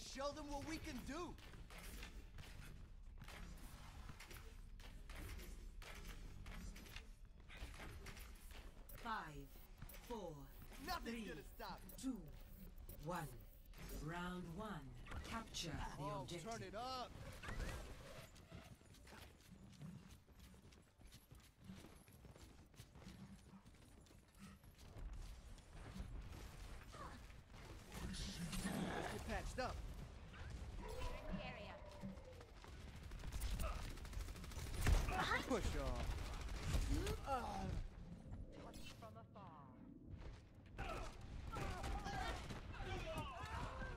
Let's show them what we can do. Five, four, Nothing's Three. two, one. Round one. Capture the Oh, objective. turn it up. Let's get patched up. Push off.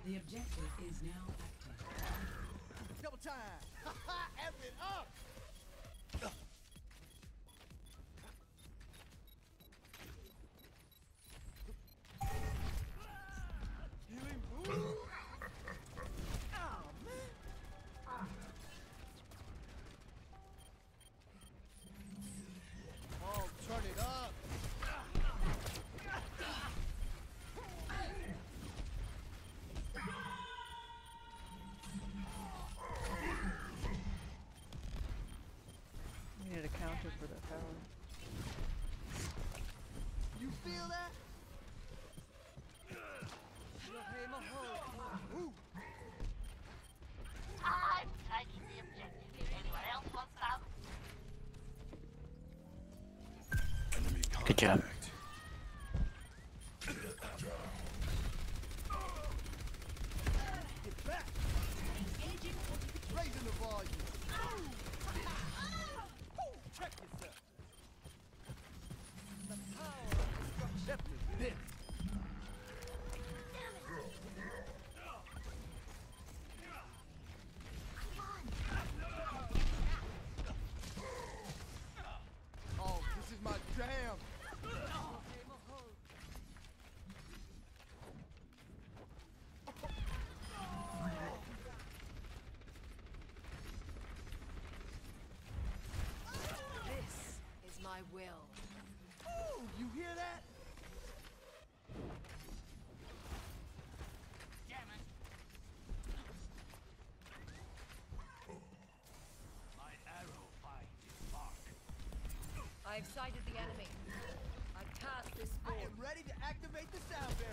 The objective is now active. Double time. We need a counter for that tower. You feel that? Your hammer home. Ooh. I'm taking the objective. Anyone else want some? Good job. Get back. Raising the volume. Check yourself. The power of destruction. This. Oh, this is my jam. This is my will. Ooh, you hear that? Damn it. My arrow finds its mark. I've sighted the enemy. I cast this I am ready to activate the sound barrier.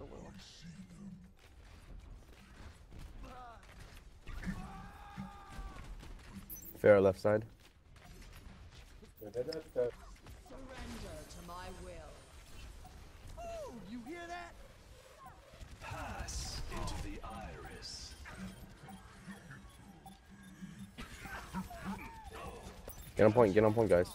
The willow. Fair left side. Surrender to my will. Ooh, you hear that? Pass into the iris. Get on point, get on point, guys.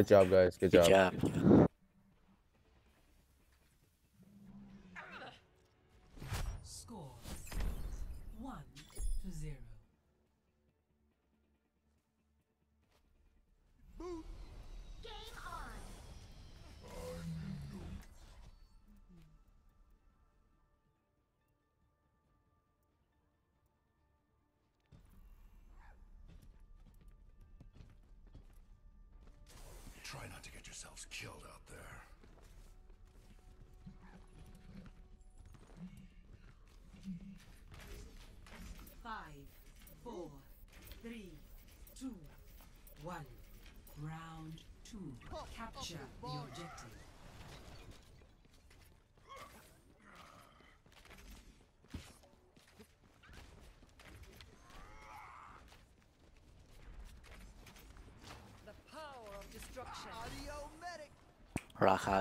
Good job, guys. Good Good job. job.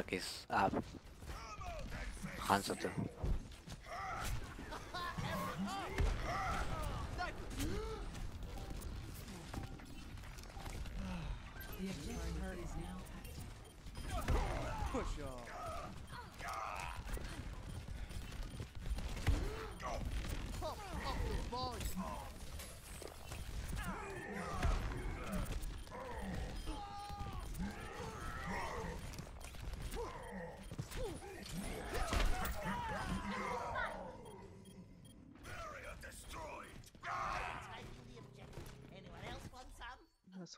attack is up. Hansato. The objective is now active. Push off.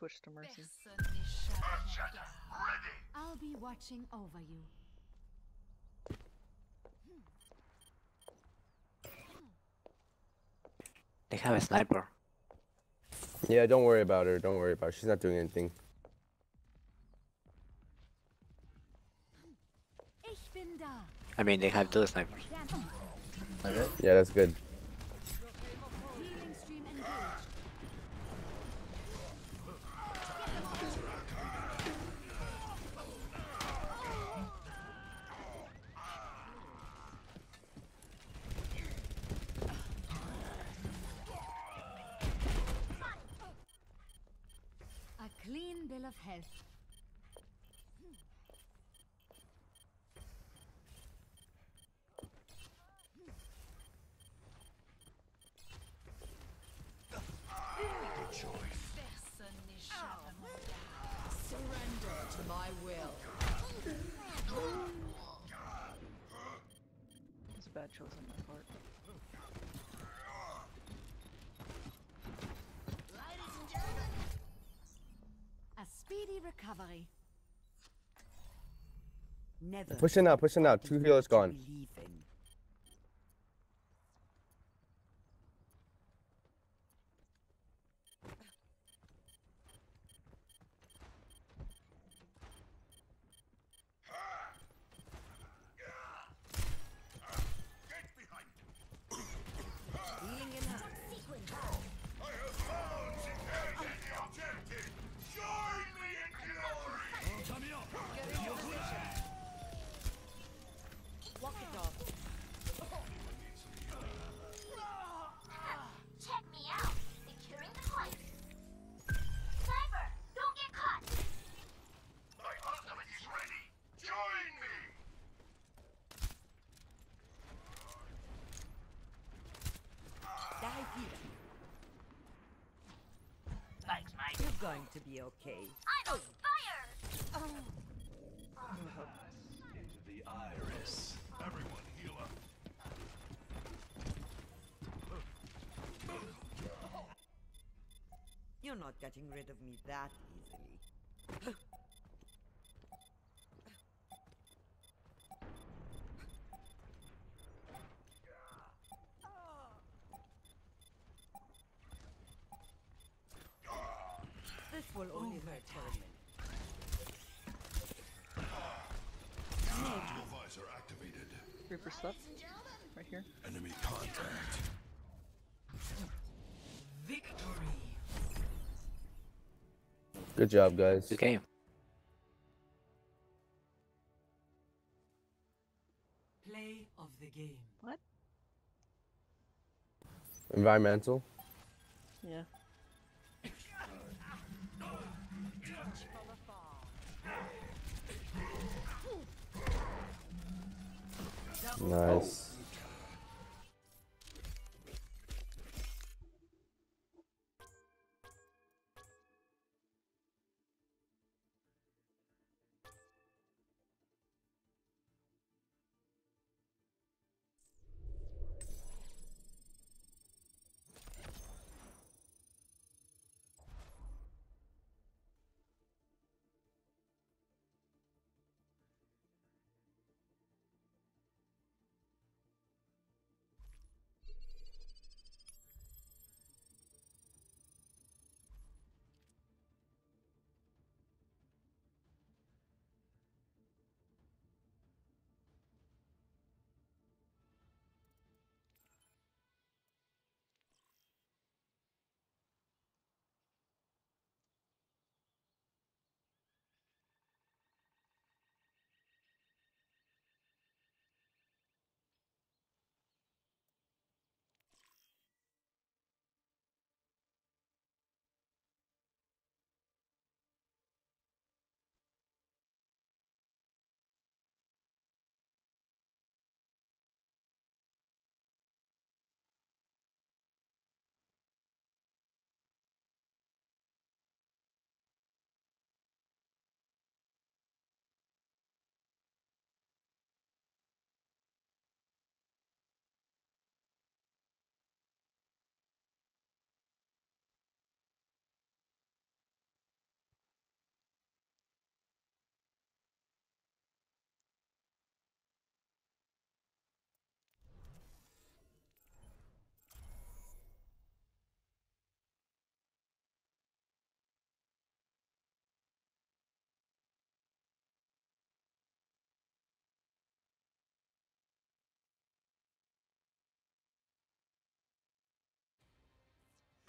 Switch to Mercy. I'll be watching over you. They have a sniper. Yeah, don't worry about her. Don't worry about her. She's not doing anything. Ich bin da. I mean, they have two snipers. Yeah, that's good. Healing stream engaged. A clean bill of health. Surrender to my will. It's a bad choice Speedy recovery. Never. Pushing out, pushing out. Two healers gone. Be okay. I'm on fire. Into the iris. Everyone heal up. You're not getting rid of me that easily. This will only hurt for a minute. Optical visor activated. Reaper. Right here. Enemy contact. Victory. Good job, guys. Good game. Play of the game. What? Environmental. Yeah. Nice. Oh.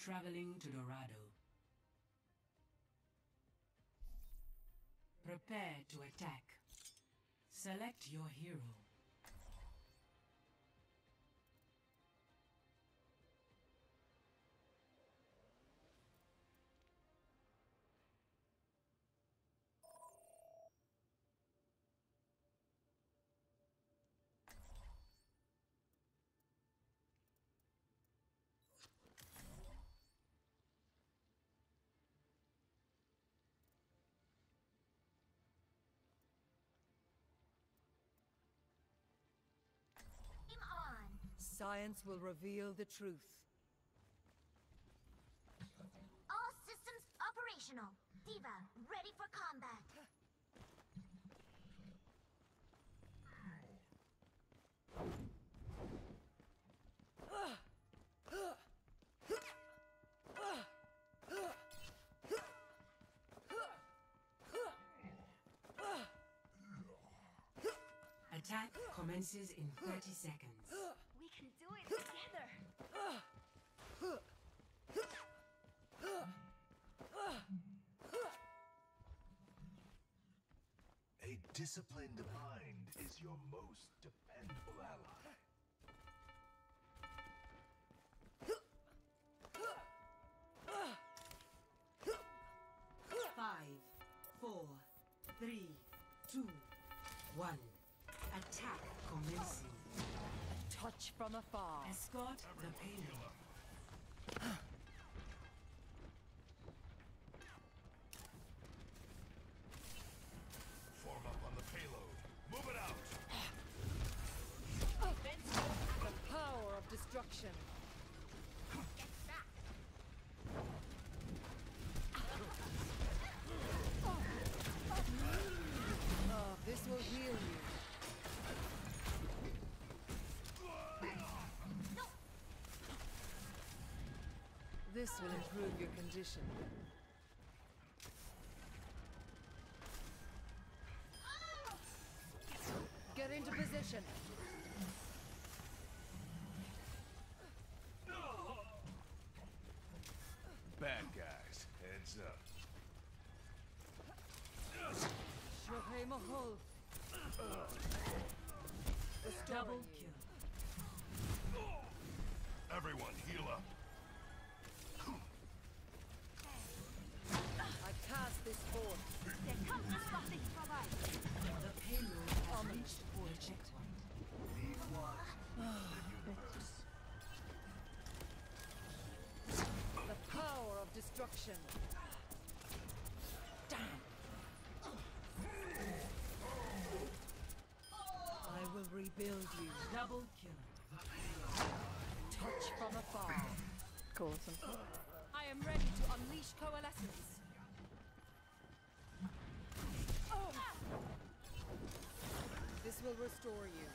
Traveling to Dorado. Prepare to attack. Select your hero. Science will reveal the truth. All systems operational. D.Va, ready for combat. Attack commences in 30 seconds. We can do it together. A disciplined mind is your most dependable ally. Five, four, three, Touch from afar. Escort the payload. Form up on the payload. Move it out. The power of destruction. Oh, this will heal you. This will improve your condition. Get into position. Bad guys, heads up. Shohei Mahol. Double Restoring you. Will rebuild you. Double kill. Touch from afar. Coalescent. I am ready to unleash coalescence. This will restore you.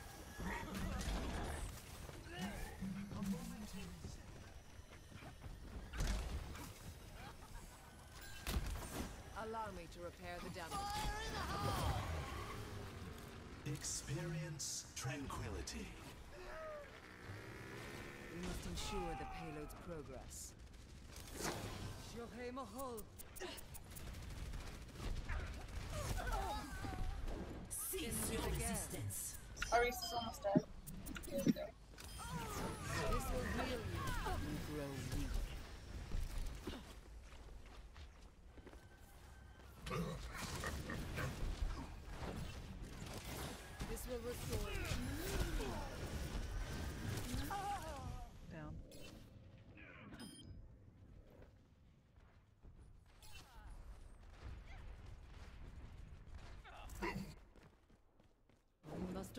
Allow me to repair the damage. Experience tranquility. We must ensure the payload's progress. Shohei Mahol. Cease your again. resistance. Aris is almost dead. Here we go. This will heal you. You grow weak. This will restore you. Down.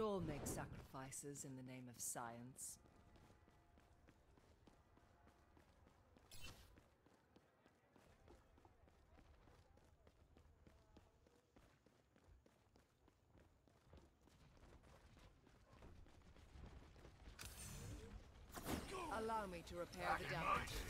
All make sacrifices in the name of science. Allow me to repair the damage.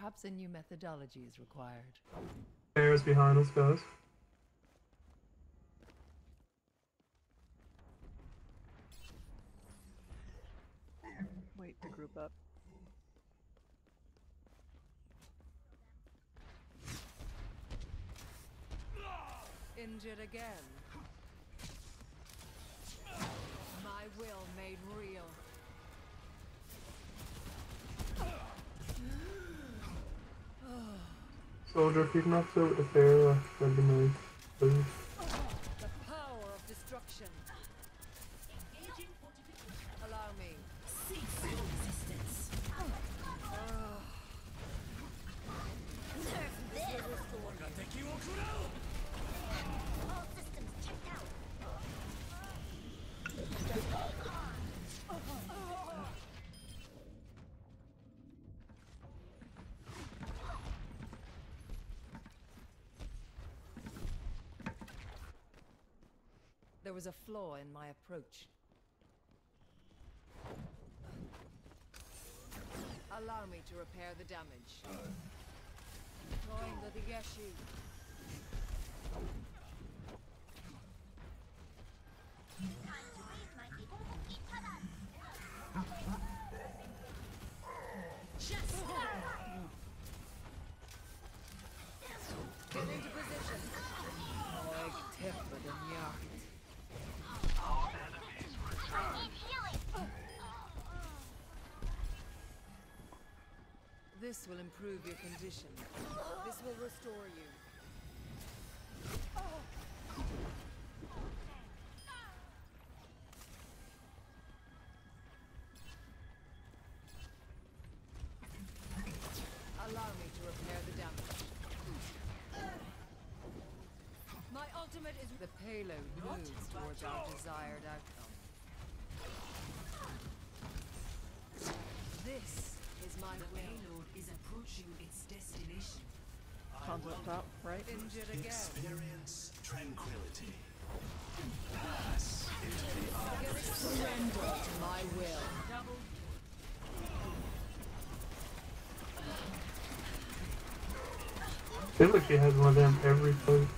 Perhaps a new methodology is required. Bears behind us, guys. Wait to group up. Injured again. My will made real. Soldier, knock out the fair, uh, nice. Please. Was a flaw in my approach. Allow me to repair the damage. The. Time to raise my Itada. Get into position. Oig tipper den jakt. I need healing. This will improve your condition. This will restore you. Allow me to repair the damage. My ultimate is the payload moves towards our desired outcome. This is my The will. payload is approaching its destination. Hands up top, right? Injured again. Experience tranquility. Surrender to my will. Feels like she has one of them every fight.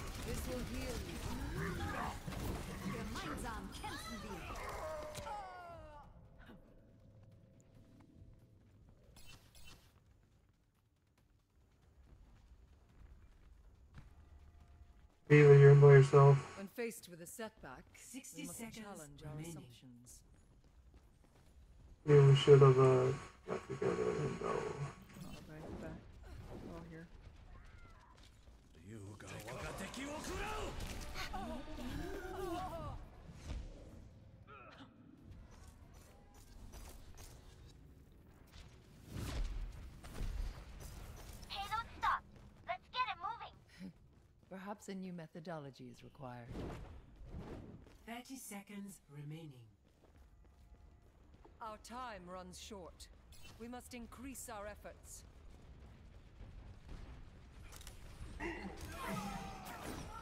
With a setback, 60 we must seconds challenge our assumptions. Yeah, we should have uh, got together and go. Back, back. Oh, here. Payload stop. Let's get it moving. Perhaps a new methodology is required. 30 seconds remaining. Our time runs short. We must increase our efforts.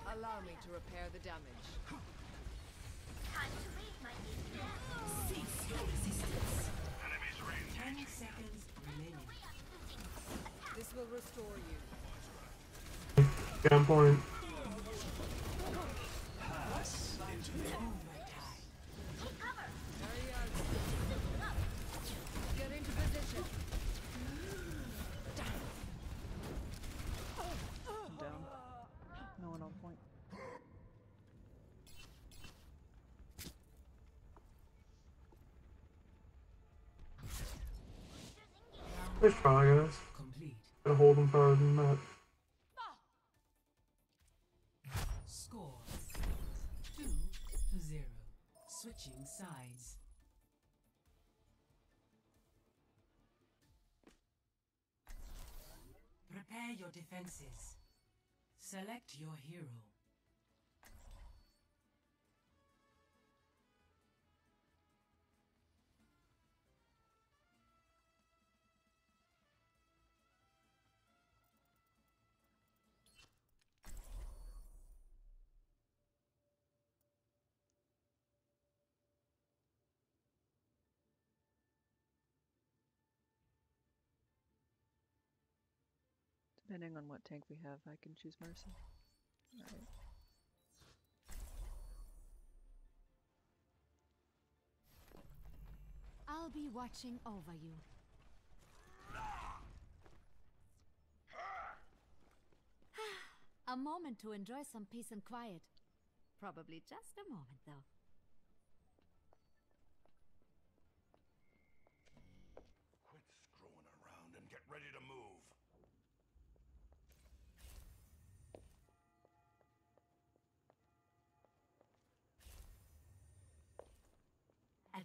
Allow me to repair the damage. Time to raise my Cease your resistance. 10 seconds remaining. This will restore you. Get on point. Hurry out. Get into position. I'm down. No one on point. Nice try, guys. Complete. Gotta hold them farther than that. Switching sides. Prepare your defenses. Select your hero. Depending on what tank we have, I can choose Mercy. Alright. I'll be watching over you. a moment to enjoy some peace and quiet. Probably just a moment, though.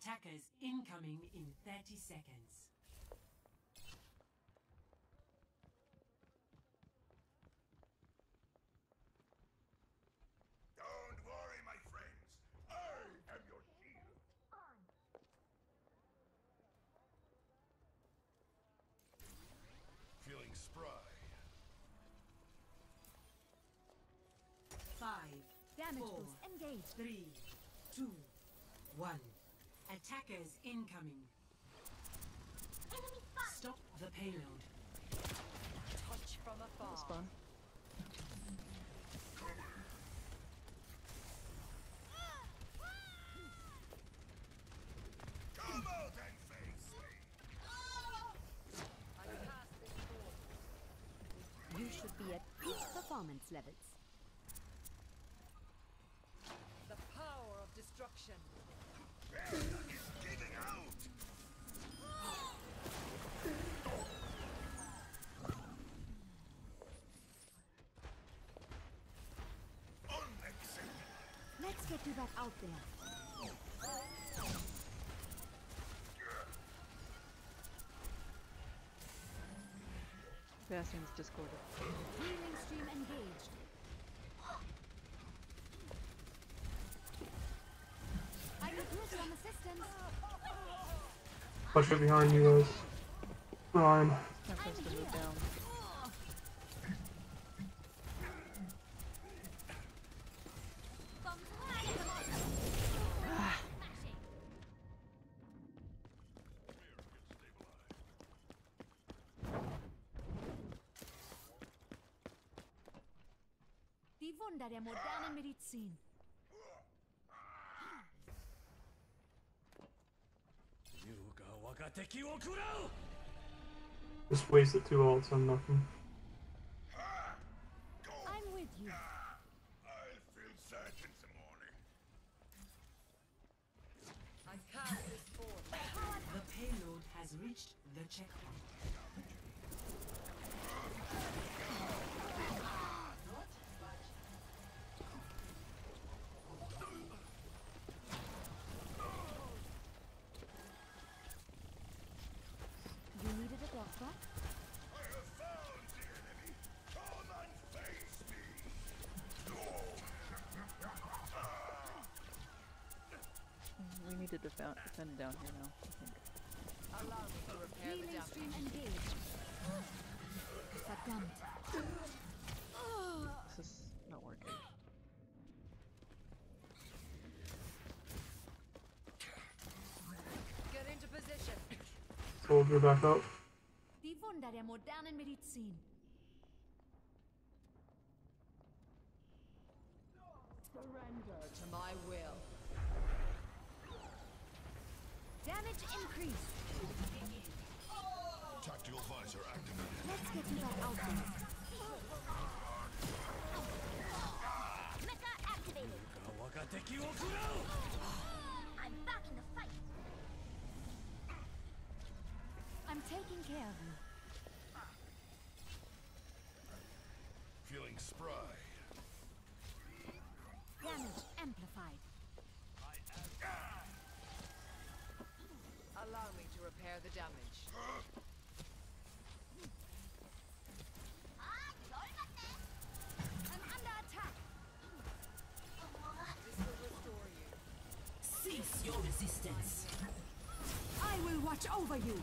Attackers incoming in 30 seconds. Don't worry, my friends. I am your shield. Feeling spry. Five, Damage Four. boost engaged. three, two, one. Attackers incoming. Enemy spotted. Stop the payload. Touch from afar. Spawn. Come out and face me. I cast this forth. You should be at peak performance levels. The power of destruction. Let's get you back out there. Bastion's discorded. Healing stream engaged. I could use some assistance. Push it behind you guys. Tempest to move down. Just wasted two ults on nothing. I'm with you. I'll feel sad in the morning. I cast this forth. The payload has reached the checkpoint. You needed a doctor? I have found the enemy. Come and face me. We need to defend, defend down here now, I think. Allow me to repair the damage. stream engaged. Verdammt. This is not working. Get into position. Soldier back up. care you. Feeling spry. Damage amplified. Allow me to repair the damage. I'm under attack. This will restore you. Cease your resistance. I will watch over you.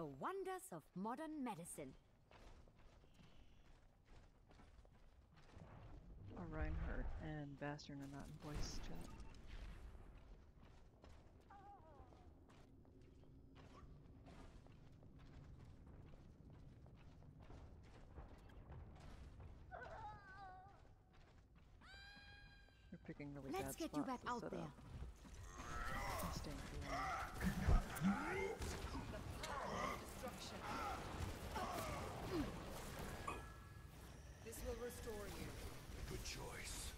The wonders of modern medicine. Oh, Reinhardt and Bastion are not in voice chat. They're picking really Let's bad get you back out there. up. I'm staying too long. Destruction. This will restore you. Good choice.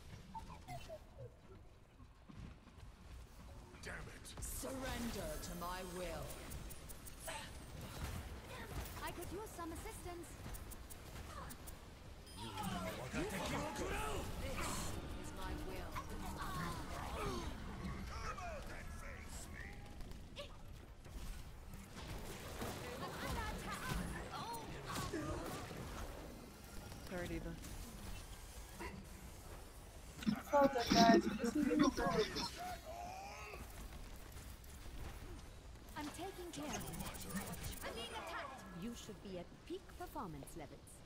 Damn it. Surrender to my will. I could use some assistance. This is my will. Sorry, D.Va. It's all good, guys. We just need to move on. I'm taking care of you. I'm being attacked. You should be at peak performance levels.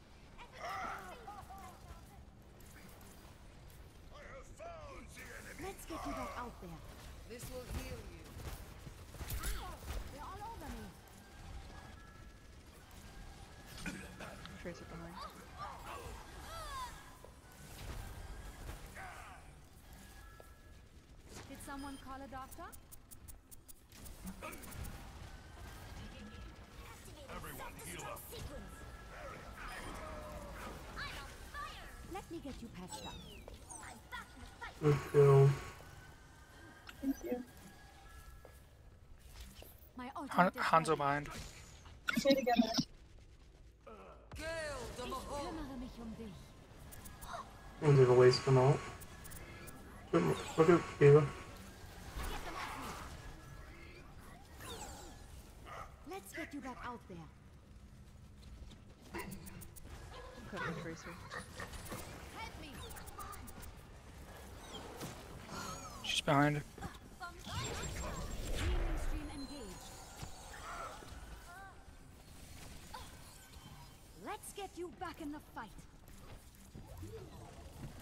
Let's get you back out there. This will heal you. They're all over me. Tracer behind. Did someone call a doctor? Everyone heal up. Let me get you patched up. Good kill. Thank you. My Han- ultimate is Hanzo ready. behind. Stay together. One's gonna waste them all. Look look at D.Va. Get them off me. Let's get you back out there. Cut the Tracer. She's behind. Healing. Let's get you back in the fight.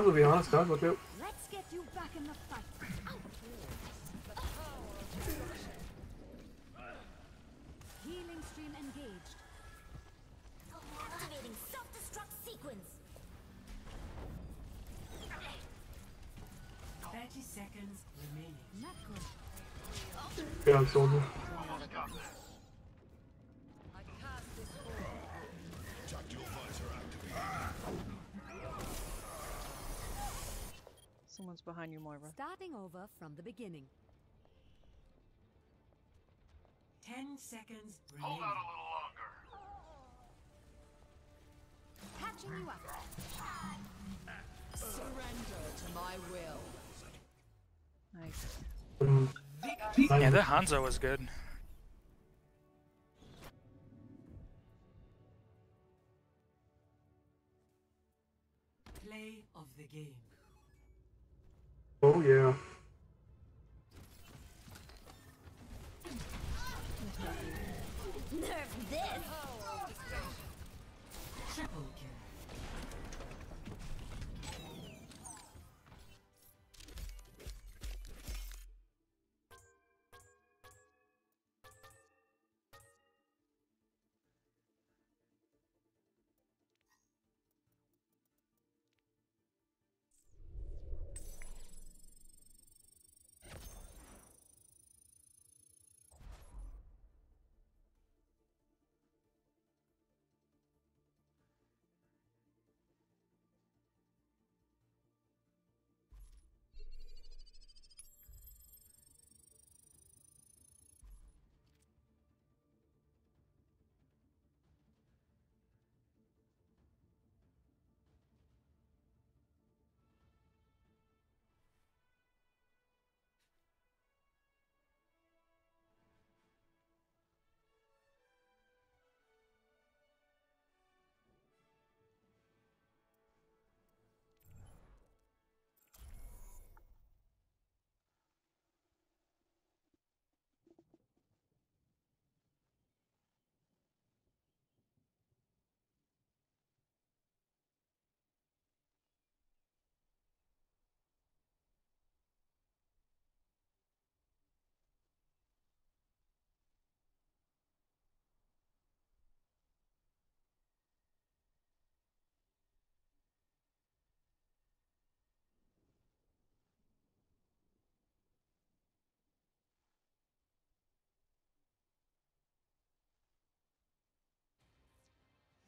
I'm gonna be honest, guys. Look out. Let's get you back in the fight. Healing stream engaged. Activating self-destruct sequence. Thirty seconds remaining. Not good. Good on soldier. I cast this forward. Tactical visor activated. Someone's behind you, Moira. Starting over from the beginning. Ten seconds Hold remaining. out a little longer. Patching you up. Surrender to my will. Nice. Yeah, that Hanzo was good. Play of the game. Oh yeah.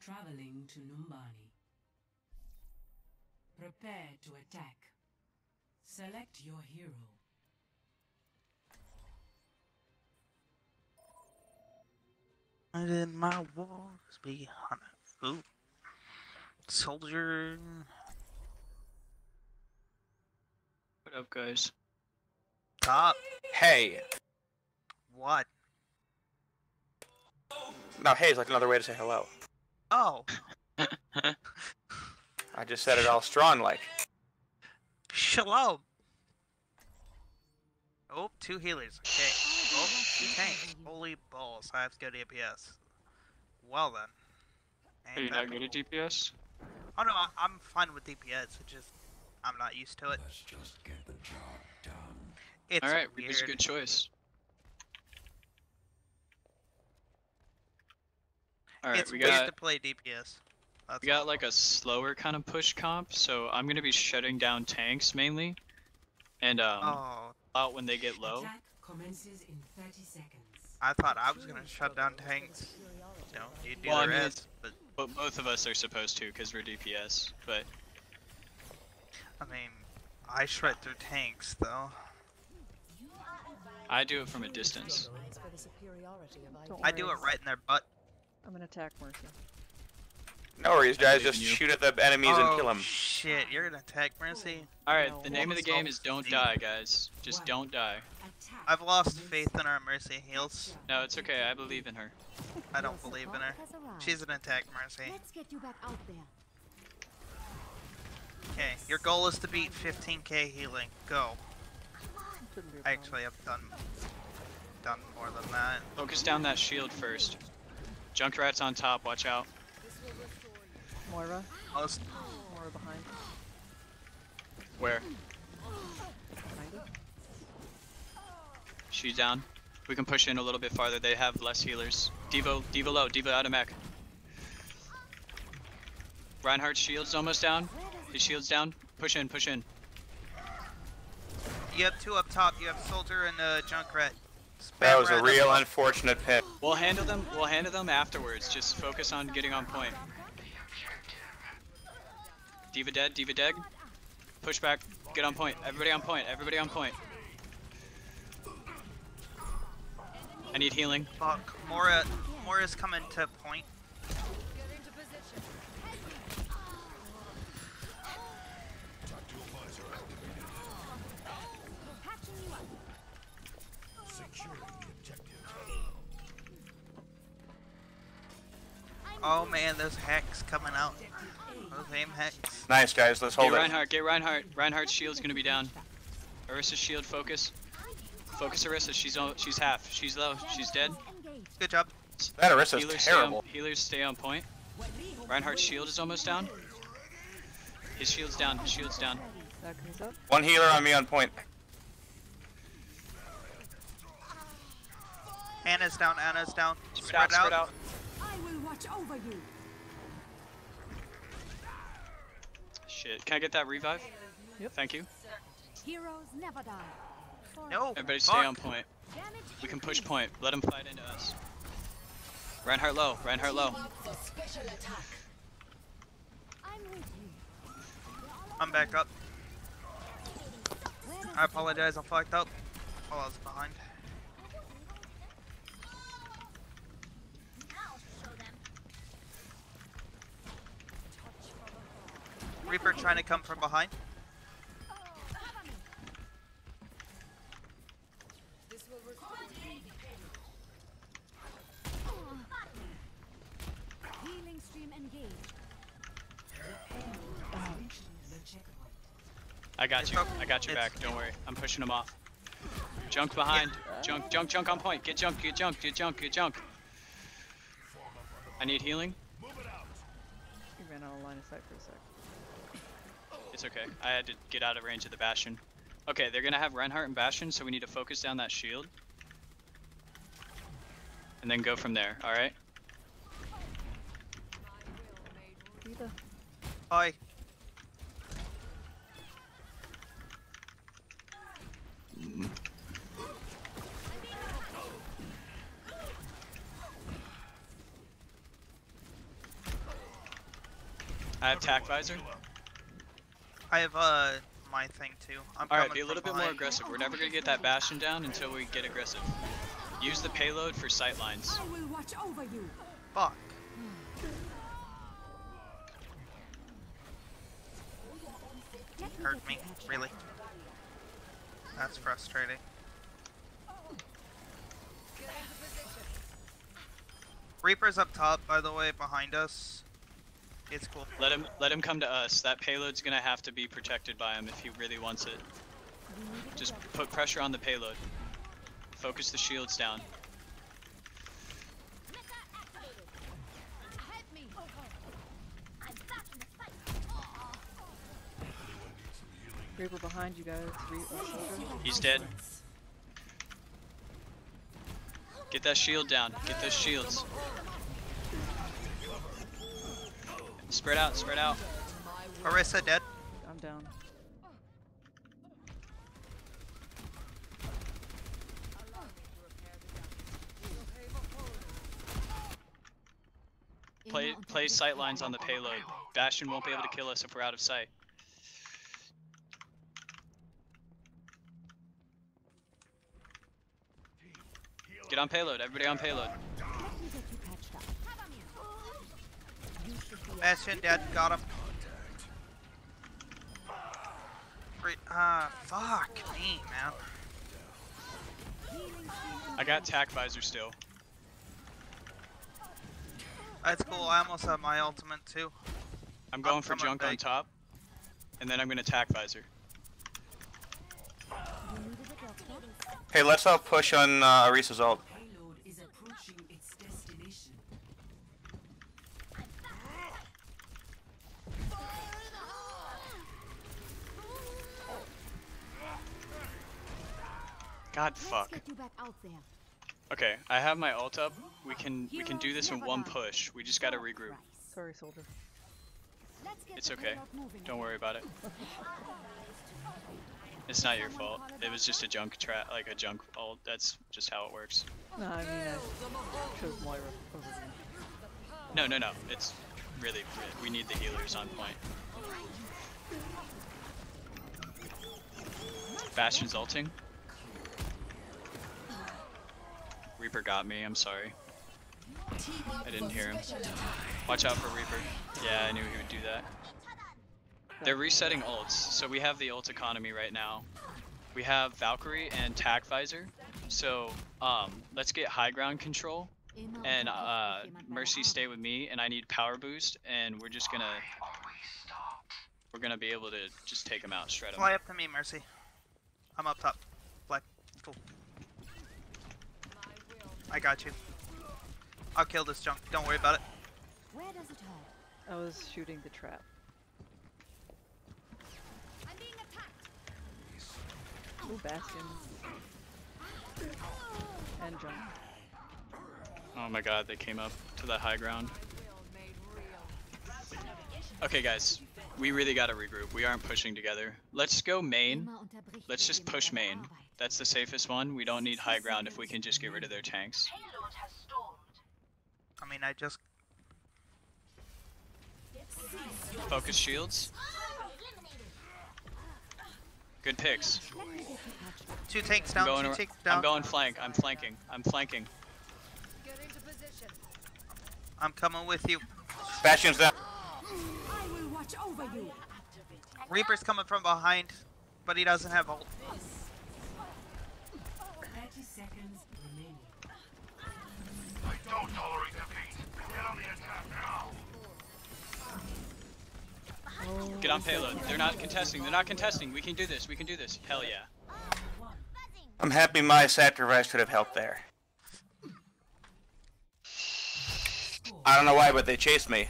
Traveling to Numbani. Prepare to attack. Select your hero. I did my wars be on Ooh. Soldier. What up, guys? Top. Hey. What? No, hey is like another way to say hello. Oh. I just said it all strong like. Shalom. Oh, two healers. Okay. Oh, two tanks. Holy balls. I have to go to APS. Well then. Are you not that good at. DPS? Oh no, I, I'm fine with DPS. It's just I'm not used to it. Let's just get the job done. It's Alright, weird. Reaper's a good choice. Alright, it's we got to play DPS. That's we got like a slower kind of push comp, so I'm gonna be shutting down tanks mainly, and um Oh, out when they get low. Attack commences in 30 seconds. I thought I was gonna shut down tanks. No, know, you do Well, I the mean, rest, but But both of us are supposed to because we're DPS. But I mean, I shred through tanks though. I do it from a distance. For the superiority of Don't I do it right in their butt. I'm gonna attack Mercy. No worries, guys. Just you. shoot at the enemies and kill Oh, them. Shit, you're gonna attack Mercy? All right, No. the name of the game is don't die, guys. Just don't die. I've lost faith in our Mercy heals. No, it's okay. I believe in her. I don't believe in her. She's an attack Mercy. Let's get you back out there. Okay, your goal is to beat 15k healing. Go. Shouldn't be a problem. Actually, I've done done more than that. Focus down that shield first. Junkrat's on top. Watch out. Moira, Most Moira behind. Where? Behind. She's down. We can push in a little bit farther. They have less healers. D.Va, D.Va low. D.Va out of mech. Reinhardt's shield's almost down. His shield's down. Push in. Push in. you have two up top. You have Soldier and uh, Junkrat. Spam That was a real up. unfortunate pick. We'll handle them. We'll handle them afterwards. Just focus on getting on point. D.Va dead. D.Va dead. Push back. Get on point. Everybody on point. Everybody on point. I need healing. Fuck. Moira, Moira's coming to point. Oh man, those hacks coming out. Those aim hacks. Nice, guys. Let's Get hold it. Reinhardt. Get Reinhardt. Reinhardt's shield's gonna be down. Orisa's shield. Focus. Focus Orisa. She's on, she's half. She's low. She's dead. Good job. That Orisa's Healers stay, on, terrible. healers stay on point. Reinhardt's shield is almost down. His shield's down. His shield's down. That comes up. One healer on me on point. Anna's down. Anna's down. Spread out. Spread out. I will watch over you. Shit. Can I get that revive? Yep. Thank you. Heroes never die. No. Everybody stay fuck. on point. We can push point. Let them fight into us. Reinhardt low. Reinhardt low. I'm. I'm back up. I apologize. I fucked up. While I was behind. Reaper trying to come from behind. Healing stream engaged. I got you. I got you back. Don't worry. I'm pushing them off. Junk behind. Junk, junk, junk on point. Get junk, get junk, get junk, get junk. I need healing. You ran out of line of sight for a sec. It's okay. I had to get out of range of the Bastion. Okay, they're gonna have Reinhardt and Bastion, so we need to focus down that shield. And then go from there, alright? Hi. I have Tac Visor. I have uh my thing too. I'm All right, be a little from bit more aggressive. We're never gonna get that bastion down until we get aggressive. Use the payload for sight lines. I will watch over you. Fuck. Hurt me, really. That's frustrating. Reaper's up top, by the way, behind us. It's cool. Let him let him come to us. That payload's gonna have to be protected by him if he really wants it. Just put pressure on the payload. Focus the shields down. Reaper behind you guys. Re soldier. He's dead. Get that shield down. Get those shields. Spread out, spread out. Orisa dead. I'm down. Play play sight lines on the payload. Bastion won't be able to kill us if we're out of sight. Get on payload, everybody on payload. Bastion dead, got him. Re ah, fuck me, man. I got Tac Visor still. That's cool, I almost have my ultimate too. I'm going I'm for coming junk on top, and then I'm gonna Tac Visor. Hey, let's all push on uh, Orisa's ult. Payload is approaching its destination. God fuck. Get you back out there. Okay, I have my ult up. We can we can do this in one push. We just gotta regroup. Sorry, soldier. It's okay. Don't worry about it. It's not your fault. It was just a junk trap, like a junk ult. That's just how it works. No, I mean I chose Moira over you. No, no, no. It's really, really we need the healers on point. Bastion's ulting. Reaper got me. I'm sorry. I didn't hear him. Watch out for Reaper. Yeah, I knew he would do that. They're resetting ults, so we have the ult economy right now. We have Valkyrie and Tac Visor. So, um, let's get high ground control. And uh, Mercy stay with me, and I need power boost, and we're just gonna we're gonna be able to just take him out, shred him. Fly up to me, Mercy. I'm up top. Fly. Cool. I got you. I'll kill this junk. Don't worry about it. Where does it hurt? I was shooting the trap. I'm being attacked. Ooh, Bastion. And jump. Oh my god, they came up to the high ground. Okay, guys, we really gotta regroup. We aren't pushing together. Let's go main. Let's just push main. That's the safest one. We don't need high ground if we can just get rid of their tanks. I mean, I just Focus shields. Good picks. two tanks I'm down, going, two tanks down. I'm going flank. I'm flanking. I'm flanking. I'm coming with you. Bastion's down. I will watch over you. Reaper's coming from behind, but he doesn't have ult. 30 seconds remaining. I don't tolerate defeat. Get on the attack now. Get on payload. They're not contesting. They're not contesting. We can do this. We can do this. Hell yeah. I'm happy my sacrifice could have helped there. I don't know why, but they chased me.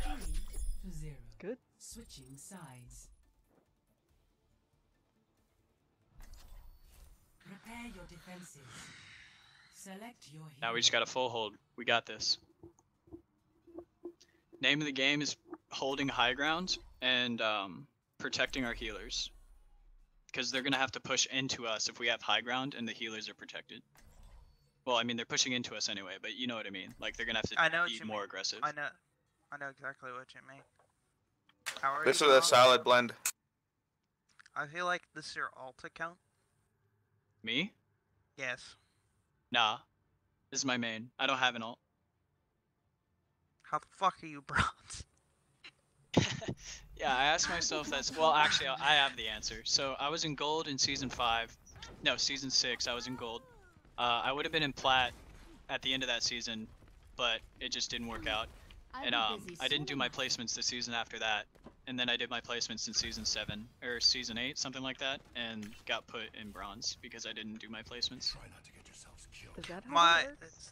Good. Switching sides. Prepare your defenses. Select your Now we just got a full hold. We got this. Name of the game is holding high ground and um, protecting our healers. Because they're gonna have to push into us if we have high ground and the healers are protected. Well, I mean they're pushing into us anyway, but you know what I mean. Like they're gonna have to I know what be more mean. aggressive. I know. I know exactly what you mean. How are This you? is a solid blend. I feel like this is your alt account. Me? Yes. Nah. This is my main. I don't have an alt. How the fuck are you bronze? Yeah, I asked myself that's well actually I I have the answer. So I was in gold in season five. No, season six I was in gold. Uh, I would have been in plat at the end of that season, but it just didn't work out. And um I didn't do my placements the season after that. And then I did my placements in season seven or season eight, something like that, and got put in bronze because I didn't do my placements. Is that how My that works?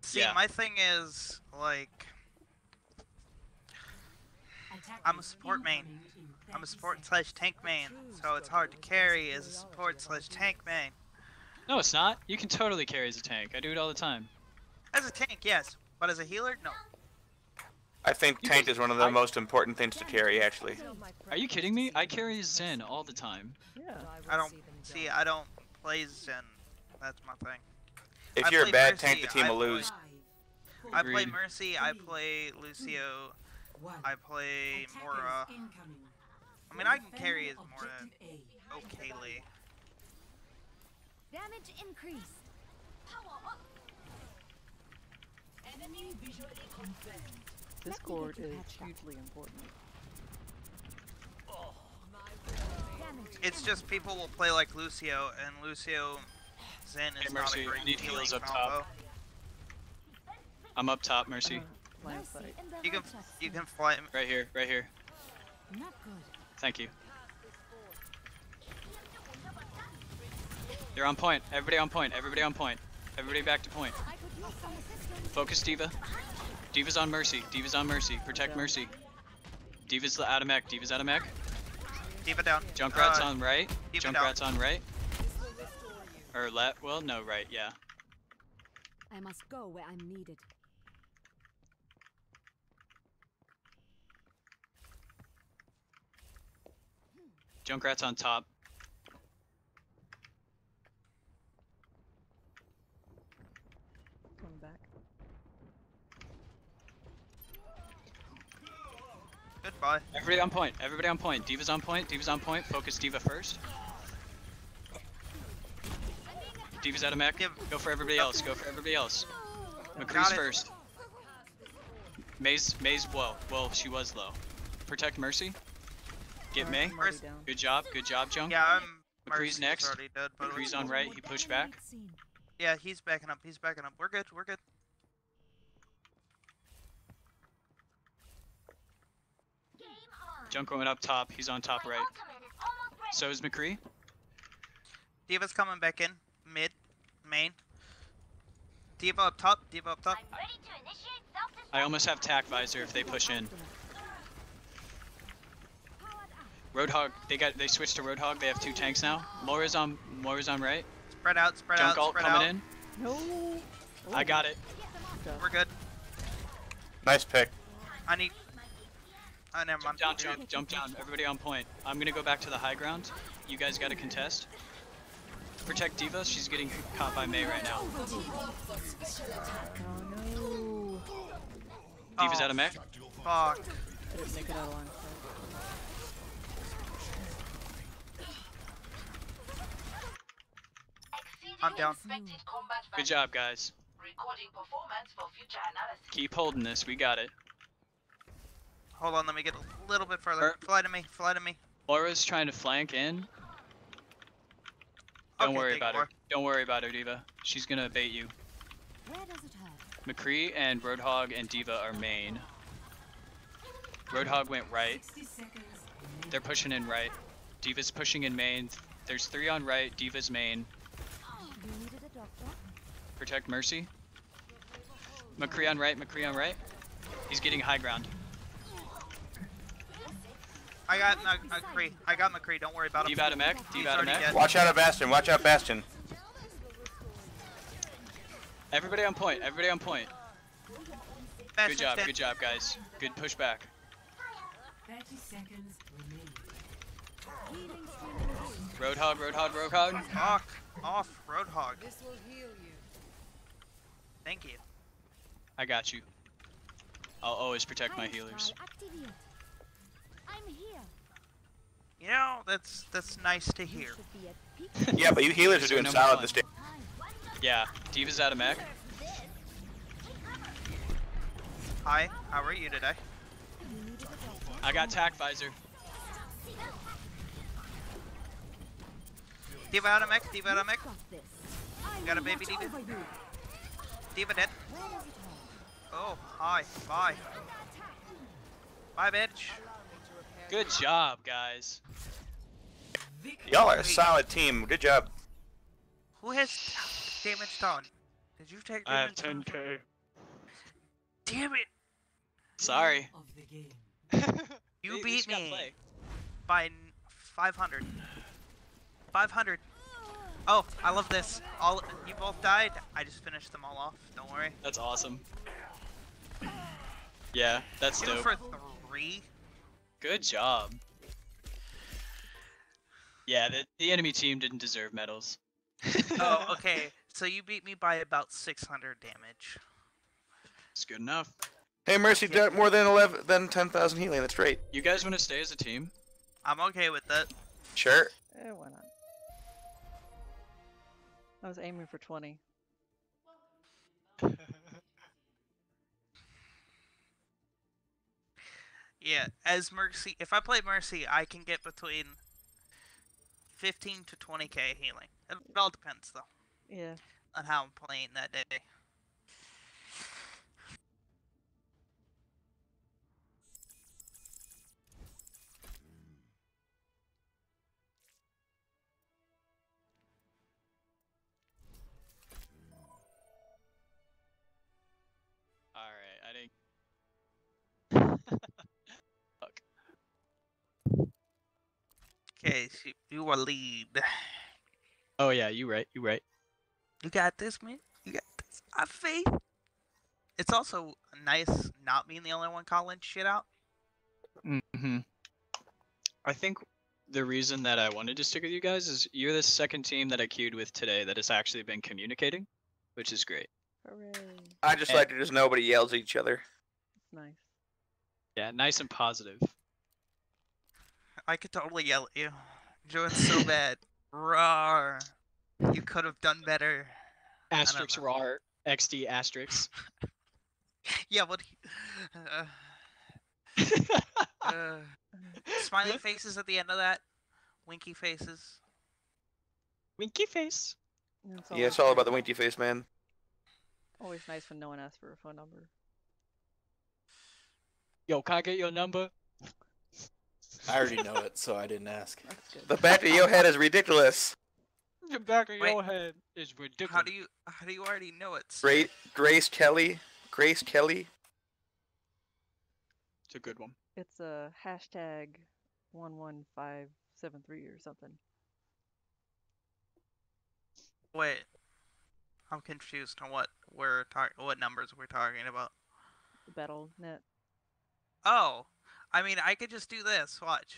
see, Yeah. my thing is like I'm a support main. I'm a support slash tank main, so it's hard to carry as a support slash tank main. No, it's not. You can totally carry as a tank. I do it all the time. As a tank, yes, but as a healer, no. I think tank is one of the most important things to carry, actually. Are you kidding me? I carry Zen all the time. Yeah. I don't see. I don't play Zen. That's my thing. If I you're a bad Mercy, tank, the team I will play- lose. I play Mercy. I play Lucio. I play Moira. I mean, I can carry as Moira okayly. Damage increased. Discord you is patched up. hugely important. Oh, it's just people will play like Lucio, and Lucio Zen is Hey, not Mercy, a great I need healing heals up combo. top. I'm up top, Mercy. Line of Mercy sight. in the You can you can fly. Right here, right here. Not good. Thank you. You're on point. Everybody on point. Everybody on point. Everybody back to point. I could use some assistance. Focus D.Va. D.Va's on Mercy. D.Va's on Mercy. Protect Mercy. D.Va's out of mech. D.Va's out of mech. D.Va down. Junkrat's Uh, on right. D.Va down. Junkrat's on right. Or left. Well, no, right. Yeah. I must go where I'm needed. Junkrat's on top. Coming back. Goodbye. Everybody on point. Everybody on point. D.Va's on point. D.Va's on point. Focus D.Va first. D.Va's out of mech. Go for everybody else. Go for everybody else. McCree's first. May's May's low. Well, she was low. Protect Mercy. Get May. I'm already down. Good job. Good job, Jung. Yeah, I'm. McCree's next. Dead, McCree's on right. He pushed back. Yeah, he's backing up. He's backing up. We're good. We're good. Junk went up top. He's on top right. ultimate is almost ready. So is McCree. D.Va's coming back in. Mid. Main. D.Va up top. D.Va up top. I'm ready to initiate self-destruct. I almost have Tac Visor if they push in. Roadhog. They got. They switched to Roadhog. They have two tanks now. Moira's on. Moira's on right. Spread out. Spread Junk out. ult Spread coming out. in. No. I got it. We're good. Nice pick. I need. I never mind. Jump down, jump, jump down. Everybody on point. I'm gonna go back to the high ground. You guys gotta contest. Protect D.Va. She's getting caught by May right now. Oh no. D.Va's out of mech. Fuck. I didn't make it out of line. I'm down. Good job, guys. Recording performance for future analysis. Keep holding this. We got it. Hold on. Let me get a little bit further. Er- Fly to me. Fly to me. Moira's trying to flank in. Don't Okay, worry about you, her. Don't worry about her, D.Va. She's gonna bait you. Where does it hurt? McCree and Roadhog and D.Va are main. Roadhog went right. They're pushing in right. D.Va's pushing in main. There's three on right. D.Va's main. You needed a doctor? Protect Mercy. McCree on right. McCree on right. He's getting high ground. I got Mc- McCree. Uh, I got McCree. Don't worry about him. D.Va out a mech. He's D.Va out of already mech. dead. Watch out of Bastion. Watch out Bastion. Everybody on point. Everybody on point. Good job. dead. Good job, guys. Good pushback. 30 seconds remaining. Healing stream engaged. Roadhog. Roadhog. Roadhog. Fuck off, Roadhog. This will heal you. Thank you. I got you. I'll always protect my Ice healers. Spell activate. I'm here. You know, that's that's nice to hear. Yeah, but you healers are doing number solid this day. Yeah, D.Va's out of mech. Hi, how are you today? I got Tac Visor. D.Va out of mech, D.Va out of mech. Got a baby D.Va. D.Va dead. Oh, hi, bye. Bye, bitch. Good job, guys. Y'all are a solid team. Good job. Who has damage done? Did you take I have 10k. Damn it! Sorry. You We- we beat just gotta me by 500. 500. Oh, I love this. All you both died. I just finished them all off. Don't worry. That's awesome. Yeah, that's Two dope. for three. Good job. Yeah, the, the enemy team didn't deserve medals. Oh, okay. So you beat me by about 600 damage. It's good enough. Hey, Mercy, did more than 11 than 10,000 healing. That's great. You guys want to stay as a team? I'm okay with that. Sure. Eh, why not? I was aiming for 20. Yeah, as Mercy, if I play Mercy, I can get between 15 to 20k healing. It all depends, though, Yeah. on how I'm playing that day. Okay, so you are lead. Oh yeah, you right, you right. You got this, man. You got this. I have faith. It's also nice not being the only one calling shit out. hmm I think the reason that I wanted to stick with you guys is you're the second team that I queued with today that has actually been communicating, which is great. Hooray. I just And- like to just nobody yells at each other. It's nice. Yeah, nice and positive. I could totally yell at you. You're doing so bad. Roar. You could have done better. Asterix RAR, XD Asterix. Yeah, but he- uh, uh, smiley faces at the end of that. Winky faces. Winky face. And It's Yeah, it's all about the winky face, man. Always nice when no one asks for a phone number. Yo, can I get your number? I already know it, so I didn't ask. The back of your head is ridiculous. The back of Wait. your head is ridiculous. How do you how do you already know it? sir? Great, Grace Kelly. Grace Kelly. It's a good one. It's a hashtag 11573 or something. Wait, I'm confused on what we're talking. What numbers we're talking about? The Battle.net. Oh, I mean, I could just do this. Watch.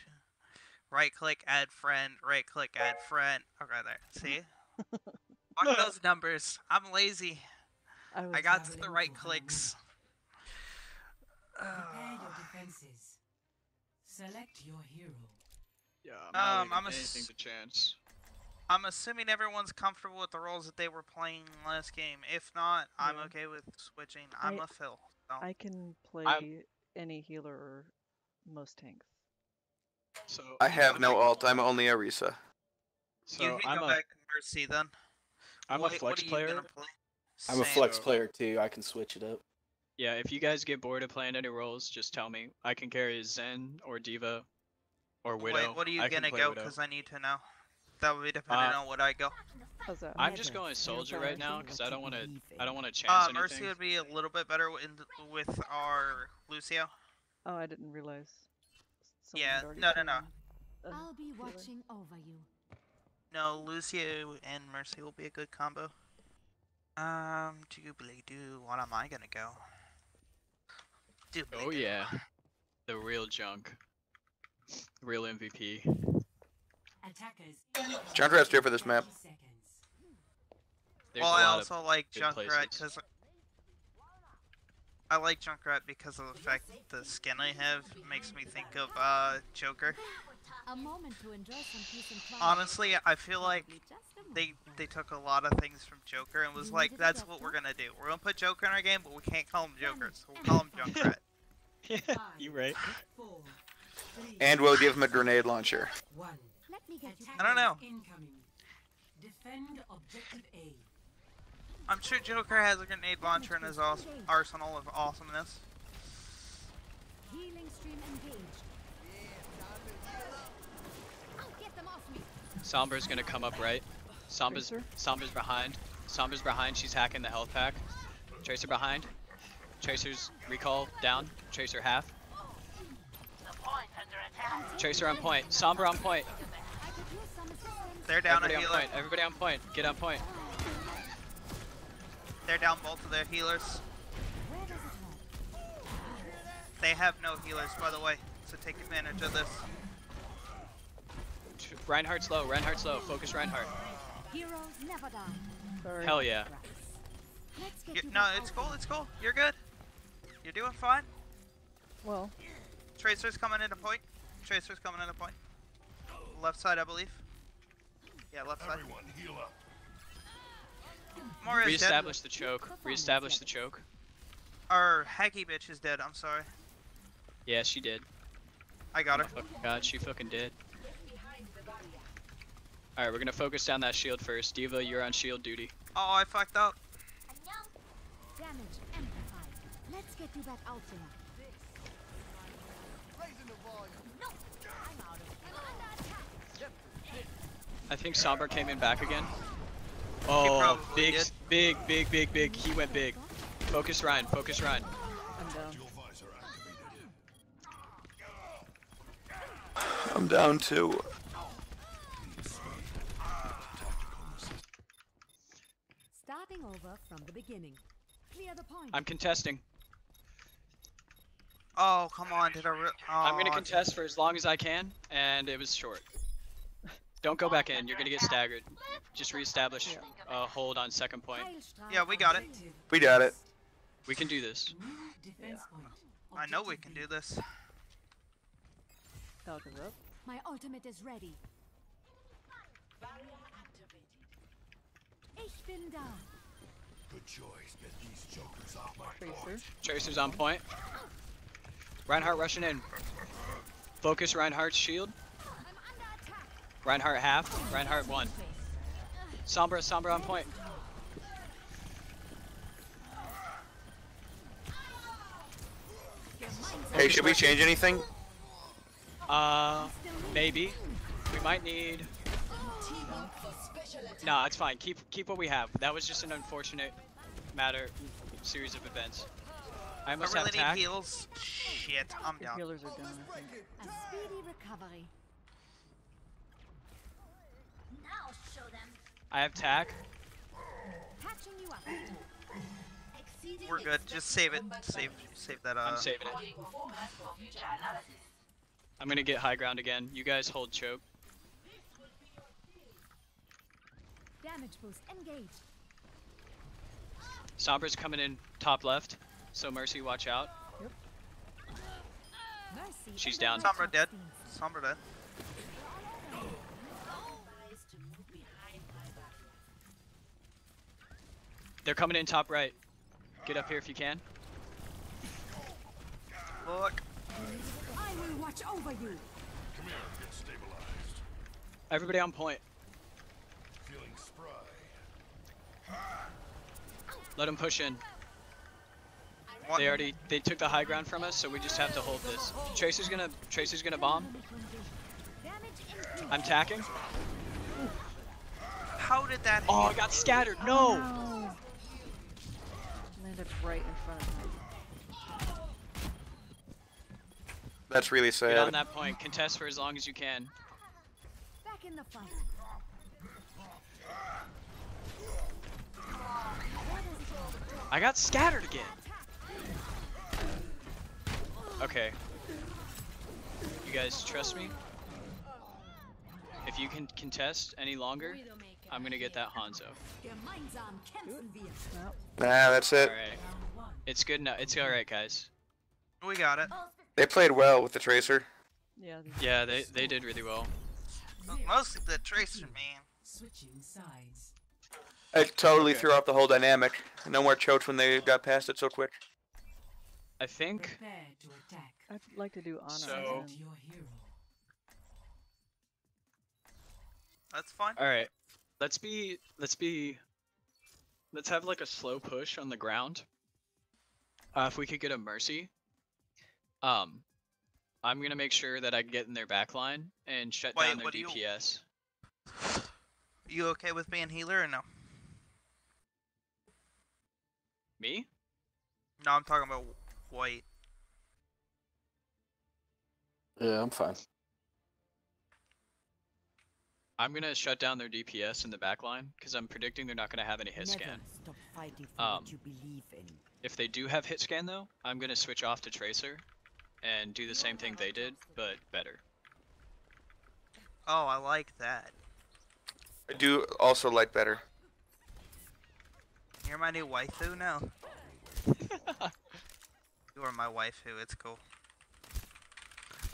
Right click, add friend. Right click, add friend. Okay, there. See? Fuck those numbers. I'm lazy. I, I got to the right clicks. Prepare your defenses. Select your hero. Yeah, I'm Um, I'm anything to chance. I'm assuming everyone's comfortable with the roles that they were playing last game. If not, I'm okay with switching. I'm I- a Phil. So. I can play I'm- any healer or most tanks. So I have no alt. I'm only Orisa. So you can I'm go a back Mercy then. I'm What- a flex player. play? I'm a flex player too. I can switch it up. Yeah, if you guys get bored of playing any roles, just tell me. I can carry Zen or D.Va or Widow. Wait, what are you I gonna go? Because I need to know. That would be dependent Uh, on what I go. I'm just going soldier right now because I don't want to. I don't want to chance Uh, anything. Mercy would be a little bit better in, with our Lucio. Oh, I didn't realize. Yeah, had no, no, played no. a I'll be healer. watching over you. No, Lucio and Mercy will be a good combo. Um, doobly doo. What am I gonna go? Doobly Oh doo. yeah, the real junk, real MVP. Attackers. Junkrat's here for this map. There's well, a I lot also of like good Junkrat because I like Junkrat because of the fact that the skin I have makes me think of uh, Joker. A moment to enjoy some peace and quiet. Honestly, I feel like they they took a lot of things from Joker and was like, that's what we're gonna do. We're gonna put Joker in our game, but we can't call him Joker, so we'll call him Junkrat. yeah, you right. And we'll give him a grenade launcher. Let me get you. I don't know. Defend objective A. I'm sure Joker has a grenade launcher in his arsenal of awesomeness. Healing stream engaged. I'll get them off me. Sombra's gonna come up right. Sombra's Tracer? Sombra's behind. Sombra's behind. She's hacking the health pack. Tracer behind. Tracer's recall down. Tracer half. Tracer on point. Sombra on point. I could use some assistance. They're down Everybody on healer. point. Everybody on point. Get on point. They're down both of their healers. Where does it hurt? They have no healers, by the way, so take advantage of this. Tr- Reinhardt's low. Reinhardt's low. Focus Reinhardt. Heroes never die. Sorry. Hell yeah. Let's get You- you no, it's cool, it's cool. You're good. You're doing fine. Well, Tracer's coming into point. Tracer's coming into point. Left side, I believe. Yeah, left side. Everyone heal up. Moira's dead. Reestablish the choke. Reestablish the choke. Our hacky bitch is dead. I'm sorry. Yeah, she did. I got her. Oh Fuck God, she fucking did. Alright, we're gonna focus down that shield first. D.Va, you're on shield duty. Oh, I fucked up. Damage amplified. Let's get you back out there. Raising the volume. No, I'm out of. I'm under attack. I think Sombra came in back again. Oh, big, did. big, big, big, big. He went big. Focus Ryan. Focus Ryan. I'm down. Dual. I'm down too. Starting over from the beginning. Clear the point. I'm contesting. Oh, come on. Did I re- oh, I'm gonna oh, contest for as long as I can, and it was short. Don't go back in. You're gonna get staggered. Just reestablish uh, hold on second point. Yeah, we got it. We got it. We can do this. New defense point. I know we can do this. My ultimate is ready. Barrier activated. Ich bin da. Good choice. Get these jokers off my Tracer. Tracer's on point. Reinhardt rushing in. Focus Reinhardt's shield. I'm under attack. Reinhardt half. Reinhardt one. Sombra, Sombra on point. Hey, should we change anything? Uh, maybe. We might need. Nah, it's fine. Keep keep what we have. That was just an unfortunate matter, series of events. I I almost really have need attack. heals. Shit, I'm down. healers are down, I think. A speedy recovery. Now show them. I have tack. Patching you up. Exceeding We're good. Just save it. Save save that uh I'm saving it. Recording performance for future analysis. I'm gonna get high ground again. You guys hold choke. Damage boost engaged. Sombra's coming in top left. So Mercy, watch out. Mercy. She's down. the Sombra dead. Rothsteins. Sombra dead. They're coming in top right. Get up here if you can. Look. I will watch over you. Come here. Get stabilized. Everybody on point. Feeling spry. Let them push in. What? They already they took the high ground from us, so we just have to hold this. Tracer's gonna Tracer's gonna bomb. I'm tacking. How did that Oh, I got scattered. No. No. Landed right in front of me. That's really sad. Get on that point. Contest for as long as you can. Back in the fight. I got scattered again. Okay. You guys trust me? If you can contest any longer, I'm gonna get that Hanzo. Gemeinsam. Nah, that's it. Alright. It's good now. It's alright, guys. We got it. They played well with the Tracer. Yeah. Yeah, they, they did really well. Mostly the tracer, man. Switching sides. It totally Okay. threw off the whole dynamic. No more chokes when they got past it so quick. I think to. I'd like to do honor. So- and Your hero. That's fine. Alright. Let's be let's be let's have like a slow push on the ground. Uh, if we could get a mercy. Um I'm gonna make sure that I get in their back line and shut Wait, down their what do you- DPS. You okay with being healer or no? Me? No, I'm talking about white. Yeah, I'm fine. I'm gonna shut down their DPS in the back line because I'm predicting they're not gonna have any hit Never scan. stop fighting for Um, what you believe in. If they do have hit scan though, I'm gonna switch off to Tracer and do the same thing they did, but better. Oh, I like that. I do also like better. You're my new waifu now. you are my waifu. It's cool.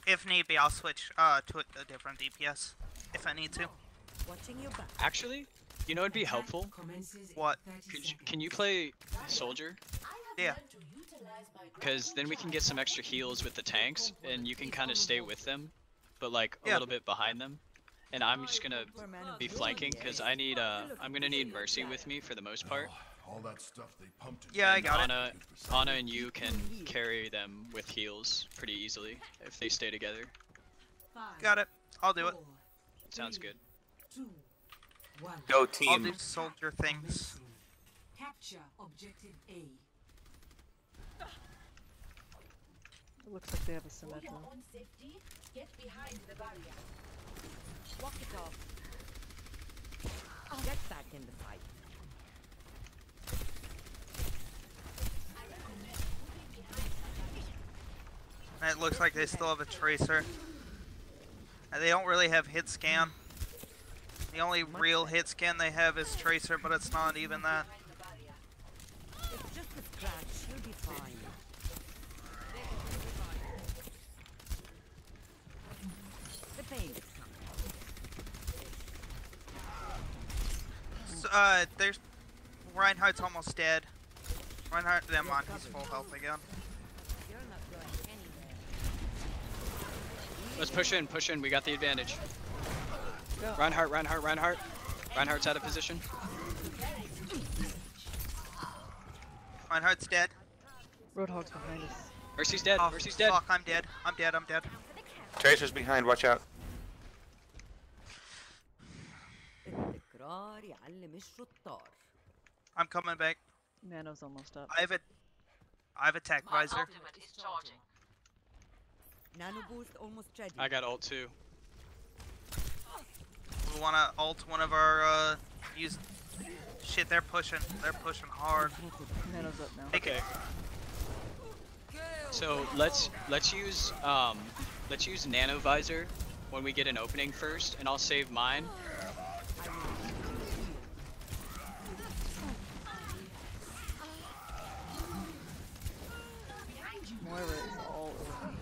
If need be, I'll switch uh to a, a different DPS if I need to. Watching your back. Actually, you know it'd be helpful. What? Could you, can you play soldier? Yeah. Because then we can get some extra heals with the tanks, and you can kind of stay with them, but like a Yeah. little bit behind them. And I'm just gonna be flanking because I need uh I'm gonna need Mercy with me for the most part. All that stuff they pumped Yeah, I And got it. Ana, Ana and you can carry them with heals pretty easily if they stay together. Got it. I'll do it. Four, Sounds good. two, one. Go I'll team. soldier things. Capture objective A. it looks like they have a Symmetra. safety, get behind the barrier. Walk it off. Get back in the fight. And it looks like they still have a tracer. They don't really have hit scan. The only real hit scan they have is tracer, but it's not even that. It's just a scratch. You'll be fine. The pain is coming. So, uh, there's Reinhardt's almost dead. Reinhardt, them on, he's full health again. You're not going anywhere. Let's push in, push in. We got the advantage. Go. Reinhardt, Reinhardt, Reinhardt. Reinhardt's out of position. Reinhardt's dead. Roadhog's behind us. Mercy's dead. Oh, Mercy's dead. Fuck, I'm dead. I'm dead. I'm dead. Tracer's behind. Watch out. I'm coming back. Nano's almost up. I have a, I have a tac visor ultimate. Nano boost almost ready. I got ult too. We wanna ult one of our, uh, use, shit, they're pushing. They're pushing hard. Nano's up now. Take it. So let's let's use um let's use nano visor when we get an opening first, and I'll save mine. Moira is all over me.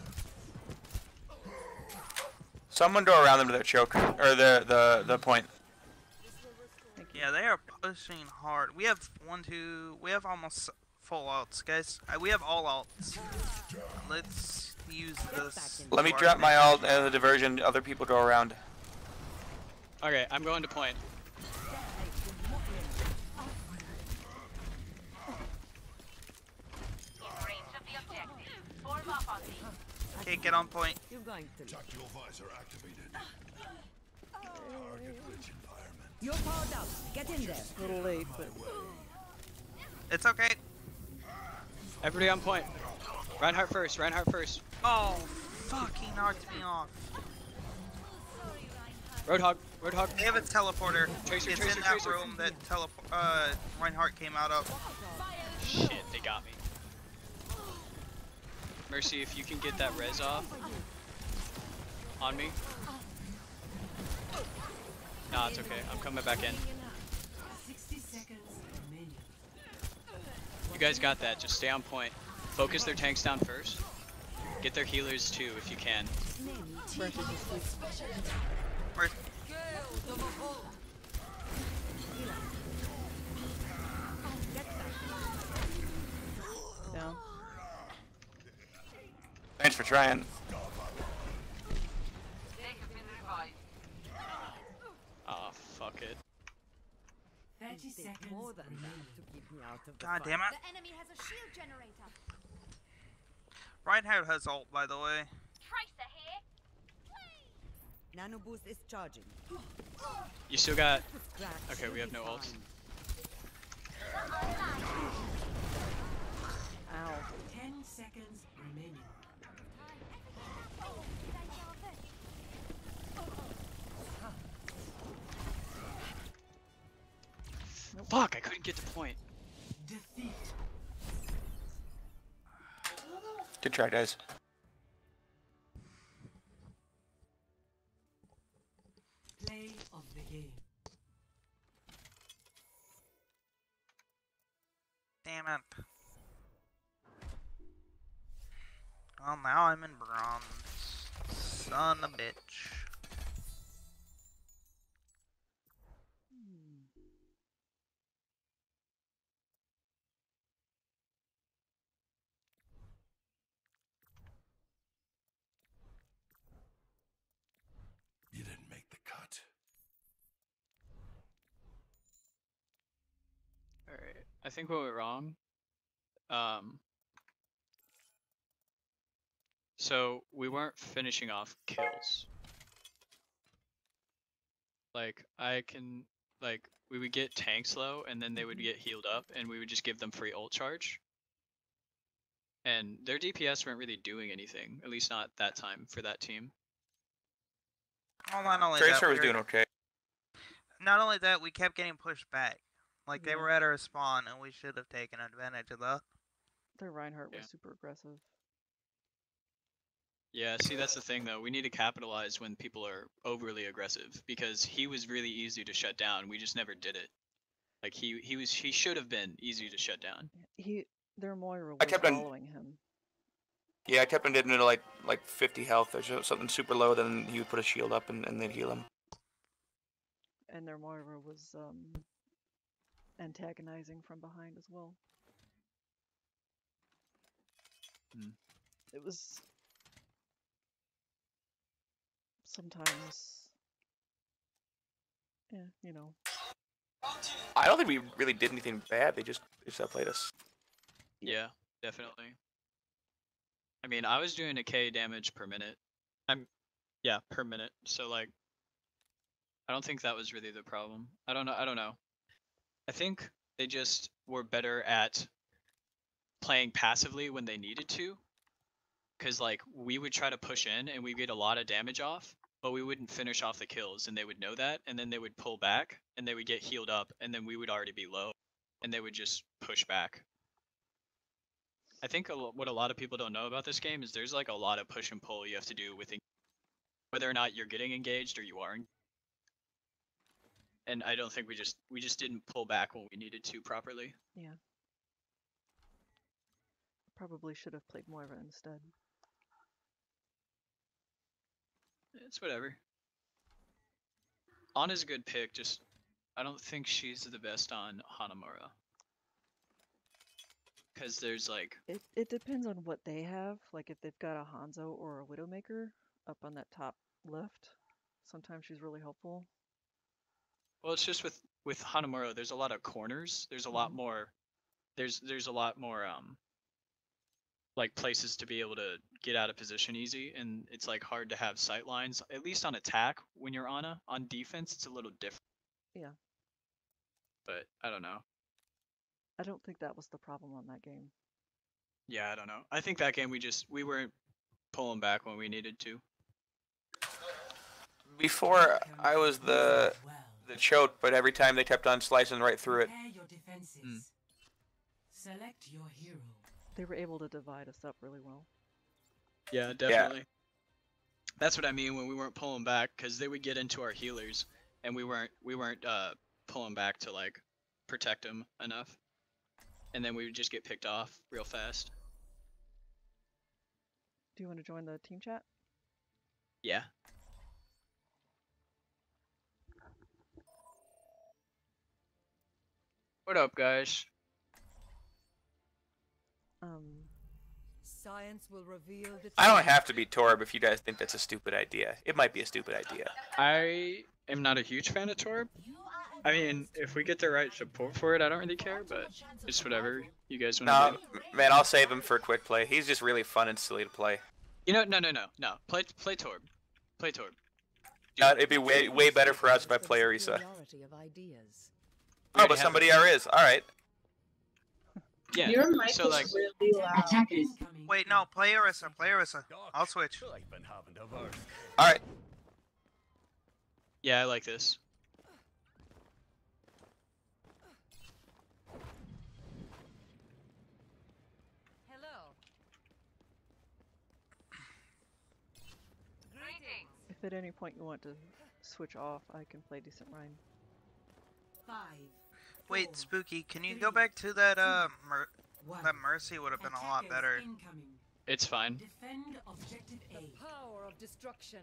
Someone go around them to their choke or the the the point. Yeah, they are pushing hard. We have one, two, we have almost full alts, guys. Uh, we have all alts. Let's use this. Let me drop my advantage. ult and the diversion. Other people go around. Okay, I'm going to point. In range of the objective. Form up on me. Okay, get on point. You're going to. Tactical visor activated. Target rich environment. You're powered up. Get in there. A little late, but It's okay. Everybody on point. Reinhardt first. Reinhardt first. Oh, fucking knocked me off. Roadhog. Roadhog. They have a teleporter. Tracer, it's tracer, in that tracer. room that tele uh Reinhardt came out of. Shit, they got me. Mercy, if you can get that res off on me. Nah, it's okay. I'm coming back in. You guys got that. Just stay on point. Focus their tanks down first. Get their healers too, if you can. Mercy. Thanks for trying. Ah, fuck it. 30 Take seconds more than that to keep me out of God damn it. The enemy has a shield generator. Reinhardt has ult, by the way. Tracer here. Nano boost is charging. You still got. Okay, we have no ults. fine. Ow. 10 seconds Fuck! I couldn't get the point. Defeat. Good try, guys. Play of the game. Damn it. Well, now I'm in bronze. Son of a bitch. You didn't make the cut. Alright. I think what went wrong. Um. So we weren't finishing off kills. Like I can like we would get tanks low and then they would get healed up and we would just give them free ult charge. And their DPS weren't really doing anything, at least not that time for that team. Well, not only Tracer that, was were- doing okay. Not only that, we kept getting pushed back. Like, they Yeah. were at our spawn, and we should have taken advantage of that. Their Reinhardt Yeah. was super aggressive. Yeah, see that's the thing though. We need to capitalize when people are overly aggressive because he was really easy to shut down. We just never did it. Like he he was he should have been easy to shut down. He, their Moira was I kept on- following him. Yeah, I kept on getting to like like 50 health or something super low. Then he would put a shield up and, and then heal him. and their Moira was um, antagonizing from behind as well. Hmm. It was sometimes, yeah, you know, I don't think we really did anything bad. They just they just outplayed us. Yeah, definitely. I mean, I was doing a K damage per minute. I'm yeah, per minute. So like I don't think that was really the problem. I don't know I don't know. I think they just were better at playing passively when they needed to. Cuz like we would try to push in and we'd get a lot of damage off, but we wouldn't finish off the kills and they would know that and then they would pull back and they would get healed up and then we would already be low and they would just push back. I think a, what a lot of people don't know about this game is there's like a lot of push and pull you have to do with whether or not you're getting engaged or you aren't. And I don't think we just we just didn't pull back when we needed to properly. yeah. Probably should have played Moira instead. It's whatever. Ana's a good pick, just I don't think she's the best on Hanamura. Cause there's like It it depends on what they have. Like if they've got a Hanzo or a Widowmaker up on that top left, sometimes she's really helpful. Well, it's just with with Hanamura, there's a lot of corners. There's a lot Mhm. more. There's there's a lot more um. Like places to be able to get out of position easy, and it's like hard to have sight lines. At least on attack, when you're on a on defense, it's a little different. Yeah. But I don't know. I don't think that was the problem on that game. Yeah, I don't know. I think that game we just we weren't pulling back when we needed to. Before I was the the choke, but every time they kept on slicing right through it. Prepare your defenses. Select your hero. They were able to divide us up really well. Yeah, definitely. That's what I mean when we weren't pulling back, because they would get into our healers, and we weren't we weren't uh pulling back to like protect them enough. and then we would just get picked off real fast. Do you want to join the team chat? Yeah. What up, guys? Um, Science will reveal the I don't have to be Torb if you guys think that's a stupid idea. It might be a stupid idea. I am not a huge fan of Torb. I mean, if we get the right support for it, I don't really care, but it's whatever you guys want to No, do. man, I'll save him for a quick play. He's just really fun and silly to play. You know, no, no, no, no. Play, play Torb. Play Torb. No, it'd be way way better for us if I play Orisa. Superiority. Oh, but somebody it. are is. All right. Yeah. Your mic so is like, really loud. Wait, no, play Orisa, play Orisa. I'll switch. All right. yeah, I like this. Hello. Greetings. if at any point you want to switch off, I can play decent Rhyme. Five. Wait, Spooky, can you go back to that, uh, mer One. that Mercy would have been a lot better. It's fine. Defend objective The power of destruction.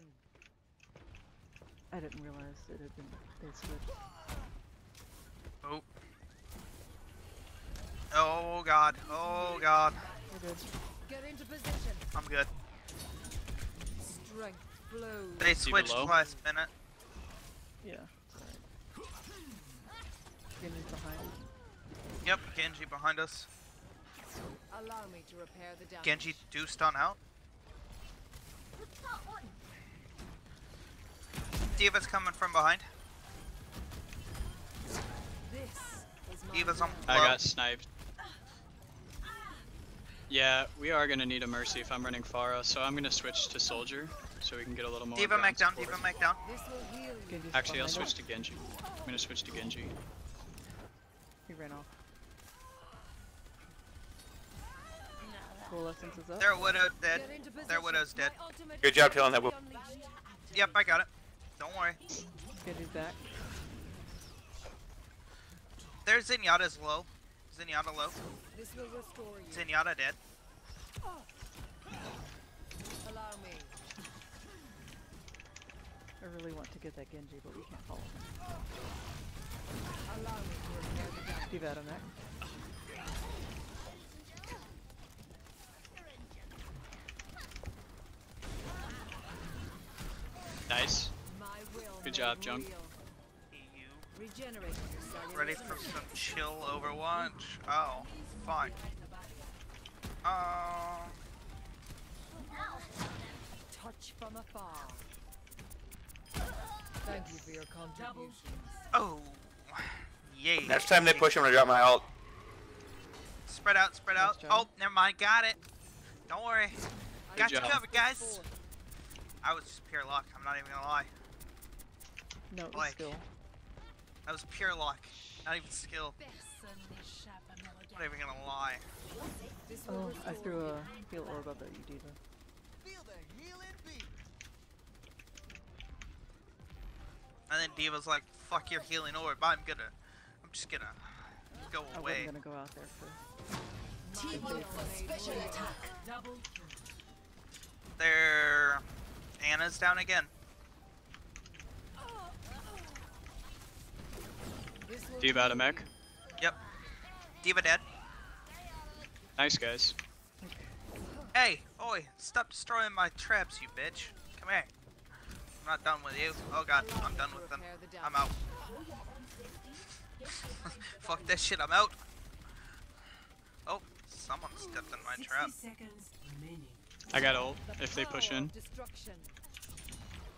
I didn't realize it had been they switched. Oh. Oh god, oh god. Get into position. I'm good. Strength flows. They switched low? last minute. Yeah. Sorry. Genji's behind. Yep, Genji behind us. Allow me to repair the damage. Genji do stun out. D.Va's coming from behind. This is my D.Va's on I got sniped. Yeah, we are gonna need a mercy if I'm running Pharah, so I'm gonna switch to soldier so we can get a little more. D.Va ground mech down. D.Va mech down. This will heal you. Genji's Actually, I'll switch to Genji. I'm gonna switch to Genji. He ran off. Coalescence is up. Their widow dead. Their widow's dead. Good job killing that will wolf. Yep, I got it. Don't worry. Genji's back. There's Zenyatta's low. Zenyatta low. This will restore you. Zenyatta dead. Allow me. I really want to get that Genji, but we can't follow him. Allow me to repair the damage. Next. Nice. Good job, Junk. real. EU. Regenerating your cellular Ready for some chill Overwatch? Oh, fine. Uh, Touch from afar. Thank you for your contributions. oh. Yay. Next time they push, I'm gonna drop my ult. Spread out, spread out. John. Oh, never mind. Got it. Don't worry. Got you job. covered, guys. I was just pure luck. I'm not even gonna lie. No, it Like- still. That was pure luck. Not even skill. I'm Not even gonna lie. Oh, I threw a heal orb up at you, D.Va. Feel the healing beat. And then D.Va's like, "Fuck your healing orb. But I'm gonna. I'm just gonna go I away." wasn't gonna go out there for. My will made real. Double. There. Ana's down again. This D.Va out of mech. Yep. D.Va dead. Nice guys. Hey, oi! Stop destroying my traps, you bitch. Come here. I'm not done with you. Oh god, I'm done with them. I'm out. Fuck this shit, I'm out. Oh, someone stepped in my trap. I got ult The if they push in.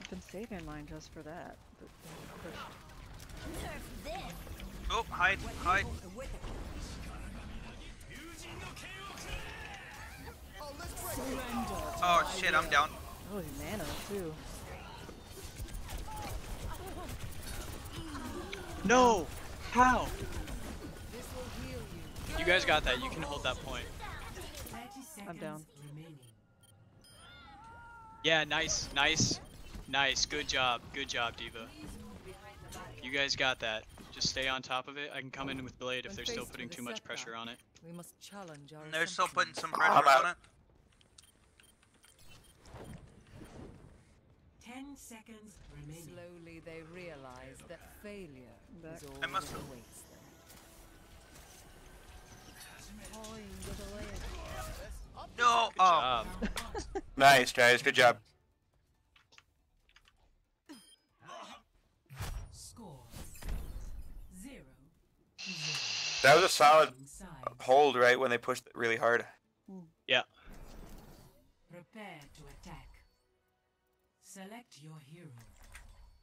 I've been saving mine just for that, but they pushed. Oh, hide, hide. Oh shit, I'm down. Oh, he's mana too. No! How? This will heal you. You guys got that. You can hold that point. I'm down. Yeah, nice, nice, nice. Good job, good job, D.Va. You guys got that. Just stay on top of it. I can come in with blade if they're still putting too much pressure on it. We must challenge our they're still putting some pressure on it. Ten seconds remaining. Slowly they realize that failure is all I must have- awaits. No. Good oh. Nice, guys. Good job. That was a solid hold, right, when they pushed it really hard. Yeah. Prepare to attack. Select your hero.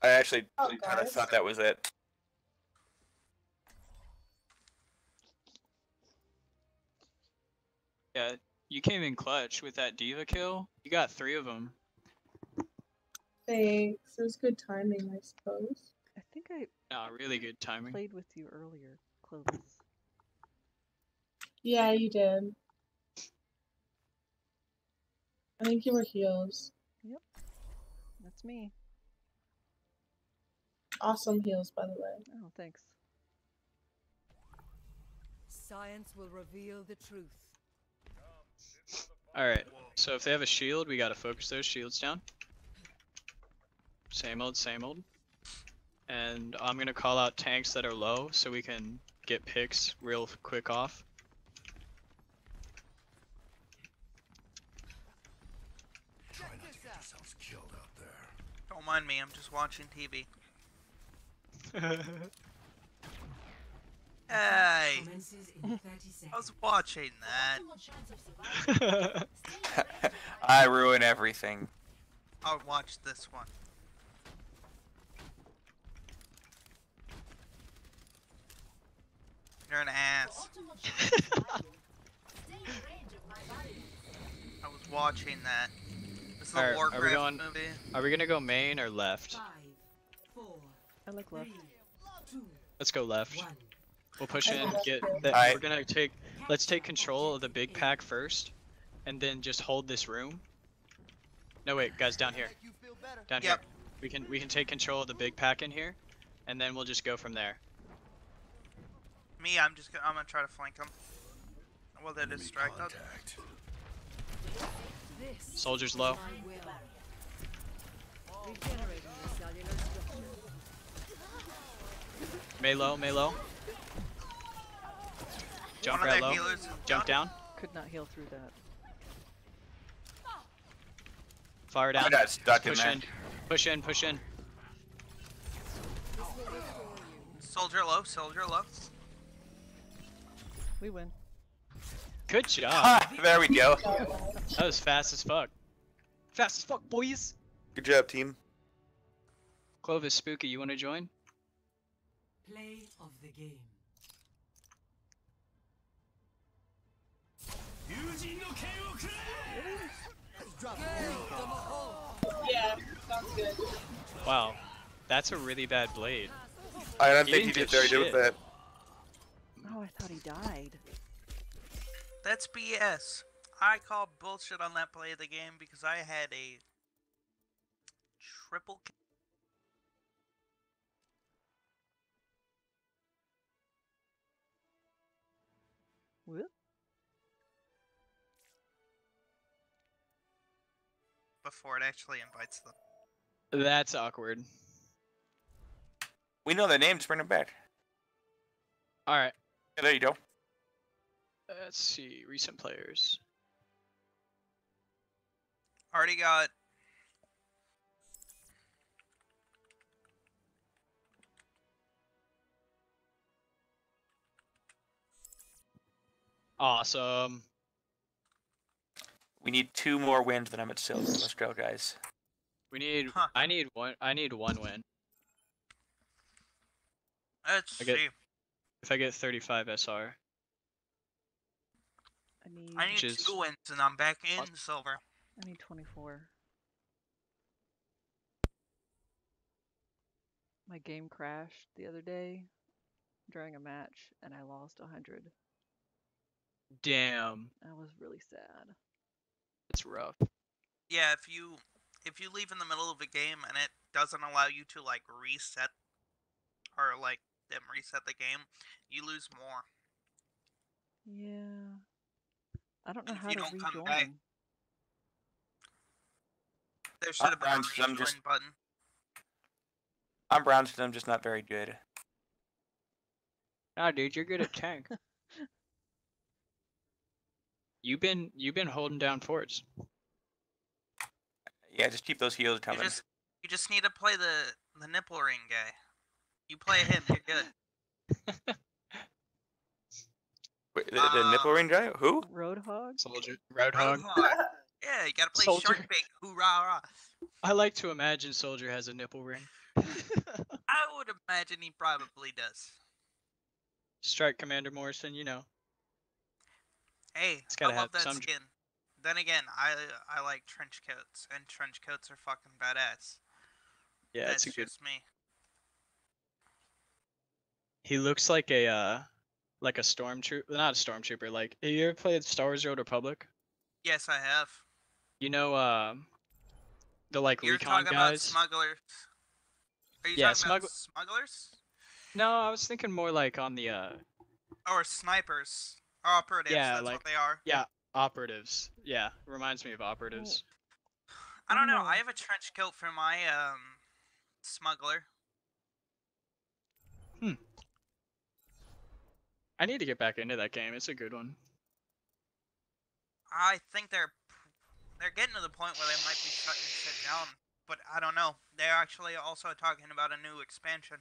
I actually Oh, kind of thought that was it. Yeah, you came in clutch with that D.Va kill. You got three of them. Thanks. It was good timing, I suppose. I think I Nah, really good timing. played with you earlier, Clovis. Yeah, you did. I think you were heals. Yep. That's me. Awesome heals, by the way. Oh, thanks. Science will reveal the truth. Alright, so if they have a shield, we gotta focus those shields down. Same old, same old. And I'm gonna call out tanks that are low so we can get picks real quick off. Don't mind me. I'm just watching TV. Hey. Commences in 30 I was watching that. I ruin everything. I'll watch this one. You're an ass. I was watching that. This is Alright, a are we Warcraft going- movie. Are we gonna go main or left? Five, four, I like left. three, two, Let's go left. one. We'll push in, get good. that. Alright. We're gonna take. Let's take control of the big pack first, and then just hold this room. No wait, guys, down here. Make you. Down Yep. here. We can we can take control of the big pack in here, and then we'll just go from there. Me, I'm just gonna, I'm gonna try to flank them. Well, they're distracted. Soldiers low. is my will. Regenerating the cellular structure. Mei low, Mei low. Jump right their low. Jump down. Could not heal through that. Fire down. got stuck in push there. in. Push in. Push in. Soldier low, soldier low. We win. Good job. There we go. That was fast as fuck. Fast as fuck, boys. Good job, team. Clovis, Spooky, you want to join? Play of the game. Yeah, sounds good. Wow, that's a really bad blade. I don't He think he didn't did get very good with shit. that. Oh, I thought he died. That's BS. I call bullshit on that play of the game because I had a triple before it actually invites them. That's awkward. We know their names. Bring them back. All right. Yeah, there you go. Uh, let's see. Recent players. Already got Awesome. We need two more wins than I'm at silver. Let's go, guys. We need. I need one. I need one win. Let's I get, see. If I get 35 SR. I need. I need is- two wins and I'm back in silver. I need 24. My game crashed the other day during a match and I lost 100. Damn. I was really sad. It's rough. Yeah, if you if you leave in the middle of a game and it doesn't allow you to like reset or like them reset the game, you lose more. Yeah. I don't know If how you to don't come rejoin. back- There should have been a Brown, I'm rejoin just- button. I'm Brownston. I'm just not very good. Nah, dude, you're good at tank. you've been you've been holding down forts. Yeah, just keep those heals You coming. just you just need to play the the nipple ring guy. You play him, you're good. Wait, the, the uh, nipple ring guy? Who? Roadhog? Soldier, Roadhog. Roadhog. Yeah, you gotta play Soldier. shark bait. Hoorah! rah. I like to imagine Soldier has a nipple ring. I would imagine he probably does. Strike Commander Morrison, you know. Hey, It's I gotta love have that some- skin. Then again, I I like trench coats, and trench coats are fucking badass. Yeah, That's it's a good. just me. He looks like a uh, like a stormtrooper. Not a stormtrooper. Like, have you ever played Star Wars: The Old Republic? Yes, I have. You know, um, the like You're recon talking about smugglers. Are you Yeah, talking about smugglers No, I was thinking more like on the uh, or snipers? Operatives. yeah, that's like what they are. yeah, operatives. Yeah, reminds me of operatives. I don't know. I have a trench coat for my um smuggler. Hmm. I need to get back into that game. It's a good one. I think they're they're getting to the point where they might be shutting shit down, but I don't know. They're actually also talking about a new expansion.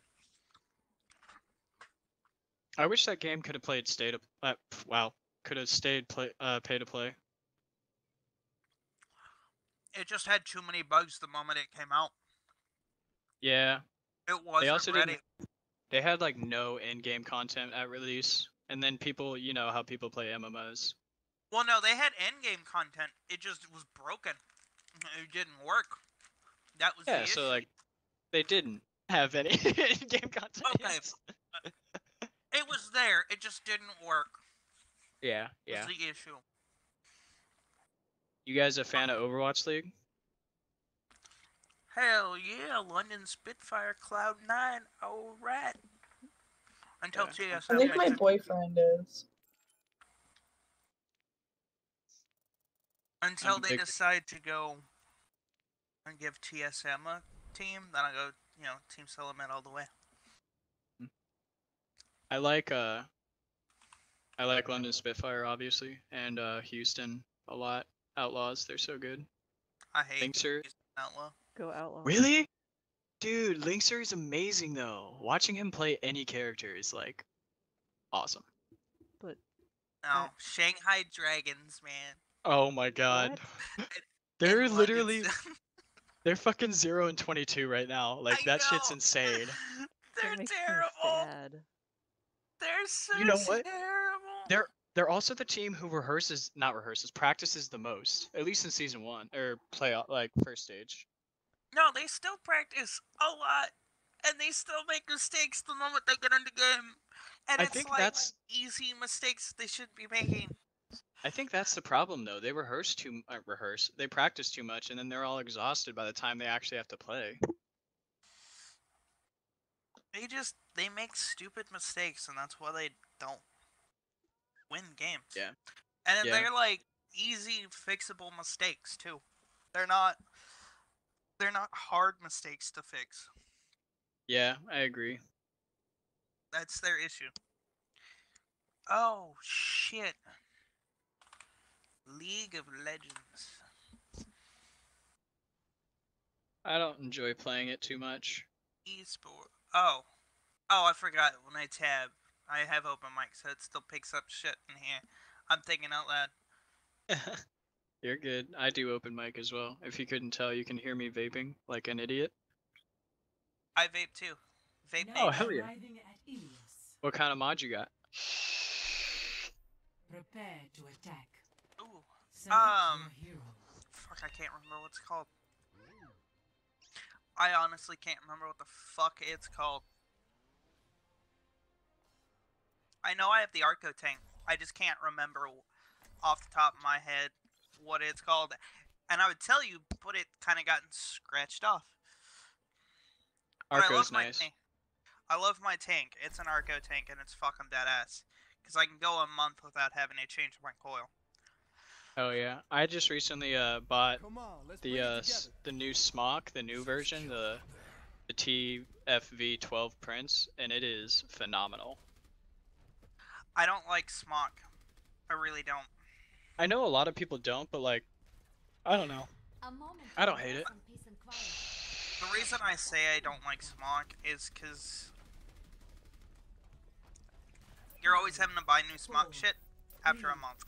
I wish that game could have played stay to. Uh, wow, could have stayed play uh pay to play. It just had too many bugs the moment it came out. Yeah, It wasn't also ready. didn't- they had like no in-game content at release, and then people, you know how people play MMOs. Well, no, they had in-game content. It just was broken. It didn't work. That was Yeah, so like they didn't have any in-game content. Okay. Yet. It was there. It just didn't work. Yeah, Was yeah. the issue. You guys a fan um, of Overwatch League? Hell yeah, London Spitfire Cloud Nine. Oh, all right. Until Yeah. TSM. I think my it- boyfriend is. Until I'm they big- decide to go and give TSM a team, then I go, you know, Team Silhouette all the way. I like uh I like London Spitfire obviously and uh Houston a lot. Outlaws, they're so good. I hate Linkzr. Houston Outlaw. Go outlaw. Really? Dude, Linkzr is amazing though. Watching him play any character is like awesome. But No, Shanghai Dragons, man. Oh my god. they're And literally they're fucking 0 and 22 right now. Like I that shit's insane. They're makes terrible. They're so You know what? terrible. They're they're also the team who rehearses not rehearses, practices the most. At least in season 1 or playoff like first stage. No, they still practice a lot, and they still make mistakes the moment they get into game. And I it's think like that's- easy mistakes they should be making. I think that's the problem though. They rehearse too uh, rehearse. They practice too much and then they're all exhausted by the time they actually have to play. They just they make stupid mistakes, and that's why they don't win games. Yeah. And Yeah. they're like easy fixable mistakes too. They're not they're not hard mistakes to fix. Yeah, I agree. That's their issue. Oh shit. League of Legends. I don't enjoy playing it too much. Esport. Oh. Oh, I forgot when I tab. I have open mic, so it still picks up shit in here. I'm thinking out loud. You're good. I do open mic as well. If you couldn't tell, you can hear me vaping like an idiot. I vape too. Vape Oh, hell yeah. Arriving at Ilios. What kind of mod you got? Prepare to attack. Ooh. Select Um, hero. Fuck, I can't remember what it's called. I honestly can't remember what the fuck it's called. I know I have the Arco tank. I just can't remember off the top of my head what it's called. And I would tell you, but it kind of gotten scratched off. But I Arco's love my nice. tank. I love my tank. It's an Arco tank and it's fucking badass. Because I can go a month without having to change my coil. Oh yeah, I just recently uh bought on, the uh s- the new SMOK, the new version, the the TFV12 Prince, and it is phenomenal. I don't like SMOK. I really don't. I know a lot of people don't, but like, I don't know. I don't hate it. some peace and quiet. The reason I say I don't like SMOK is because you're always having to buy new SMOK shit after a month.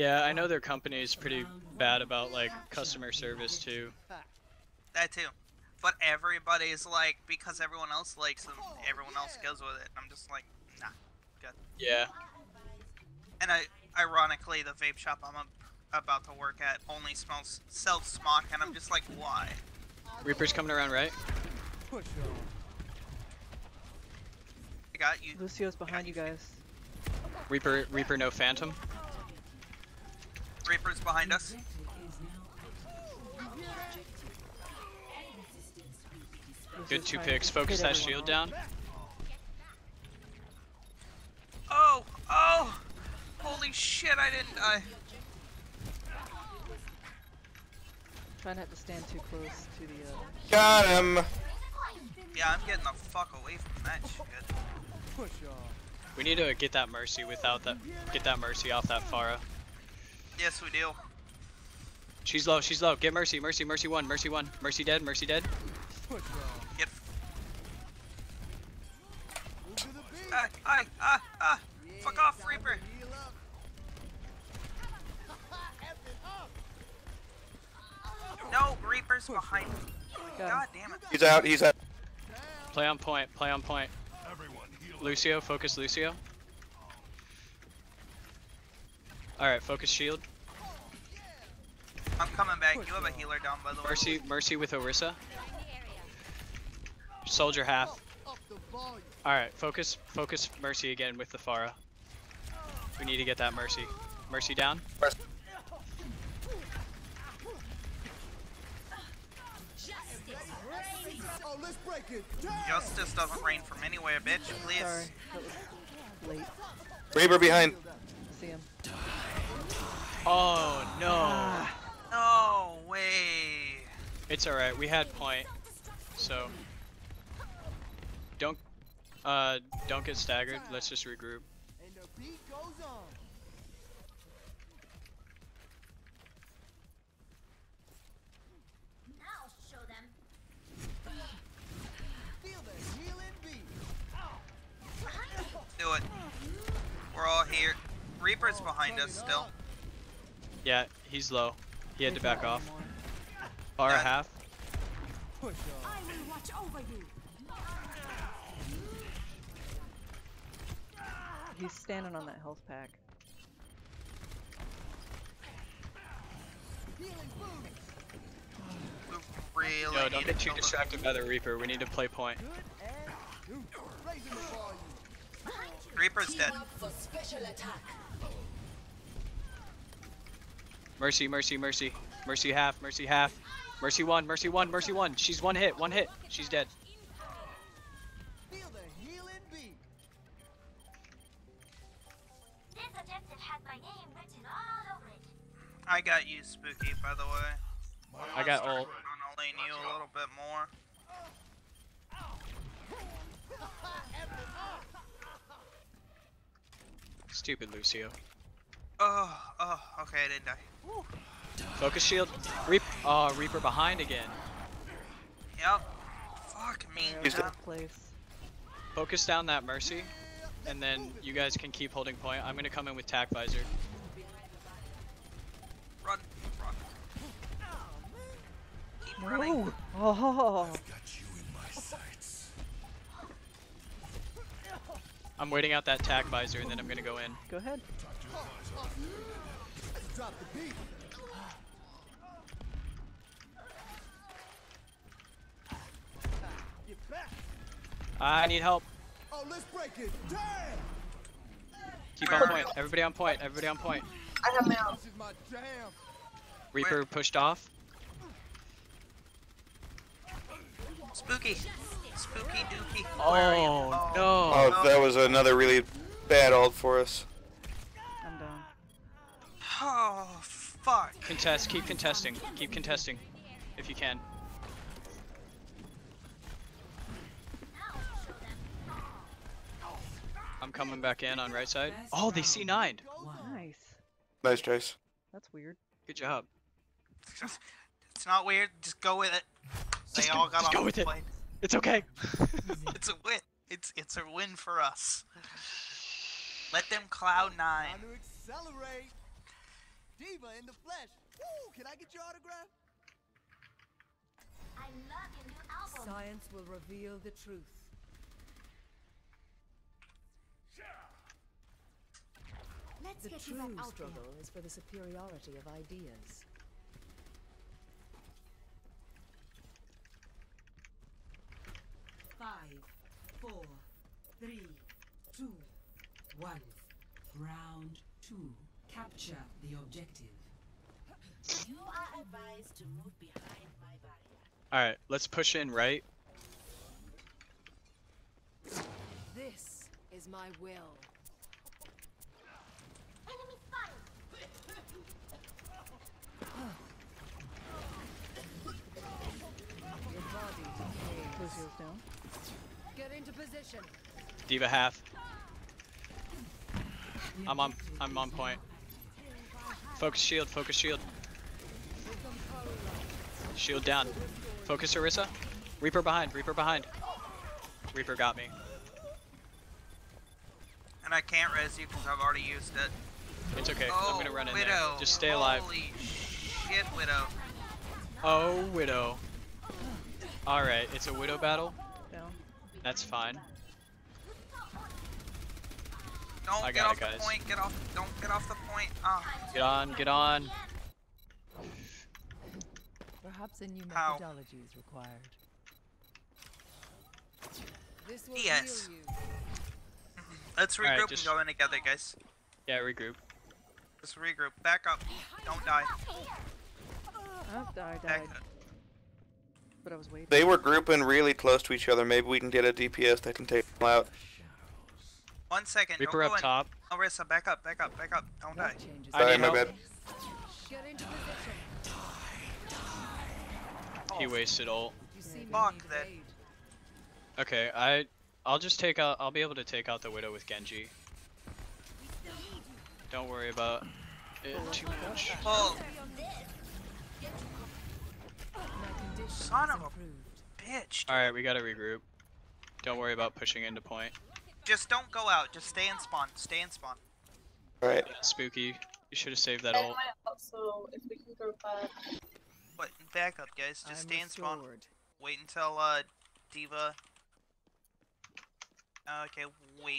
Yeah, I know their company is pretty bad about like customer service too. That too. But everybody's like, because everyone else likes them, everyone else goes with it. I'm just like, nah, good. Yeah. And I, ironically, the vape shop I'm about to work at only smells self SMOK, and I'm just like, why? Reaper's coming around, right? Push I got you. Lucio's behind you guys. Reaper, Reaper, no Phantom. Reaper's behind us. Good two picks. Focus that shield down. Oh, oh, holy shit! I didn't die. Try not to stand too close to the. Uh... Got him. Yeah, I'm getting the fuck away from that shit. Push on. We need to get that Mercy without that. Get that Mercy off that Pharah. Yes, we do. She's low. She's low. Get Mercy. Mercy. Mercy one. Mercy one. Mercy dead. Mercy dead. Push on. Get. Move to the beat. Ah, ah, ah, ah. Fuck off, Reaper. to heal up. F it up. No, Reaper's behind me. Got. God damn it. He's out. He's out. Play on point. Play on point. Lucio. Focus Lucio. Alright, focus shield. I'm coming back. You have a healer down, by the way. Mercy, Mercy with Orisa. Soldier half. Up the volume. Alright, focus, focus Mercy again with the Pharah. We need to get that Mercy. Mercy down. Oh, let's break it. Damn. Justice doesn't rain from anywhere, bitch. Please. Sorry, late. Reaper behind. See him. Oh no. No way. It's alright, we had point. So don't uh don't get staggered. Let's just regroup. And the beat goes on. Now show them. Feel the healing beat. Do it. We're all here. Reaper's behind us still. Yeah, he's low. He had to back off. Anymore. Bar Yeah. half. Push on. I will watch over you. He's standing on that health pack. Healing boost. We really No, don't get too distracted by the Reaper. We need to play point. Good and new. Raising the. Reaper's dead. Mercy, mercy, mercy. Mercy half, mercy half. Mercy one, mercy one, mercy one. She's one hit, one hit. She's dead. Healing beat. This objective has my name written all over it. I got you, Spooky, by the way. I got Start ult. Annoying you a little bit more. Stupid Lucio. Oh, oh, okay, I didn't die. Woo. Focus shield. Reap. Oh, Reaper behind again. Yep. Fuck me. He's man. place. Focus down that mercy, and then you guys can keep holding point. I'm gonna come in with tac visor. Run, run. Keep running. No. Oh. I'm waiting out that tac visor, and then I'm gonna go in. Go ahead. Let's drop the beat. Get back. I need help. Oh, let's break it. Damn. Keep on point. Everybody on point. Everybody on point. I have now. This is my jam. Reaper pushed off. Spooky. Spooky Dookie. Where are you? Oh, Oh, that was another really bad ult for us. I'm down. Oh, fuck. Contest, keep contesting. Keep contesting. If you can. I'm coming back in on right side. Oh, they C9'd. Nice. Nice Chase. That's weird. Good job. It's not weird. Just go with it. They Just all go- got just off go the with it. plane. It's okay. It's a win. It's it's a win for us. Let them cloud nine. Time to accelerate. D.Va in the flesh. Woo, can I get your autograph? I love your new album. Science will reveal the truth. Let's The get you true back out struggle there. is for the superiority of ideas. Five, four, three, two, one. Round two. Capture the objective. You are advised to move behind my barrier. Alright, let's push in right. This is my will. Enemy spotted. Your body decays. Down. Get into position. D.Va half. I'm on I'm on point. Focus shield, focus shield. Shield down. Focus Orisa. Reaper behind, Reaper behind. Reaper got me. And I can't res you because I've already used it. It's okay, oh, I'm gonna run in Widow. there. Just stay alive. Holy shit, Widow. Oh, Widow. Alright, it's a Widow battle. Down. That's fine. Don't I get got off it, the guys. point. Get off. Don't get off the point. Ah. Get on, get on. Perhaps a new Ow. methodology is required. This will Yes. heal you. Let's regroup Alright, just- and go in together, guys. Yeah, regroup. Just regroup. Back up. Don't die. Oh, I died. Back died. up. But I was waiting. They were grouping really close to each other. Maybe we can get a DPS that can take them out. One second. Reaper don't up go in. top. Orisa, back up. Back up. Back up. Don't die. Changes. I Sorry, need my help. bad. Get into position. He wasted ult. You Fuck that. Okay, I I'll just take out I'll be able to take out the Widow with Genji. Don't worry about it too much. Oh, Son of a- bitch. Alright, we gotta regroup. Don't worry about pushing into point. Just don't go out. Just stay in spawn. Stay in spawn. Alright. Spooky, you should have saved that And ult. my also, if we can go back. But back up, guys. Just I'm stay in spawn. restored. Wait until uh D.Va. Okay, wait.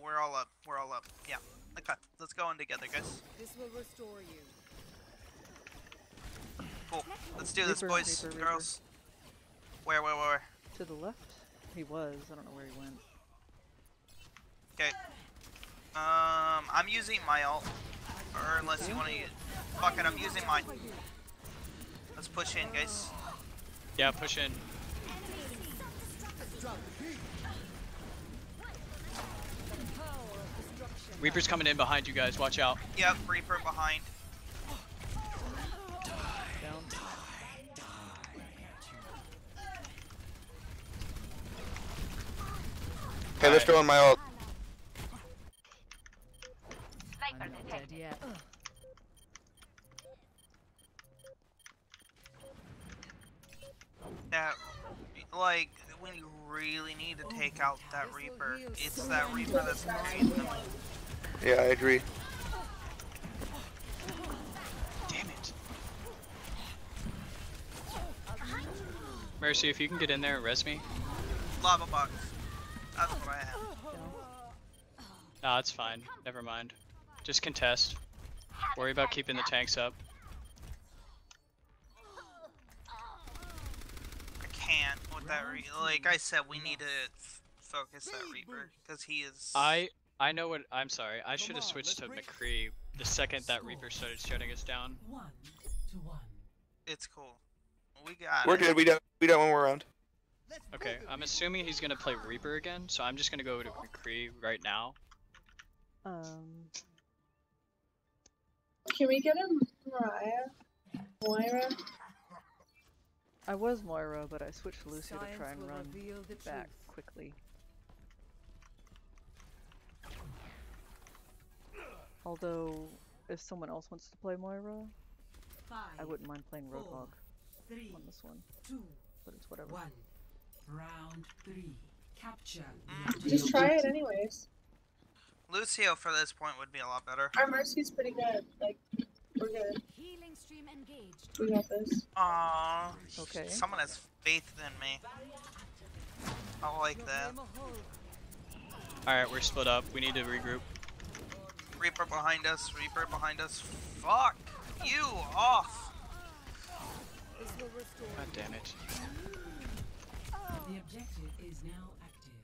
We're all up. We're all up. Yeah. Okay. Let's go in together, guys. This will restore you. Cool. Let's do this, Reaper, boys, Reaper, Reaper. girls. Where, where, where? To the left? He was. I don't know where he went. Okay. Um, I'm using my ult. Or unless you want to use. Fuck it, I'm using mine. Let's push in, guys. Yeah, push in. Reaper's coming in behind you guys, watch out. Yep, Reaper behind. Down. Okay, let's throw in my ult. I'm Sniper not dead detected. Yet. That, like, when you really need to take out that Reaper, it's that Reaper that's carrying them. Yeah, I agree. Damn it. Mercy, if you can get in there and res me. Lava box. That's what I have. Nah, it's fine. Never mind. Just contest. Worry about keeping the tanks up. I can't with that re- Like I said, we need to focus that Reaper, because he is... I I know what I'm sorry. I should have switched to McCree the second that Reaper started shutting us down. One to one. It's cool. We got We're it. good. We don't. We don't when we're around. Okay, I'm assuming he's gonna play Reaper again, so I'm just gonna go to McCree right now. Um, Can we get a Mariah? Moira? I was Moira, but I switched to Lucio to Science try and will run reveal back truth. quickly. Although, if someone else wants to play Moira, I wouldn't mind playing four, Roadhog three, on this one, two, but it's whatever. one. Round three. Capture. Just try it anyways. Lucio for this point would be a lot better. Our Mercy's pretty good. Like, we're good. Healing stream engaged. We got this. Aww. Okay. Someone has faith in me. I like that. Alright, we're split up. We need to regroup. Reaper behind us. Reaper behind us. Fuck you off. God damn it. The objective is now active.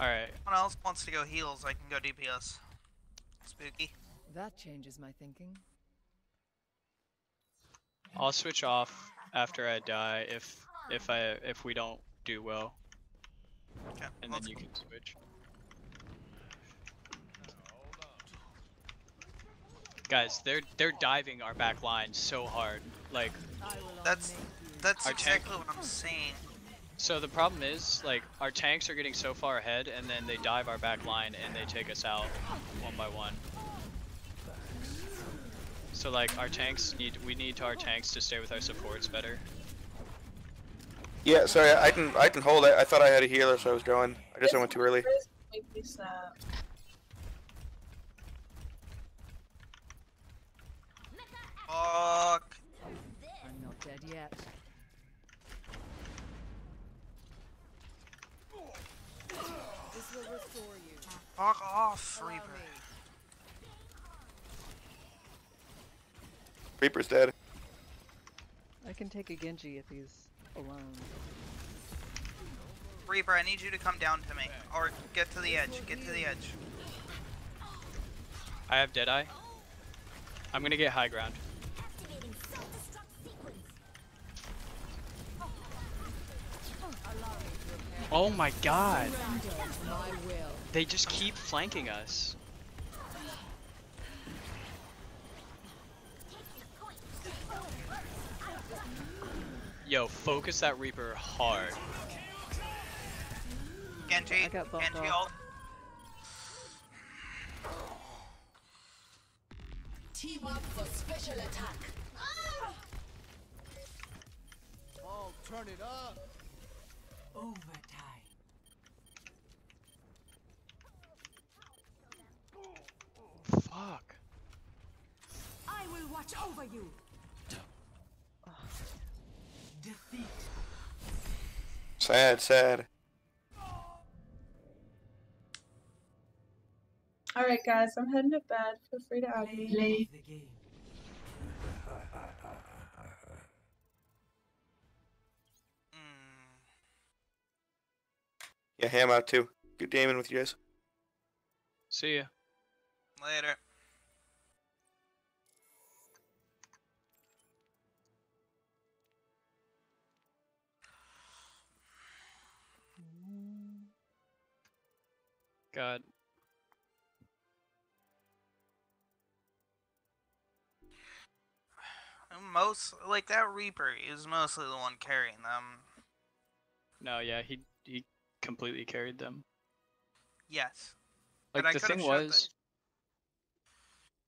Alright. If someone else wants to go heals. I can go DPS. Spooky. That changes my thinking. I'll switch off after I die if if I if we don't do well. Okay. And then you can switch. Guys, they're they're diving our back line so hard. Like That's that's Our tank- exactly what I'm saying. So the problem is like our tanks are getting so far ahead and then they dive our back line and they take us out one by one. So like our tanks need we need our tanks to stay with our supports better. Yeah, sorry, I can I can hold it. I thought I had a healer, so I was going. I guess I went too early. Make me snap. Fuck. I'm not dead yet. This will restore you. Fuck off, Reaper. Reaper's dead. I can take a Genji if he's alone. Reaper, I need you to come down to me. Or get to the edge. Get to the edge. I have Deadeye. I'm gonna get high ground. Oh my god! My will. They just keep flanking us. Yo, focus that Reaper hard. Genji. I got bumped Genji off. ult. Team up for special attack. Oh, turn it up. Overtime. Fuck. I will watch over you. Defeat. Sad, sad. Alright, guys, I'm heading to bed. Feel free to add me. Play the game. Yeah, ham out too. Good gaming with you guys. See ya. Later. God. Most like that Reaper is mostly the one carrying them. No, yeah, he he completely carried them. Yes. Like But the thing the- was,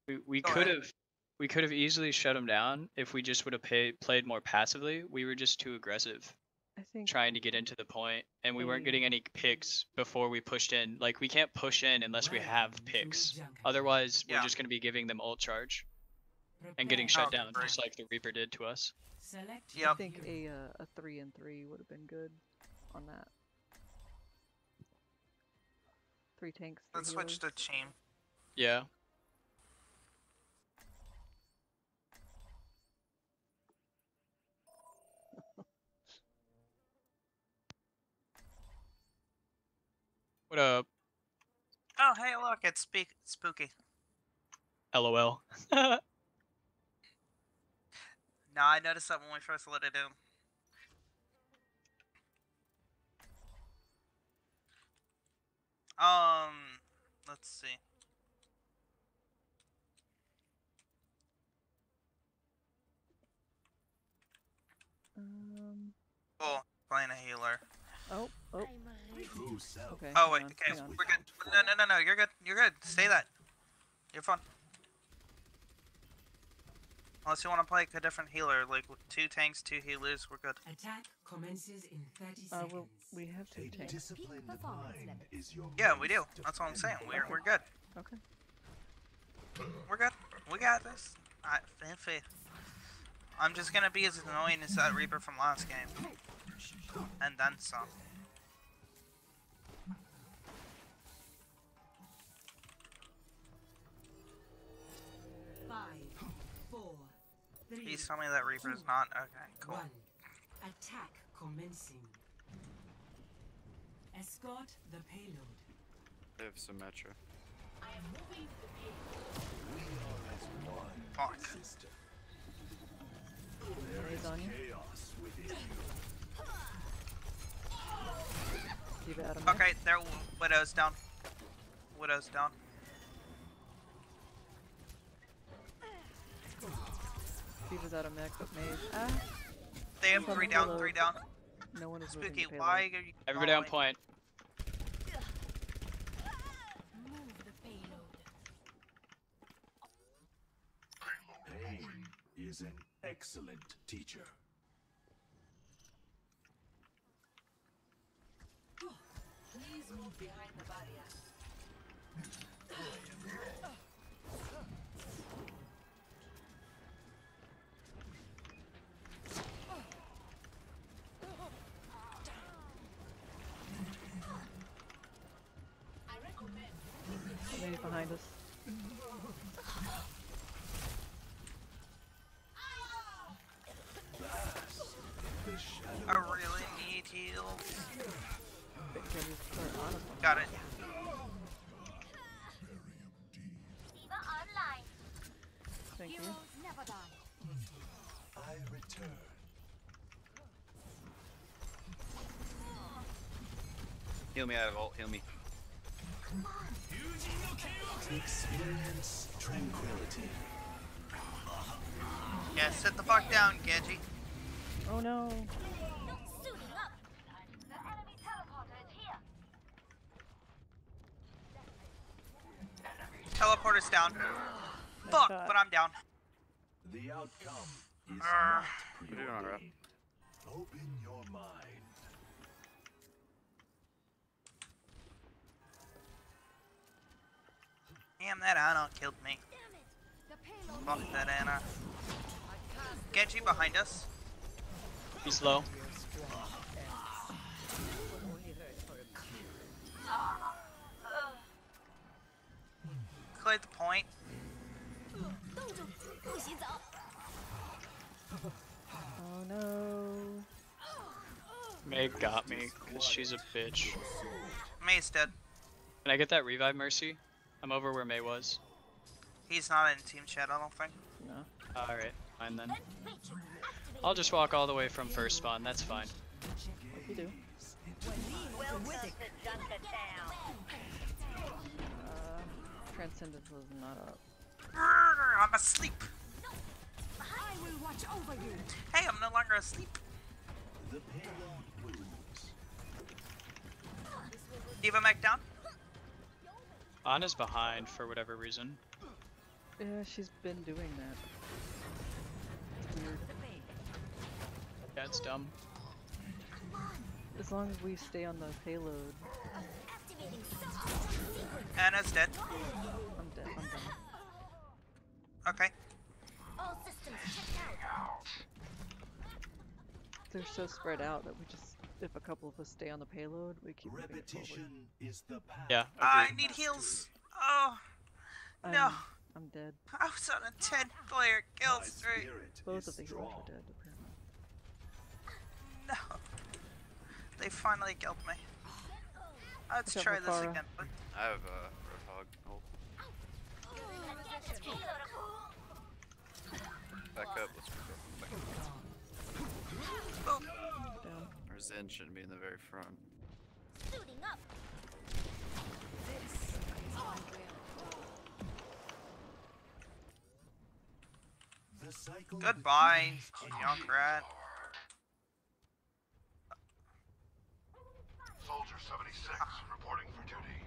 we we could have we could have easily shut him down if we just would have pay, played more passively. We were just too aggressive, I think trying to get into the point, and we weren't getting any picks before we pushed in. Like we can't push in unless we have picks. Otherwise, we're just gonna be giving them ult charge and getting shut Okay, down, great. just like the Reaper did to us. Select I think a uh, a three and three would have been good on that. Three tanks. Three Let's switch healers. to team. Yeah. What up? Oh, hey, look, it's speak spooky. LOL. No, I noticed that when we first let it in. Um, let's see. Um. Oh, playing a healer. Oh. Oh. True self. Okay. Oh wait, on, okay, we're good. No, no, no, no, you're good. You're good. Stay that. You're fine. Unless you want to play a different healer, like two tanks, two healers, we're good. Attack commences in 30 Uh, seconds. well, we have two tanks. Disciplined is your Yeah, we do. That's what I'm saying. We're we're good. Okay. We're good. We got this. I fan faith. I'm just gonna be as annoying as that Reaper from last game, and then some. Five, four, three, Please tell me that Reaper is not. Okay, cool. one. Attack commencing. Escort the payload. They have Symmetra. Fuck. Raise on you. chaos within Keep it out of mech. Okay, there. Widow's down. Widow's down. Keep out of mech, but mage. Ah. They have three down, payload. three down. No one is moving Spooky, the payload. why are you? Everybody on point. Pain is an excellent teacher. Please behind the barrier. I recommend Maybe behind us. Heal me out of ult, heal me. Experience tranquility. Yeah, sit the fuck down, Genji. Oh no. Suiting up. The enemy teleporter is. Teleporter's down. Fuck, but I'm down. The outcome is Arrgh. not We're Ana killed me. Fuck that Ana. Genji behind us. He's low. Cleared the point. Oh no. Mei got me, because she's a bitch. Mei's dead. Can I get that revive, Mercy? I'm over where Mei was. He's not in team chat, I don't think. No. Alright, fine then. I'll just walk all the way from first spawn, that's fine. You do. Uh, Transcendence was not up. I'm asleep. I will watch over you. Hey, I'm no longer asleep. The payload moves. D.Va mech down. Ana's behind for whatever reason. Yeah, she's been doing that. It's weird. Yeah, it's dumb. As long as we stay on the payload, Ana's dead. I'm dead. I'm done. Okay. All systems checked out. They're so spread out that we just, if a couple of us stay on the payload, we keep Repetition forward. is the path. Yeah, I agreed. need heals. Oh, I'm, no. I'm dead. I was on a 10 player kill streak. Both of the heroes are dead, apparently. No. They finally killed me. Let's Watch out try for this Pharah. again. I have a Roadhog ult. Let's get this payload. Back up. Let's back up. Down. Our Zen shouldn't be in the very front. Suiting up. The cycle Goodbye, begins young rat. Soldier 76 reporting for duty.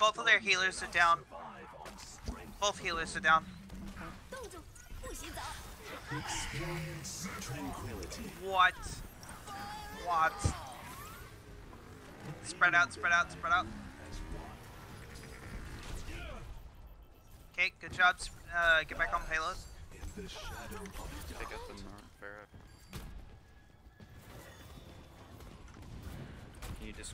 Both of their healers are down. Both healers are down. What? What? Spread out, spread out, spread out. Okay, good job. Uh, get back on payload. Pick up the Pharah. Can you just...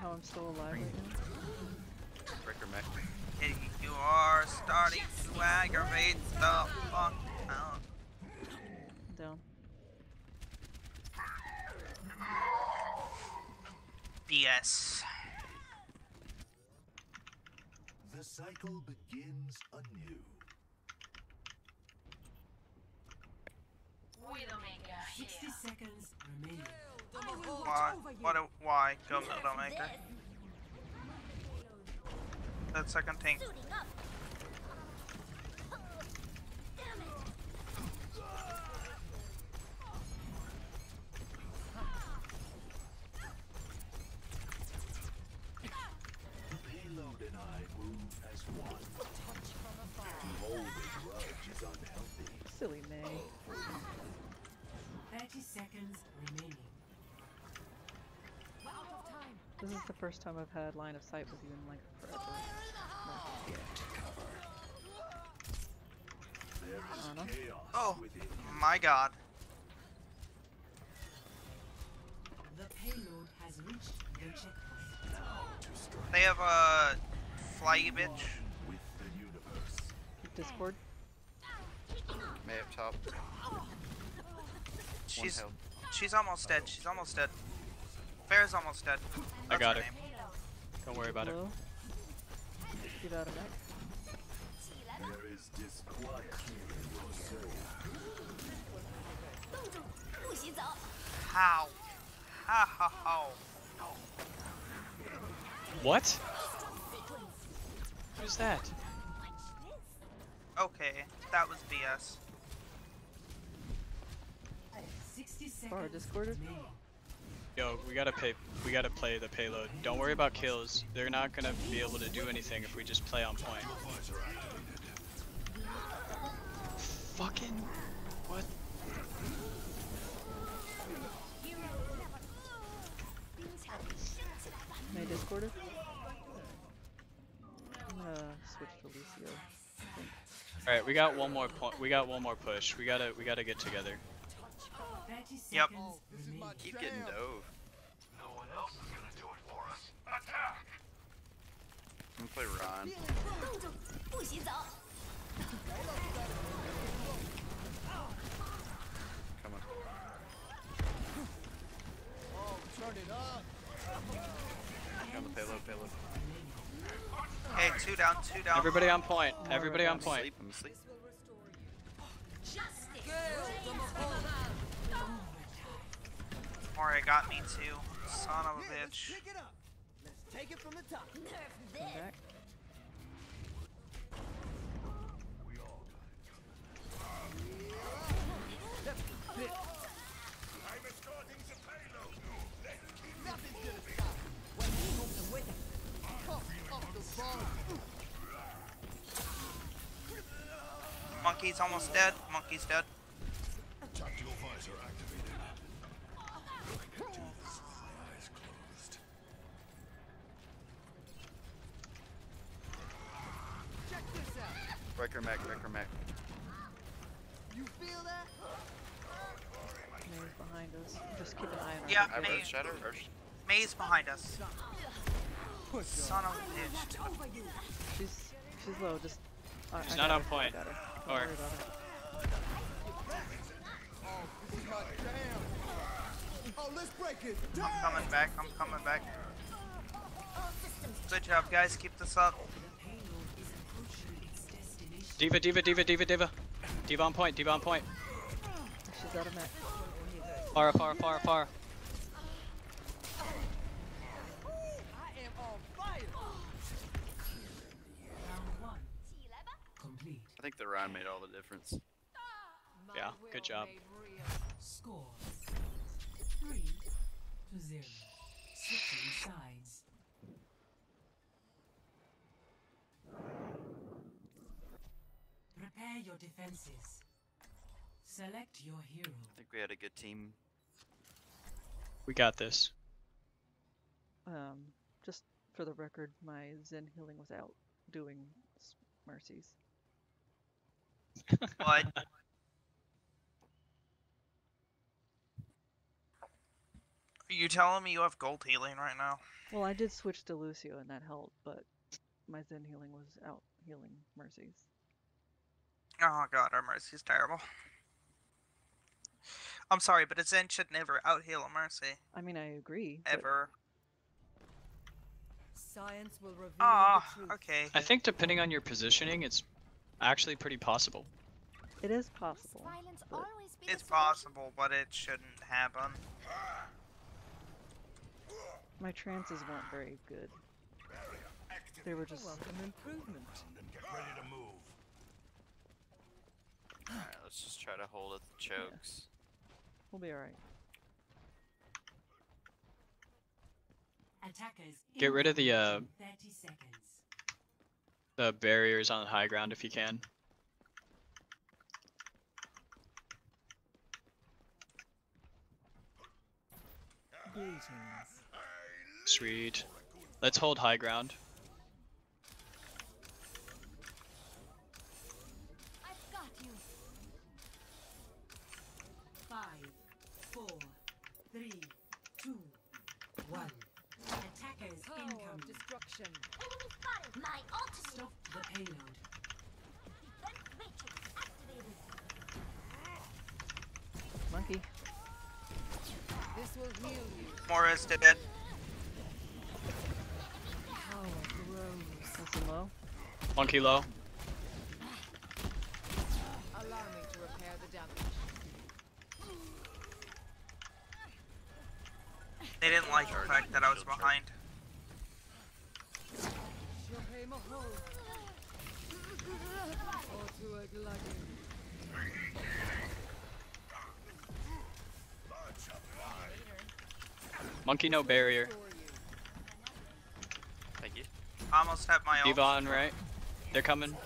how I'm still alive right now. break her mech? Hey, You are starting to aggravate the fuck out. Down. BS. The cycle begins anew. Sixty seconds remaining. Why? What? A, why? Go Widowmaker. That second tank. Suiting up. Damn seconds The payload and I move as one. To hold a grudge is unhealthy. Silly Mei. Thirty seconds remaining. This is the first time I've had line of sight with you in like forever. There is Ana? chaos Oh, within. my god. The payload has reached the checkpoint. They have a flyy bitch. With the universe. Discord. May have top. She's she's almost dead. She's almost dead. Bear's almost dead. That's I got her. Name. Don't worry about it. Get out of that. There is disquiet How? Ha ha. What? Who's that? Okay, that was BS. Far discorded? Yo, we gotta pay. We gotta play the payload. Don't worry about kills. They're not gonna be able to do anything if we just play on point. Fucking what? Mei Discorded. I'm gonna switch to Lucio. All right, we got one more point. We got one more push. We gotta. We gotta get together. Yep. Keep getting dove. No one else is gonna do it for us. Attack! I'm gonna play Ron. Come on. Oh, turn it up! Got the payload, payload. Hey, two down, two down. Everybody on point. Everybody on point. Sleep, sleep. Justice. Moira got me too. Son of a Yeah, let's bitch. pick it up. Let's take it from the top. Nerf Come this. back. Nothing's gonna stop. When we open with it. Pump up the volume. Monkey's almost dead. Monkey's dead. Tactical visor activated. I can do this with my eyes closed. Check this out. Break her mech, break her mech. You feel that? Mei's behind us. Just keep an eye on her. Yeah, I May, wrote Shadow or sh- Mei's behind us. Son of a bitch. She's she's low. Just I- She's I not on her, point. got her. Don't Or worry about her. Oh, let's break it. I'm coming back. I'm coming back. Good job, guys. Keep this up. D.Va, D.Va, D.Va, D.Va, D.Va. D.Va on point, D.Va on point. She's out of mech. Far, far, far, far. I am on fire. I think the round made all the difference. Yeah, good job. Score. Three to zero. Switching sides. Prepare your defenses. Select your hero. I think we had a good team. We got this. Um, just for the record, my Zen healing was out doing s- mercies. What? Are you telling me you have gold healing right now? Well, I did switch to Lucio and that helped, but my Zen healing was out healing mercies. Oh god, our mercy's terrible. I'm sorry, but a Zen should never out heal a mercy. I mean, I agree. but Ever. Science will reveal Ah, the truth. okay. I think depending on your positioning, it's actually pretty possible. It is possible. but It's possible, but it shouldn't happen. my trances weren't very good. They were just Welcome improvement. Alright, let's just try to hold it the chokes. We'll be alright. Attackers. Get rid of the uh, in 30 seconds. the barriers on the high ground if you can. Sweet. Let's hold high ground. I've got you. Five, four, three, two, one. Attackers Power of incoming. destruction. Enemy spotted. My ultimate. Stop the payload. Defense matrix activated. Monkey. This will heal you. Moira's dead. Power grows. Listen low. Monkey low. Allow me to repair the damage. They didn't like the fact that I was behind. Shohei Mahal. Or to a gladiator. Monkey no barrier. Thank you. Almost had my ult. D.Va on right. They're coming.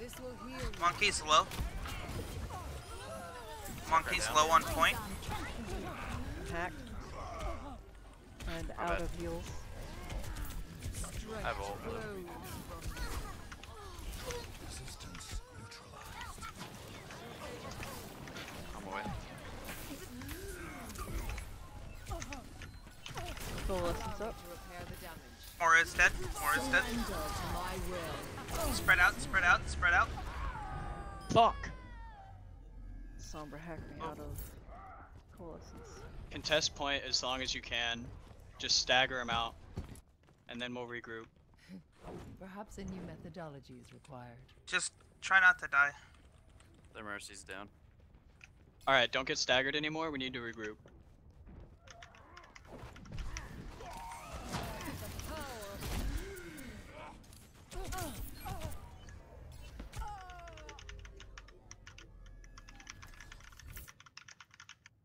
This will heal you. Monkey's low. Monkey's low on point. Hacked. And out of heals. I have ult. Moira's dead. Moira's dead. Surrender to my will. Spread out, spread out, spread out. Fuck. Sombra hacked me out of coalescence. Contest point as long as you can. Just stagger them out. And then we'll regroup. Perhaps a new methodology is required. Just try not to die. Their mercy's down. Alright, don't get staggered anymore. We need to regroup.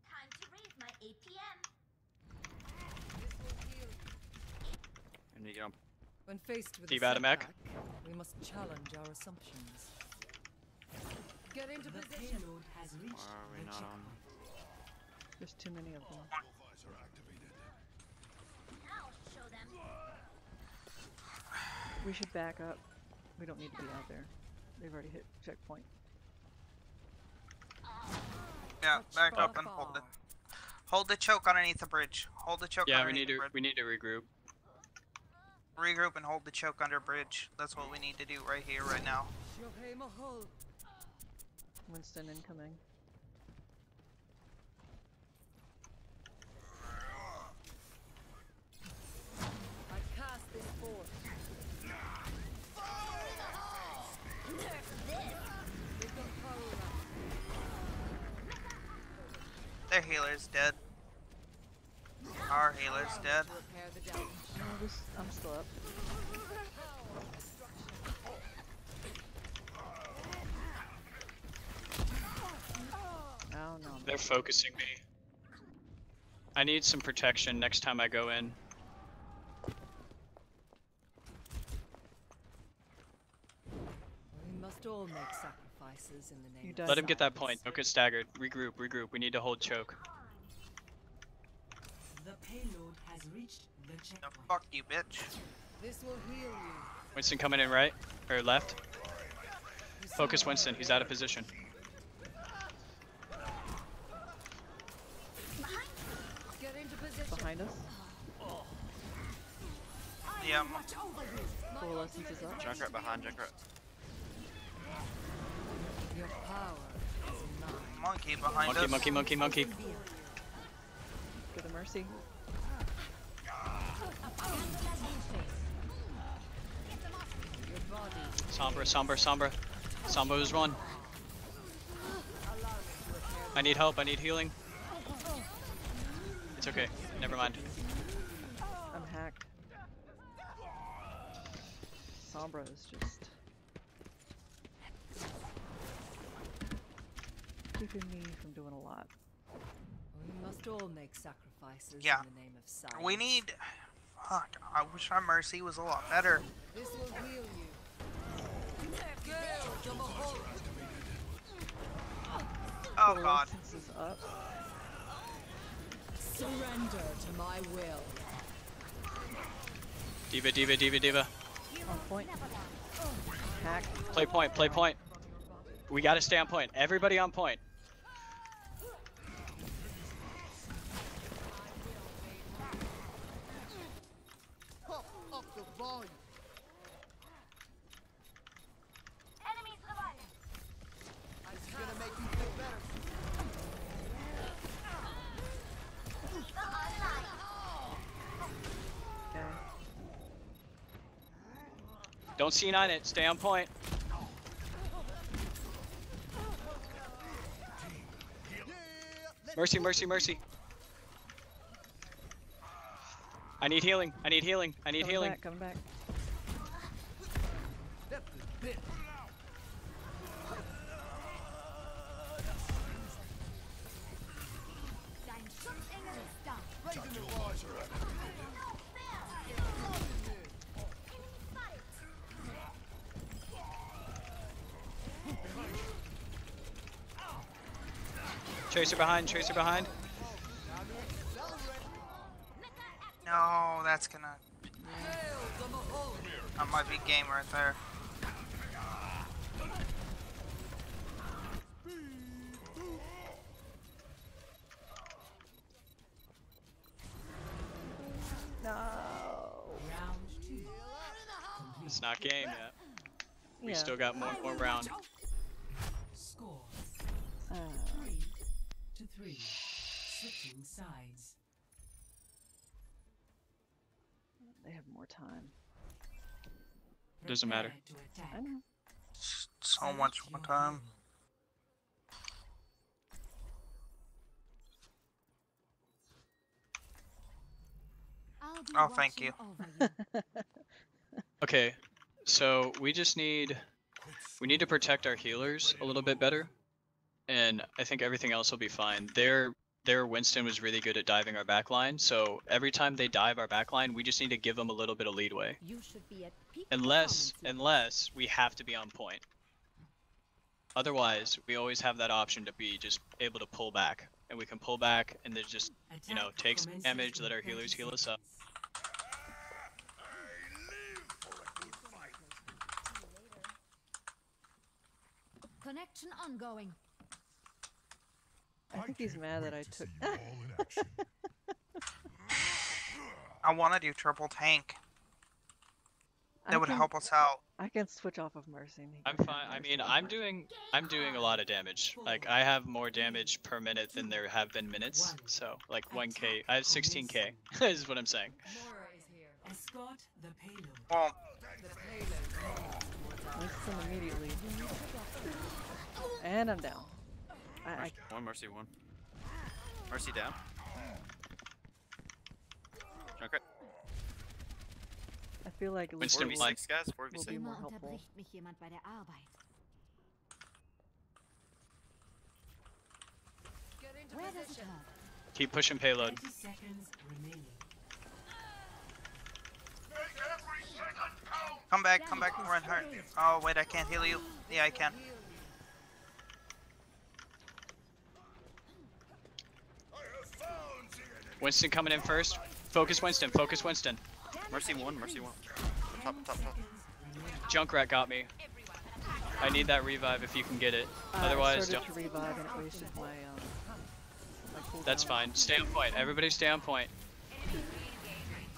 Time to raise my APM. And you get on. When faced with D.Va a out of mech. we must challenge our assumptions. Get into The position. payload has reached Why are we not on? There's too many of them. Visor show them. We should back up. We don't need to be out there. They've already hit checkpoint. Yeah, back up and hold it. Hold the choke underneath the bridge. Hold the choke Yeah, we need the to bridge. we need to regroup. Regroup and hold the choke under bridge. That's what we need to do right here, right now. Winston incoming. I cast. Their healer's dead. Our healer's dead. Repair the damage. No, this, I'm still up. Oh no. They're focusing me. I need some protection next time I go in. We must all make sacrifices in the name of. Let him get that point. Don't get staggered. Regroup, regroup. We need to hold choke. The payload has reached the No, fuck you, bitch. This will heal you. Winston coming in right or left. Focus Winston. He's out of position. Get into position. Behind us. Yeah, m- Coalescence is up. Junkrat behind Junkrat. Your power is mine. monkey behind Monkey, us. monkey, monkey, monkey. Go to Mercy. Your body. Sombra, Sombra, Sombra. Sombra's one. I need help. I need healing. It's okay. Never mind. I'm hacked. Sombra is just keeping me from doing a lot. We must all make sacrifices Yeah. in the name of science. We need. Fuck. I wish our mercy was a lot better. Oh, this will heal you. Gale to Mahal. Oh god. Coalescence is up. Surrender to my will. D.Va, D.Va, D.Va, D.Va. On point. Hack. Play point, play point. We gotta stay on point. Everybody on point. Pump up the volume. Enemies reviving. It's gonna make you feel better. The online. Okay. Don't C9 it. Stay on point. Mercy, mercy, mercy. I need healing. I need healing. I need coming healing. Back, coming back. That's the bit. Dein Schutzengel ist da. Raising the bar. Tracer behind, tracer behind. Might be game right there. No. Round two. It's not game yet. We Yeah. still got more, more round. Score Uh, three to three. Switching sides. they have more time. Doesn't matter. Prepare to attack. I know. S- So much more time. Oh, thank you. Okay, so we just need we need to protect our healers a little bit better, and I think everything else will be fine. Their their Winston was really good at diving our backline, so every time they dive our backline, we just need to give them a little bit of leadway. You should be at peak Unless unless we have to be on point. Otherwise, we always have that option to be just able to pull back, and we can pull back and then just you know take some commences damage, let our healers heal us up. Connection ongoing. I think he's mad that I took. I want to do triple tank. That would help us out. I can switch off of Mercy. I'm fine. I mean, I'm doing I'm doing a lot of damage. Like I have more damage per minute than there have been minutes. So like 1k. I have 16k. is what I'm saying. Escort the payload. Well, Winston immediately. And I'm down. I, I one, Mercy one. Mercy down. Junkrat. I feel like Winston, Lucio like- 4v6 guys, will be 4v6. more Immer helpful. unterbricht mich jemand bei der Arbeit. Where does it hurt? Keep pushing payload. 30 seconds remaining. come back, come back, Reinhardt. Oh wait, I can't heal you. Yeah, I can. Winston coming in first. Focus Winston. Focus Winston. Mercy one, Mercy one. Top, top, top. Junkrat got me. I need that revive if you can get it. I Otherwise, don't. revive and it wasted my um. My cooldown. That's fine. Stay on point. Everybody stay on point.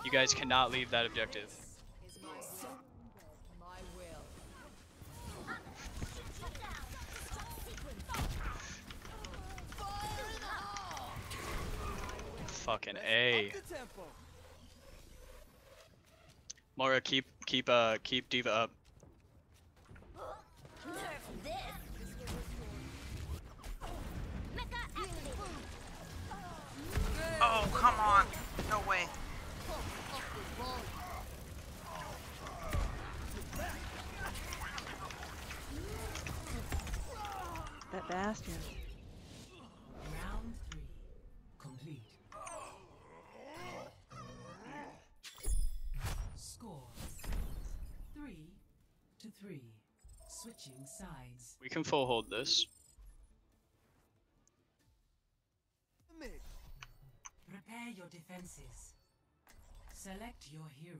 You guys cannot leave that objective. Fucking A. The. Moira, keep keep uh keep D.Va up. Nerf this. Mecha activate. Oh come on. No way. That bastion. Round three. Complete. Score. Three to three. Switching sides. We can full hold this. Mid. Prepare your defenses. Select your hero.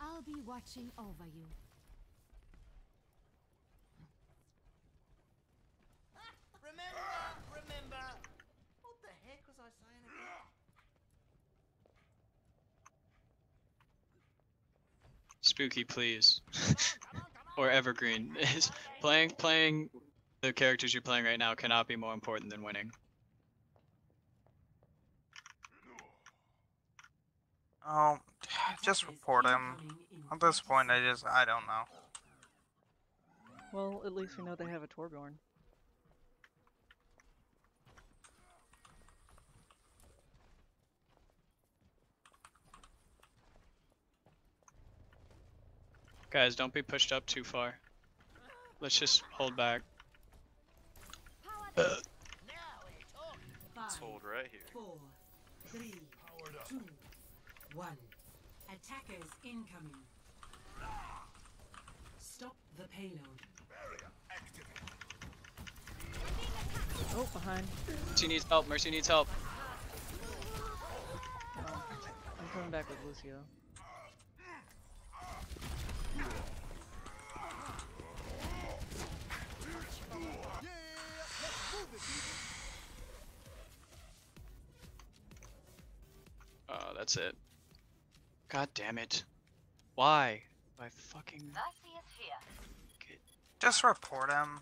I'll be watching over you. Remember, remember. What the heck was I saying again? Spooky, please. or Evergreen. Is playing playing the characters you're playing right now cannot be more important than winning. Oh, just report him. At this point, I just I don't know. Well, at least we know they have a Torbjorn. Guys, don't be pushed up too far. Let's just hold back. Let's hold right here. Four, three, two, one. Attackers incoming. Stop the payload. Oh, behind. Mercy needs help. Mercy needs help. Oh, I'm coming back with Lucio. That's it. God damn it. Why? My fucking. Mercy. Just report him.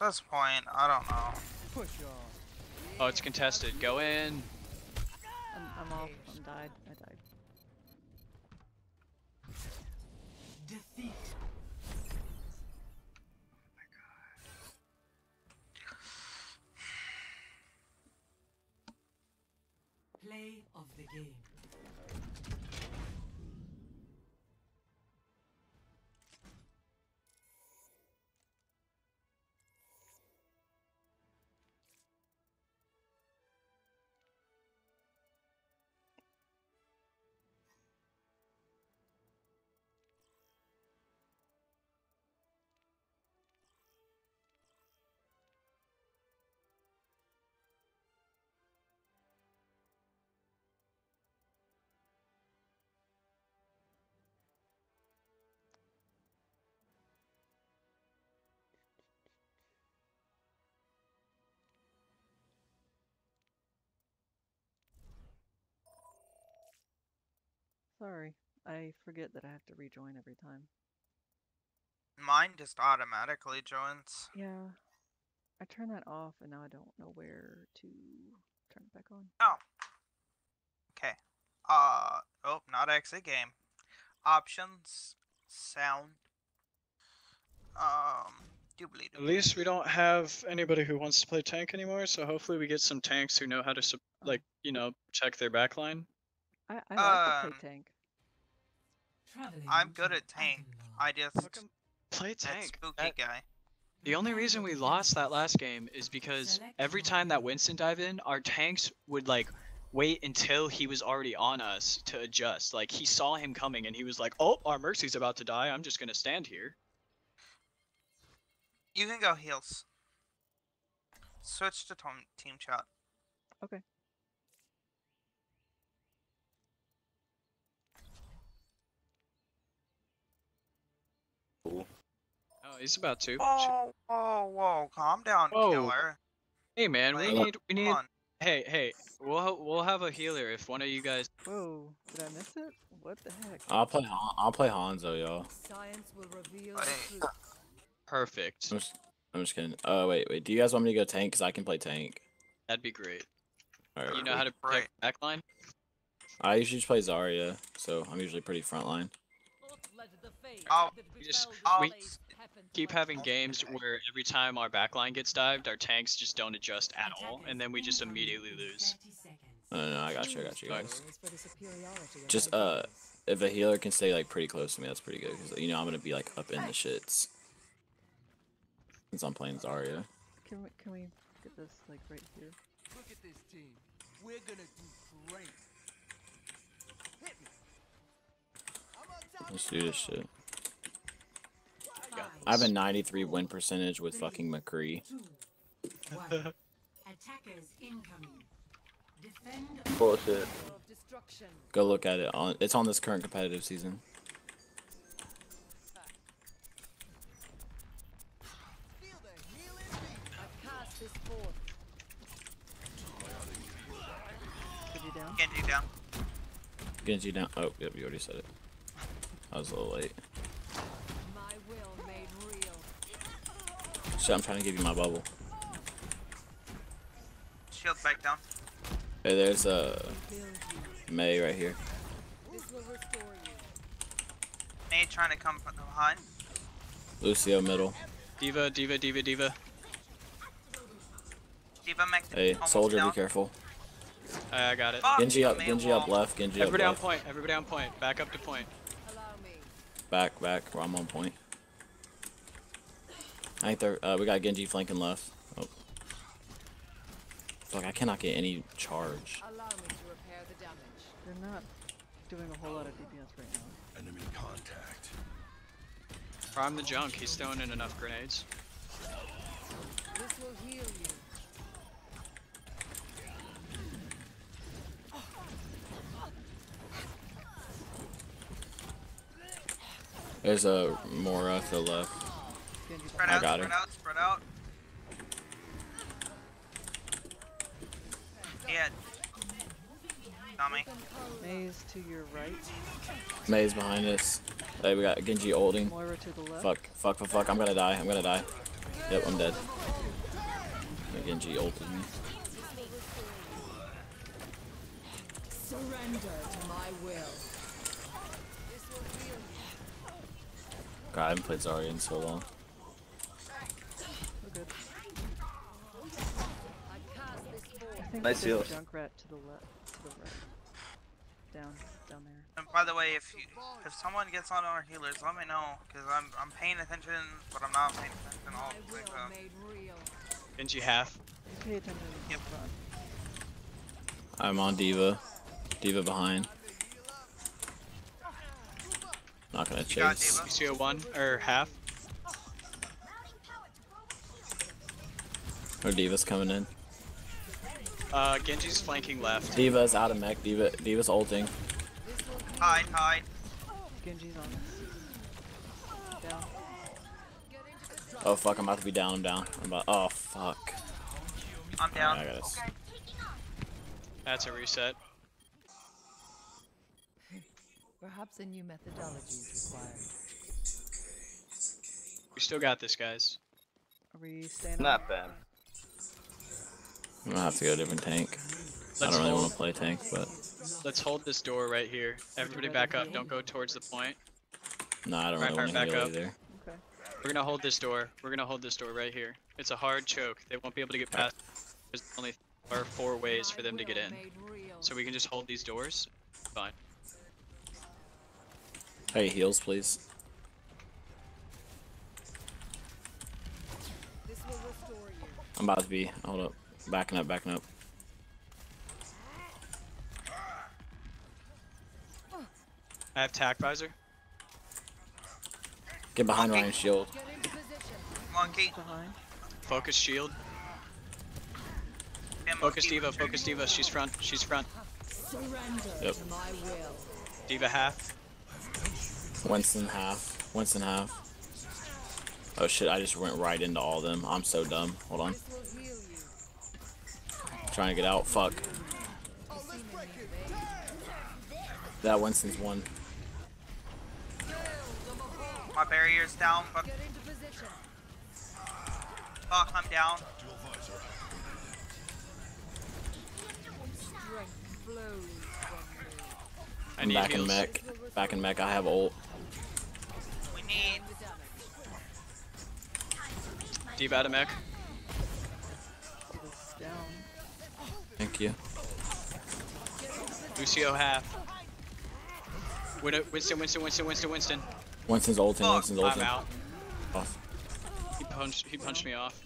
At this point, I don't know. Push on. Oh, it's contested. Go in. I'm, I'm off. I'm died. I died. Defeat. Oh my god. Play of the game. Sorry, I forget that I have to rejoin every time. Mine just automatically joins. Yeah, I turn that off and now I don't know where to turn it back on. Oh. Okay. Uh oh, not exit game. Options, sound. Um, doobly At least we don't have anybody who wants to play tank anymore, so hopefully we get some tanks who know how to, like, you know, check their backline. I, I like to Um, play tank. I'm good at tank. I just Play tank. spooky That- guy. The only reason we lost that last game is because every time that Winston dive in, our tanks would like wait until he was already on us to adjust. Like he saw him coming and he was like, "Oh, our Mercy's about to die. I'm just gonna stand here." You can go heals. Switch to team chat. Okay. Cool. Oh, he's about to. Shoot. Whoa, whoa, whoa! Calm down, Whoa. killer. Hey man, we need we need. on. Hey hey, we'll we'll have a healer if one of you guys. Whoa, did I miss it? What the heck? I'll play. Han- I'll play Hanzo, y'all. Science will reveal Wait. the truth. Perfect. I'm just, I'm just kidding. Oh wait, wait. Do you guys want me to go tank? Cause I can play tank. That'd be great. All right. You know how to protect backline? I usually just play Zarya, so I'm usually pretty frontline. Oh, We just oh. we keep having games where every time our backline gets dived, our tanks just don't adjust at all, and then we just immediately lose. No, no, no, I got you. I got you guys. Is for the superiority of Just uh, if a healer can stay like pretty close to me, that's pretty good. Cause you know I'm gonna be like up in the shits. Since I'm playing Zarya. Can we can we get this like right here? Look at this team. We're gonna do great. Hit me. I'm on top Let's do this shit. I have a 93 win percentage with fucking McCree. Attackers incoming. Defend Bullshit. Go look at it on. It's on this current competitive season. Feel the healing beat. I cast this forth. Put you down. Genji down. Genji down. Oh, yep, you already said it. I was a little late. My will made real. Shit, I'm trying to give you my bubble. Shield back down. Hey, there's uh, Mei right here. This will restore you. Nate trying to come from behind. Lucio middle. D.Va, D.Va, D.Va, D.Va. D.Va mech Hey, soldier, down. be careful. I I got it. Fuck, Genji up, Mei Genji up left, Genji up left. Everybody on point. Everybody on point. Back up to point. Allow me. Back, back. I'm on point. I think they're, uh, we got Genji flanking left. Oh. Fuck, I cannot get any charge. Allow me to repair the damage. They're not doing a whole lot of DPS right now. Enemy contact. Prime the junk. He's throwing in enough grenades. This will heal you. There's a Moira to the left. Spread out, I out, got spread her. out, spread out. Yeah. Dummy. Mei's to your right. Mei's behind us. Hey, we got Genji holding. Moira to the left. Fuck, fuck, fuck, fuck. I'm gonna die. I'm gonna die. Yep, I'm dead. Genji ulted me. Surrender to my will. This will heal you. God, I haven't played Zarya in so long. We're good. I cast this forth. I think Nice there's heal. a Junkrat to the left, to the right. Down, down there. And by the way, if you, if someone gets on our healers, let me know, cause I'm I'm paying attention, but I'm not paying attention all My like will that. made real. Genji half. Pay attention to the front. I'm on D.Va. D.Va behind. Not gonna You got chase. D.Va. Lucio one or half. Or D.Va's coming in. Uh, Genji's flanking left. D.Va's out of mech. D.Va, D.Va's ulting. Hide, hide. Genji's on us. Down. Oh fuck, I'm about to be down. I'm down. I'm about. Oh fuck. I'm down. Alright, I got it. That's a reset. Perhaps a new methodology is required. We still got this, guys. Are we staying? Not bad. I'm gonna have to go a different tank. I Let's don't really want to play tank, but Let's hold this door right here. Everybody back up. Don't go towards the point. no, I don't Right, really want back to heal up. either. Okay. We're gonna hold this door. We're gonna hold this door right here. It's a hard choke. They won't be able to get past. There's only or four ways for them to get in. So we can just hold these doors. Fine. Hey, heals, please. This will restore you. I'm about to be. Hold up. Backing up, backing up. I have tac visor. Get behind Rein's shield. Monkey. Behind. Focus shield. Focus D.Va. Focus D.Va. She's front. She's front. Yep. to my will. D.Va half. Winston half. Winston half. Oh shit, I just went right into all of them. I'm so dumb. Hold on. This will heal you. Trying to get out. Fuck. That Winston's one. My barrier's down. Fuck, Get into position. fuck I'm down. Strength flows from me. I need back in mech. Back in mech. I have ult. We need. D.Va out of mech. Thank you. Lucio half. Win- Winston, Winston, Winston, Winston, Winston. Winston's ulting. Winston's I'm out. Off. He punched. He punched me off.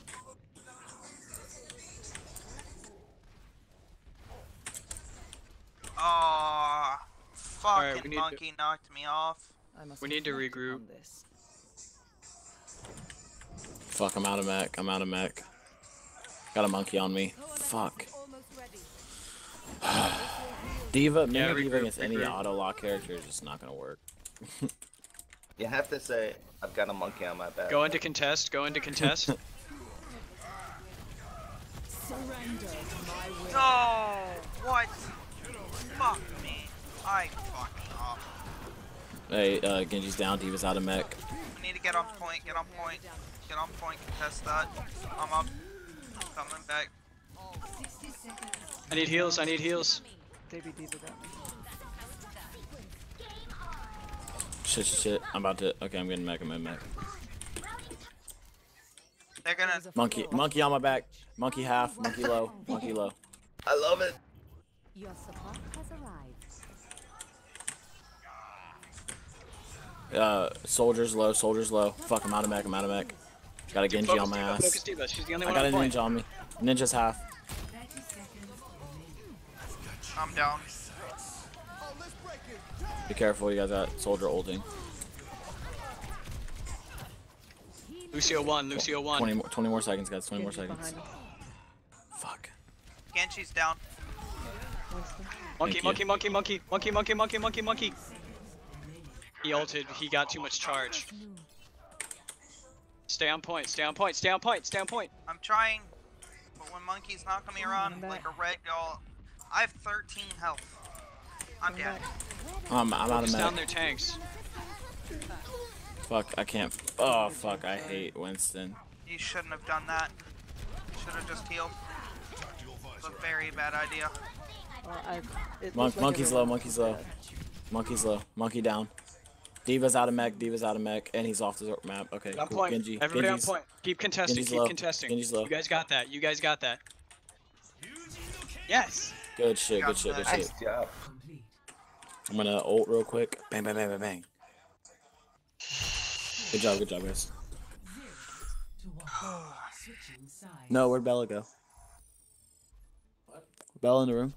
Oh, fucking we need to- monkey knocked me off. I must We need to regroup. this. Fuck, I'm out of mech. I'm out of mech. Got a monkey on me. Fuck. Almost ready. D.Va, me Yeah, and D.Va against any auto lock character is just not gonna work. You have to say, I've got a monkey on my back. Go into contest. Go into contest. Surrender to my will. No, what? Fuck me. I fucking off. Hey, uh, Genji's down. D.Va's out of mech. We need to get on point. Get on point. Get on point. Contest that. I'm up. Coming back. I need heals. I need heals. Baby D.Va got me. Shit, shit, shit. I'm about to. Okay, I'm getting mech. I'm in mech. They're gonna. Monkey, monkey on my back. Monkey half. Monkey low. Monkey low. I love it. Your support has arrived. Uh, soldiers low. Soldiers low. Fuck, I'm out of mech. I'm out of mech. Got a Genji Focus on my ass. Focus. She's the only I one got a point. ninja on me. Ninja's half. I'm down. Be careful, you guys got soldier ulting. Lucio one. Lucio one. 20 more, 20 more seconds, guys. 20 more seconds. Fuck. Genji's down. Winston. Monkey, monkey, monkey, monkey, monkey, monkey, monkey, monkey, monkey. He ulted. He got too much charge. Stay on point. Stay on point. Stay on point. Stay on point. I'm trying. But when monkey's knocking me around like a red doll, I have 13 health. I'm dead. Um, I'm out of Focus down their tanks. Fuck, I can't. Oh, fuck, I hate Winston. You shouldn't have done that. Should have just healed. It's a very bad idea. Well, I, Mon like monkey's low, monkey's low. Monkey's low. Monkey down. D.Va's out of mech, D.Va's out of mech, and he's off the map. Okay, On cool. point. Genji. Everybody Genji's, on point. Keep contesting. Genji's Keep low. contesting. Genji's low. You guys got that. You guys got that. Yes. Good shit, good shit, good Nice shit. job. I'm gonna ult real quick. Bang, bang, bang, bang, bang. Good job, good job, guys. No, where'd Bella go? What? Bella in the room?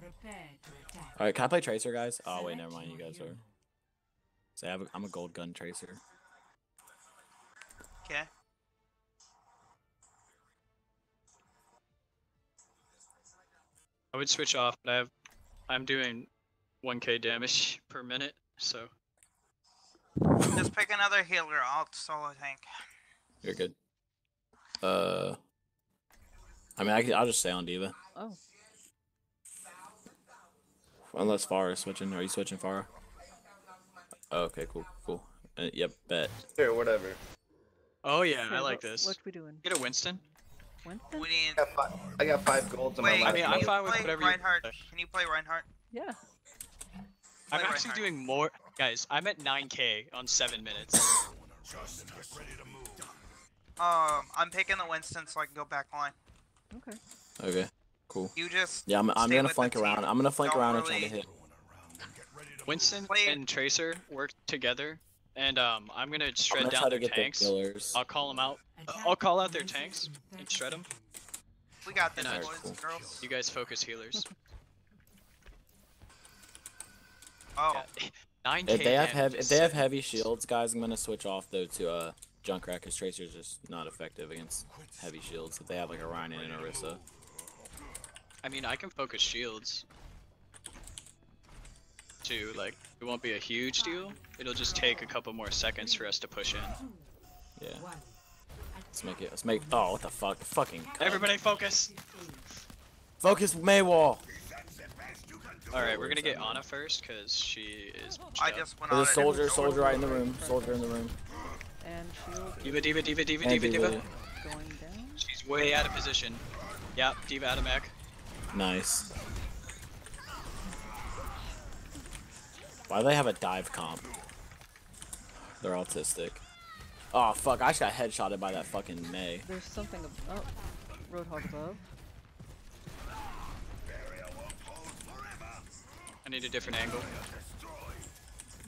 Prepare to attack. Alright, can I play Tracer, guys? Oh, wait, never mind, you guys are. Say, I have a, I'm a gold gun Tracer. Okay. I would switch off, but I have. I'm doing 1k damage per minute, so. Just pick another healer. I'll solo tank. You're good. Uh, I mean, I, I'll just stay on D.Va. Oh, Unless Pharah is switching. Are you switching Pharah? Oh, okay, cool, cool. Uh, yep, bet. Sure, whatever. Oh yeah, Okay, I like this. What we doing? Get a Winston. Winston? We need. I got five, I got five golds in my Wait, life. I mean, I'm fine with play whatever you- Reinhardt? Can you play Reinhardt? Yeah. I'm actually Reinhardt. doing more. Guys, I'm at 9k on seven minutes. Um, I'm picking the Winston so I can go back line. Okay. Okay, cool. You just. Yeah, I'm, I'm gonna flank around. I'm gonna flank Don't around and try to hit. Winston Play- and Tracer work together, and um, I'm gonna I'm shred gonna down try to their get the tanks. killers. I'll call them out. I'll call out their tanks and shred them. We got this, Alright, boys cool. and girls. You guys focus healers. Oh, Nine If they have heavy, if they have heavy shields, guys, I'm gonna switch off though to uh Junkrat because Tracer's just not effective against heavy shields. If they have like a Rein and an Orisa. I mean, I can focus shields. Too, like, it won't be a huge deal. It'll just take a couple more seconds for us to push in. Yeah. Let's make it. Let's make. Oh, what the fuck? Fucking. cunt. Everybody focus! Focus Maywall. Alright, we're gonna get Ana first, because she is. I just went There's a soldier. Soldier right in the room. Soldier in the room. And shield D.Va, D.Va, D.Va, D.Va, And D.Va, D.Va. D.Va. going down. She's way out of position. Yep, D.Va out of mech. Nice. Why do they have a dive comp? They're autistic. Oh fuck! I just got headshotted by that fucking Mei. There's something. Ab- oh, Roadhog above. I need a different angle.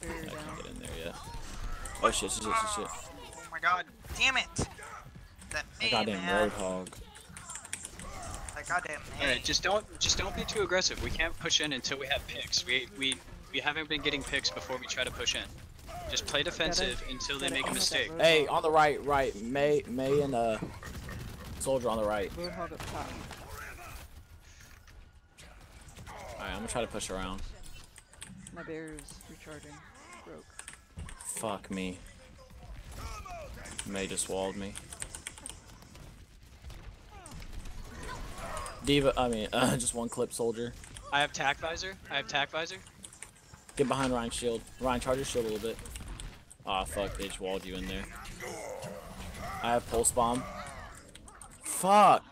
I down. can't get in there yet. Oh shit! Shit! Shit! Shit! shit. oh my god. Damn it. That I Mei, goddamn man. Roadhog. That goddamn Mei. Alright, just don't just don't be too aggressive. We can't push in until we have picks. We we we haven't been getting picks before we try to push in. Just play defensive until they make a aim at that mistake. Hey, on the right, right. Mei, Mei, and uh, soldier on the right. Roadhog up top. Alright, I'm gonna try to push around. My barrier's recharging. Broke. Fuck me. Mei just walled me. D.Va, I mean, uh, just one clip soldier. I have tac visor. I have tac visor. Get behind Rein's shield. Rein, charge your shield a little bit. Aw, fuck, they just walled you in there. I have pulse bomb. Fuck!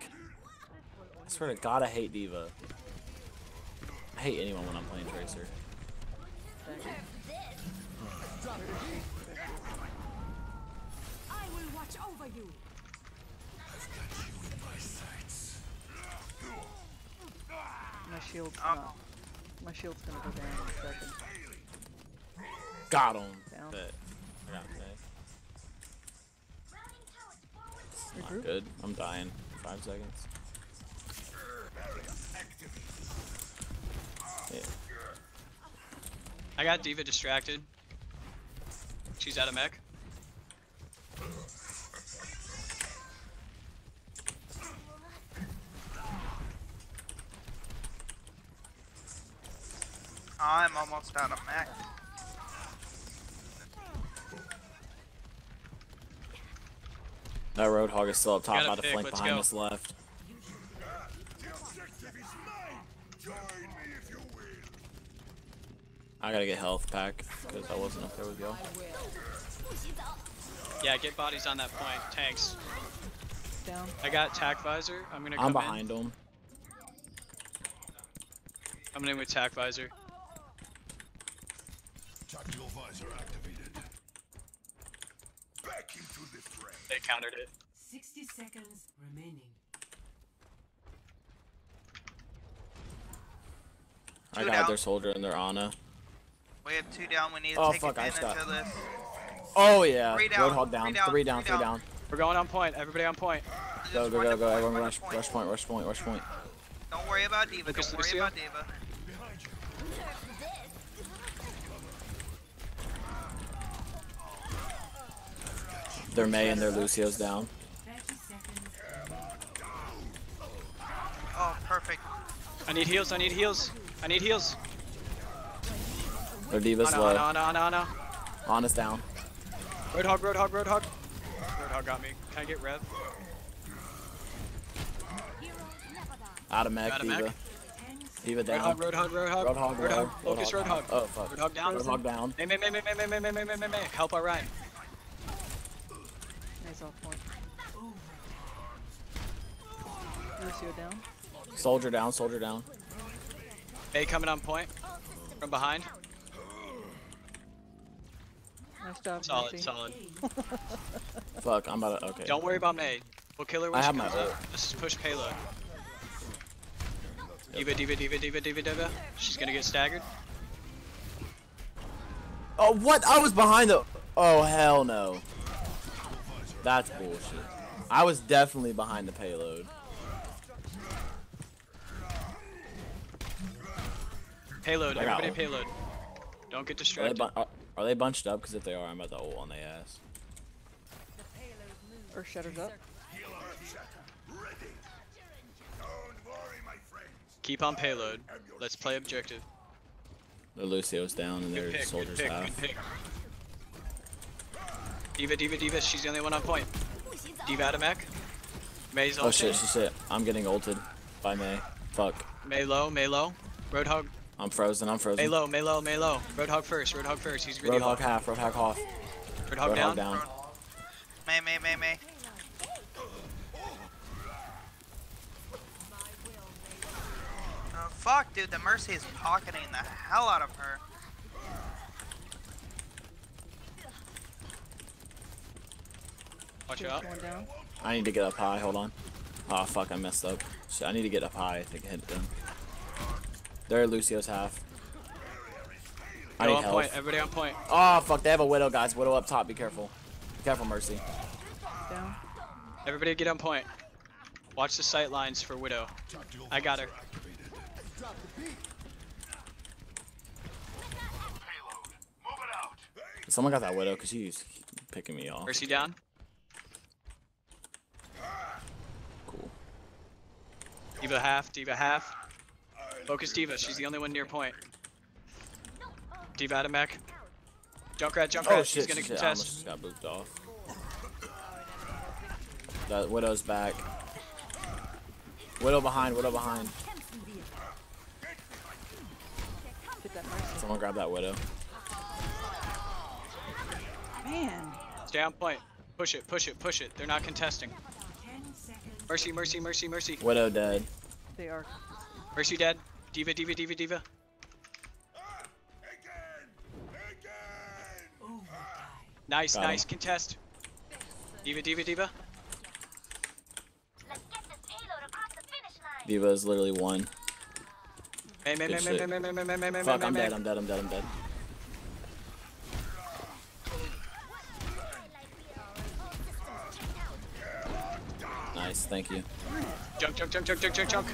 I swear to god, I hate D.Va. I hate anyone when I'm playing Tracer. I will watch over you. My shield's Oh. not. My shield's gonna go down in a second. Got him! Down. Bet. I got Mei. Not Regroup. good. I'm dying. Five seconds. Yeah. I got D.Va distracted. She's out of mech. I'm almost out of mech. That Roadhog is still up top, Gotta about to flank let's behind go. us left. I gotta get health pack, because I wasn't up there with y'all. Yeah, get bodies on that point. Tanks. Down. I got tac visor. I'm gonna come I'm in. behind him. Coming in with tac visor. Tactical visor activated. Back into the fray. They countered it. 60 seconds remaining. I Two got down. their soldier and their Ana. We have two down. We need to Oh, take fuck, I just advantage got- of this. Oh yeah, Three down, Roadhog down. three down, Three down, three three down. down. We're going on point. Everybody on point. Go, go, go, go. Everyone run rush, point. rush point, rush point, rush point. Don't worry about D.Va. Lucas Don't worry Lucio? about D.Va. Their Mei and their Lucio's down. Oh, perfect. I need heals. I need heals. I need heals. Their D.Va's low. Ana, Ana, Ana, Ana. Ana's down. Roadhog, Roadhog, Roadhog. Roadhog got me. Can I get Rev? Out of mech, D.Va. D.Va down. Roadhog, Roadhog, Roadhog. Roadhog, Roadhog. low. Focus Roadhog. Oh fuck. Roadhog down. Roadhog down. Mei, Mei, Mei, Mei, Mei, Mei, Mei, Mei, Mei, Mei, Mei. Help our Rein. Nice off point. Lucio down. Soldier down. Soldier down. Mei coming on point. From behind. Nice job, Solid, Mercy. solid. Fuck. I'm about to. Okay. Don't worry about Mei. We'll kill her when I she have my comes up. Let's just push payload. D.Va, D.Va, D.Va, D.Va, D.Va, D.Va. She's gonna get staggered. Oh what? I was behind the. Oh hell no. That's bullshit. I was definitely behind the payload. Payload, I everybody payload. Don't get Are they, distracted. bu- are, are they bunched up? Because if they are, I'm about to ult on their ass. Or shutters up. Keep on payload. Let's play objective. The Lucio's down and Good their pick, good soldiers pick, half. Good pick. D.Va, D.Va, D.Va. She's the only one on point. D.Va Adamek. Mei's Oh ulting. shit, shit, shit. I'm getting ulted by Mei. Fuck. Mei low, Mei low. Roadhog. I'm frozen, I'm frozen. Mei low, Mei low, Mei low. Roadhog first, Roadhog first. He's really low. Roadhog half, Roadhog half. Roadhog down. down. Mei, Mei, Mei, Mei. Oh, fuck, dude, the Mercy is pocketing the hell out of her. Watch out. I need to get up high, hold on. Oh fuck, I messed up. Shit, I need to get up high if I hit them. They're Lucio's half. I Go need on health. point. Everybody on point. Oh fuck, they have a widow, guys. Widow up top, be careful. Be careful, Mercy. Down. Everybody get on point. Watch the sight lines for Widow. I got her. Someone got that widow because she's picking me off. Mercy down. D.Va half. D.Va half. Focus D.Va. She's the only one near point. D.Va Adamek. Junkrat, Junkrat. Oh She's shit, gonna shit, shit. I almost just got booped off. That widow's back. Widow behind, widow behind. Get that Mercy. Someone grab that widow. Man. Stay on point. Push it, push it, push it. They're not contesting. Mercy, mercy, mercy, mercy. Widow dead. They are. Mercy dead. D.Va, D.Va, D.Va, D.Va. Nice, Got him. nice contest. D.Va, D.Va, D.Va. D.Va is literally one. Fuck, I'm dead, I'm dead, I'm dead, I'm dead. Thank you. Junk, junk, junk, junk, junk, junk, junk.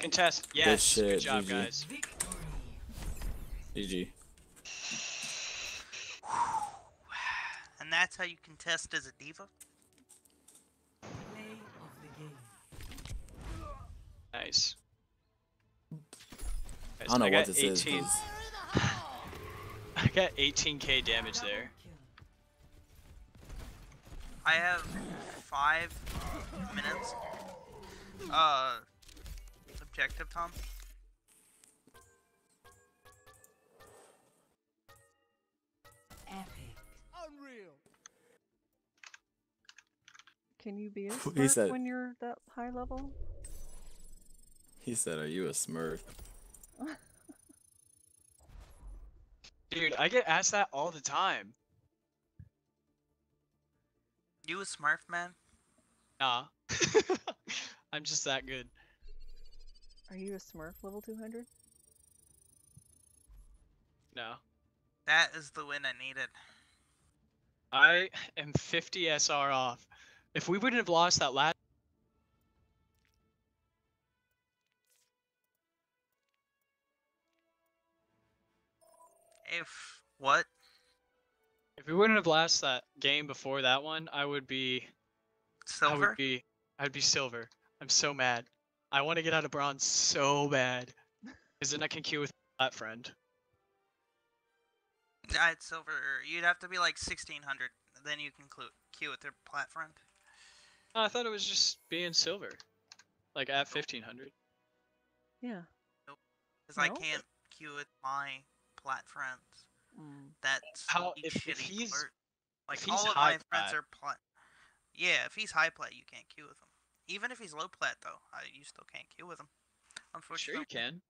Contest. Yes. Good, shit, job, GG. guys. GG. And that's how you contest as a D.Va? Nice. I don't know I what this is. I got 18k damage there. I have five minutes. Uh, objective, Tom. Epic. Unreal. Can you be a He smurf said- when you're that high level? He said, are you a smurf? Dude, I get asked that all the time. You a Smurf man? Nah. I'm just that good. Are you a smurf level 200? No. That is the win I needed. I am 50 SR off. If we wouldn't have lost that last If what? If we wouldn't have lost that game before that one, I would be Silver. I Silver? would be I'd be silver. I'm so mad. I want to get out of bronze so bad. Cause then I can queue with that friend. Yeah, it's silver. You'd have to be like 1600. Then you can queue with their plat friend. I thought it was just being silver. Like at 1500. Yeah. Because I No? can't queue with my plat friends. Mm. That's How- if- if he's- part. Like if he's all of high my friends plat- are plat. Yeah, if he's high plat, you can't queue with him. Even if he's low plat, though, I, you still can't queue with him. Unfortunately, sure you can.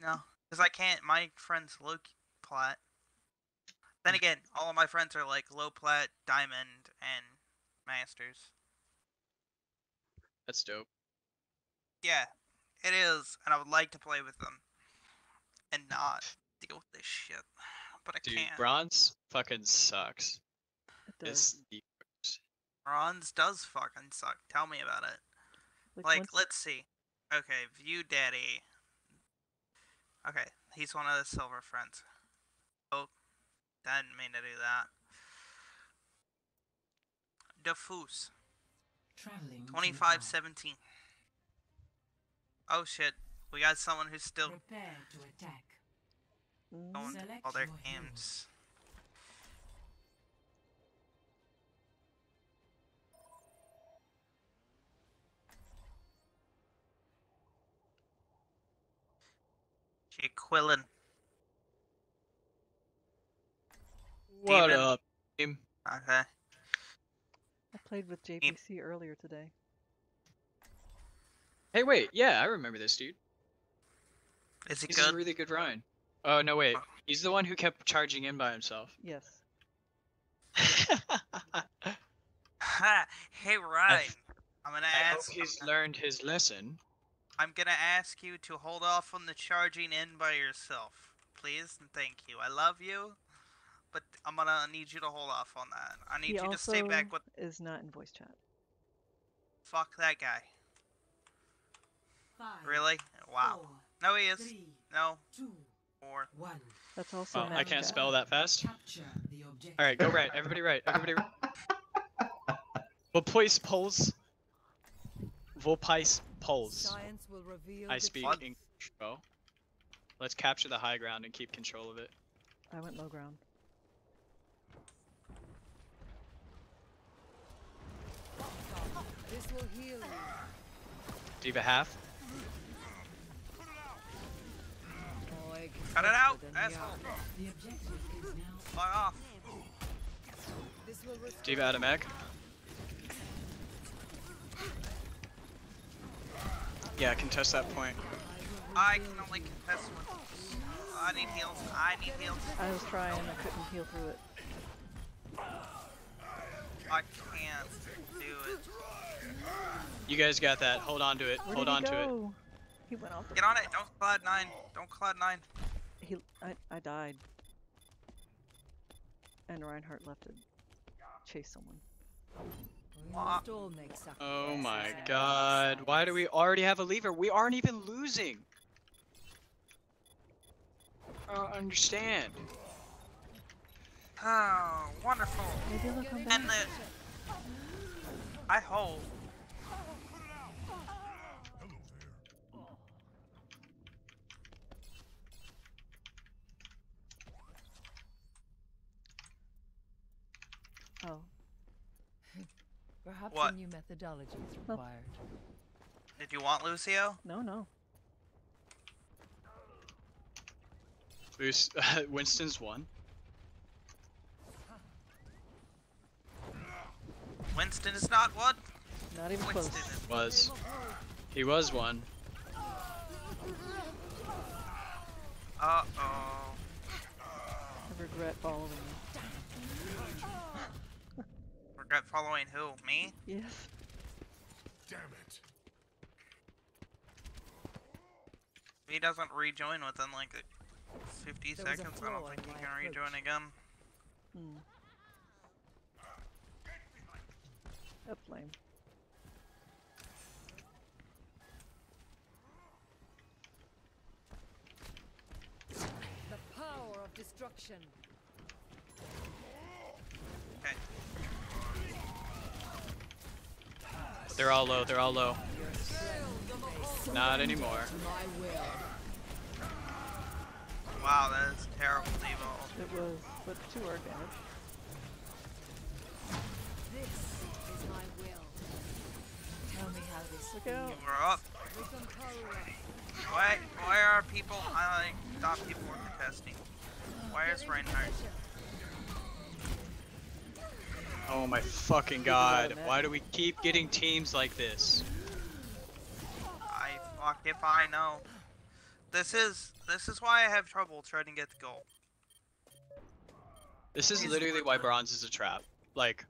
No, because I can't. My friend's low plat. Then again, all of my friends are like low plat, diamond, and masters. That's dope. Yeah, it is, and I would like to play with them and not deal with this shit, but I Dude, can't. bronze fucking sucks. It It's does. the Bronze does fucking suck. Tell me about it. Like, Like, once- let's see. Okay, View Daddy. Okay, he's one of the silver friends. Oh, didn't mean to do that. Diffuse. Traveling. to 2517. Oh shit. We got someone who's still Prepare to attack. Going Select all their your hero. games. Jake Quillen. What Demon. up, team? Okay. I played with JPC earlier today. Hey, wait. Yeah, I remember this dude. Is he He's good? a really good Ryan. Oh no, wait. He's the one who kept charging in by himself. Yes. Ha! hey Ryan. I'm gonna I hope ask. he's learned his lesson. I'm gonna ask you to hold off on the charging in by yourself, please and thank you. I love you, but I'm gonna need you to hold off on that. I need he you to stay back with is not in voice chat. fuck that guy. Five, Really? Wow. four, No, he is. three, No. two, Four. one. That's also Oh, I can't spell that fast. Capture the objective. All right, go right. Everybody right. Everybody. right. Vopais poles. Vopais poles. Science will reveal I speak truth. English, bro. Let's capture the high ground and keep control of it. I went low ground. This will heal you. D.Va half. Oh, I can Cut it out, asshole. other. The objective is now Fuck off. This will restore D.Va out of mech. Yeah, contest that point. I can only contest one. I need heals. I need heals. I was trying, I couldn't heal through it. I can't do it. You guys got that. Hold on to it. Where Hold on he to it. He went off the. Get on it. Don't cloud nine. Don't cloud nine. He, I, I died. And Reinhardt left to chase someone. We must all make sacrifices. Oh my god. Why do we already have a lever? We aren't even losing. I don't understand. Oh, wonderful. Maybe they'll come And back. the. I hope. Oh, Perhaps What? a new methodology is required. Did you want Lucio? no, no. Luce, Winston's one. Winston is not one. Not even close. Winston is. Was. He was one. Uh oh. I regret following you. Regret following who? Me? Yes. Damn it. If he doesn't rejoin within like 50 There seconds, I don't think he can approach. rejoin again. Hmm. That's lame. The power of destruction. They're all low. They're all low. Not anymore. My will. Wow, that is terrible, Devo. It was, but two are advantage. This is my will. Tell me how this Look out. We're up. Why? Why are people? I like thought people were contesting. Why is Reinhardt? Oh my fucking god. Why do we keep getting teams like this? I fuck if I know. This is this is why I have trouble trying to get the goal. This is literally why bronze is a trap. Like,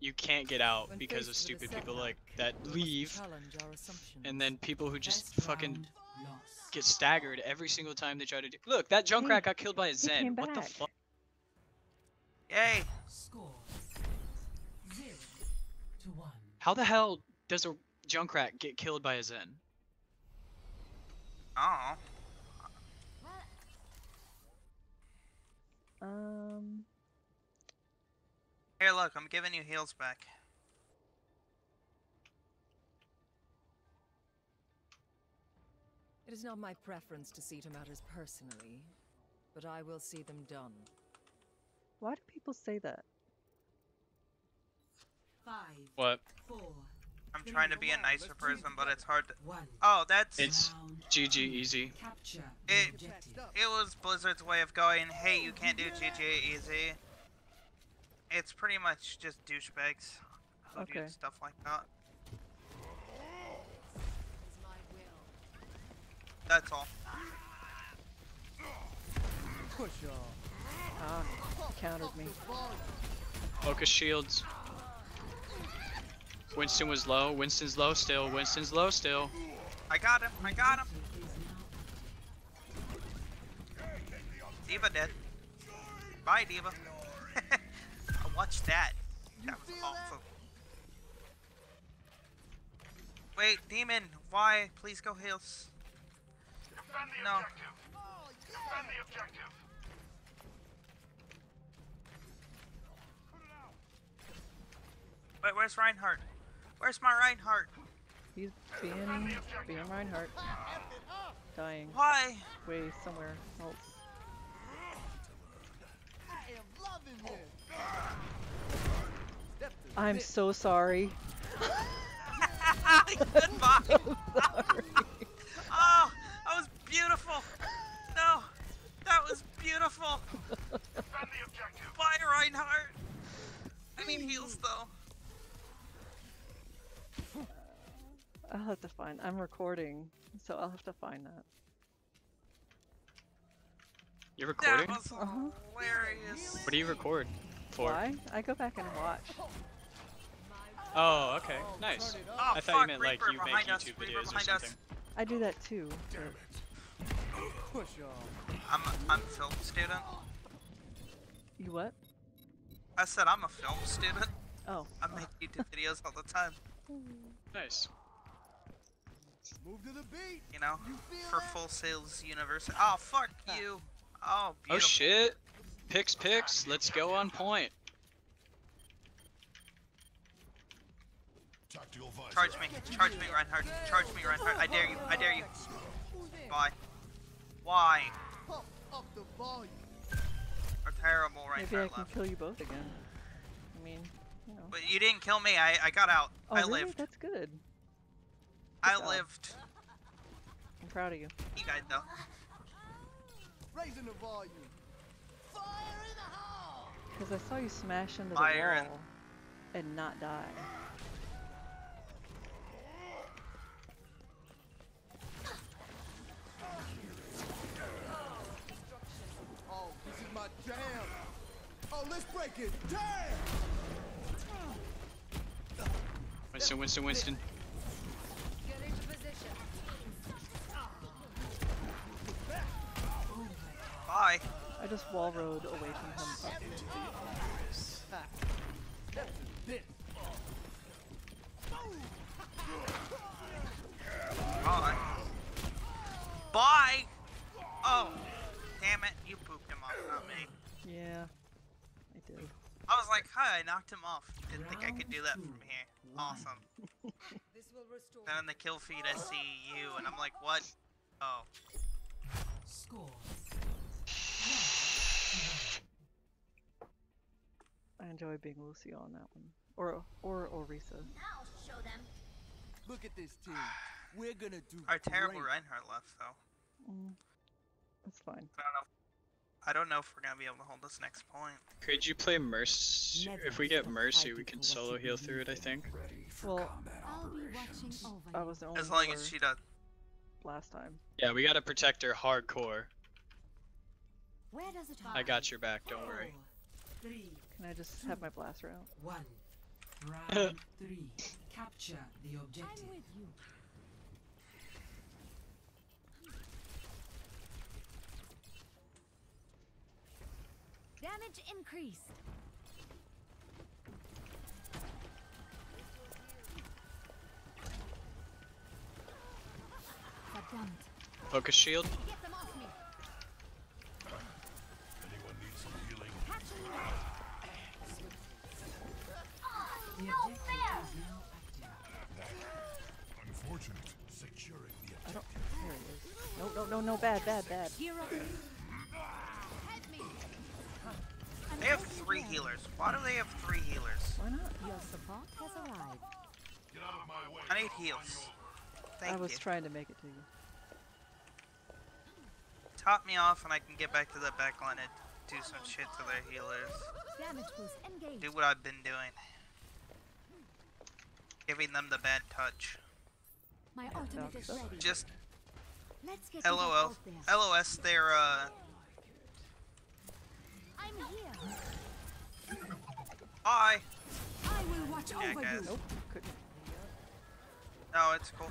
you can't get out because of faced with a stupid people like that leave, challenge our assumptions. and then people who just fucking get staggered every single time they try to do. Look, that Junkrat got killed by a Zen. What the fuck? Yay! Score How the hell does a Junkrat get killed by a Zen? Oh. Um, Here, look, I'm giving you heals back. It is not my preference to see to matters personally, but I will see them done. why do people say that? Five, What? four, I'm trying to be a nicer person, but it's hard to. one. Oh, that's It's GG easy. It. It was Blizzard's way of going, "Hey, you can't do GG easy." It's pretty much just douchebags who do Okay. stuff like that. That's all. Push off. Ah, countered me. Focus shields. Winston was low. Winston's low still. Winston's low still. I got him. I got him. D.Va dead. Bye, D.Va. Watch that. That was awful. Wait, Demon, why? Please go heals. No. Wait, where's Reinhardt? Where's my Reinhardt? He's being being Reinhardt. Dying. Why? Way somewhere else. I am loving this. I'm so sorry. Goodbye. so sorry. Oh, that was beautiful. No, that was beautiful. Bye, Reinhardt. I need heals though. I'll have to find. I'm recording, so I'll have to find that. You're recording? That was uh-huh. hilarious. What do you record for? Why? I go back and watch. Oh, okay. Nice. Oh, I thought fuck, you meant like Reaper you make behind us, YouTube Reaper videos or behind us. something. I do that too. but- Push off. I'm I'm a film student. You what? I said I'm a film student. Oh. I make YouTube videos all the time. Nice. Move to the beat. You know, You for that? Full Sail University. Oh fuck you. Oh Oh shit. Picks, picks. Let's go on point. Charge me. Charge me, Reinhardt. Charge me, Reinhardt. I dare you. I dare you. Why? Why? Pump up the volume. Are terrible Maybe I Reinhardt can left. kill you both again. I mean, you know. But you didn't kill me. I I got out. Oh, I really? lived. That's good. I job. lived. I'm proud of you. You guys know. Raising the volume. Fire in the hole. Because I saw you smash into the Fire and- wall and not die. Oh, this is my jam. Oh, let's break it. Damn. Winston, Winston, Winston. Bye. I just wall rode away from him. Ha. Step to this. Bye. Bye. Oh, damn it! You pooped him off, not me. Yeah, I did. I was like, hi, I knocked him off. Didn't think I could do that from here. Awesome. This will restore. Then in the kill feed, I see you, and I'm like, what? Oh. Score. I enjoy being Lucio on that one. Or or Orisa. Now show them. Look at this team. We're gonna do Our terrible. Reinhardt left though. Mm, that's fine. I don't know. I don't know if we're gonna be able to hold this next point. Could you play Mercy? If we get Mercy, we can solo heal through it, I think. Well, I'll be watching over I was the only As long as she does. last time. Yeah, we gotta protect her hardcore. Where does it I got your back, don't worry. Oh, three, Can I just have my blaster out? one. Round three. Capture the objective. I'm with you. Damage increased. Focus shield. Get them off me. Anyone need some healing? Catching me. The no fair! is now active. Unfortunate. Securing the objective. There he. No, no, no, no, bad, bad, bad. Hero. Help. They have three healers. Why do they have three healers? Why not? Your support has arrived. Get out of my way. I need heals. Thank I was you. trying to make it to you. Top me off and I can get back to the back line and do some shit to their healers. Damage boost engaged. Do what I've been doing. Giving them the bad touch. My ultimate is ready. Just Let's get LOL. LOS, they're, uh, I'm here. bye. I will watch Yeah, over guys. you. Nope. Couldn't. No, it's cool.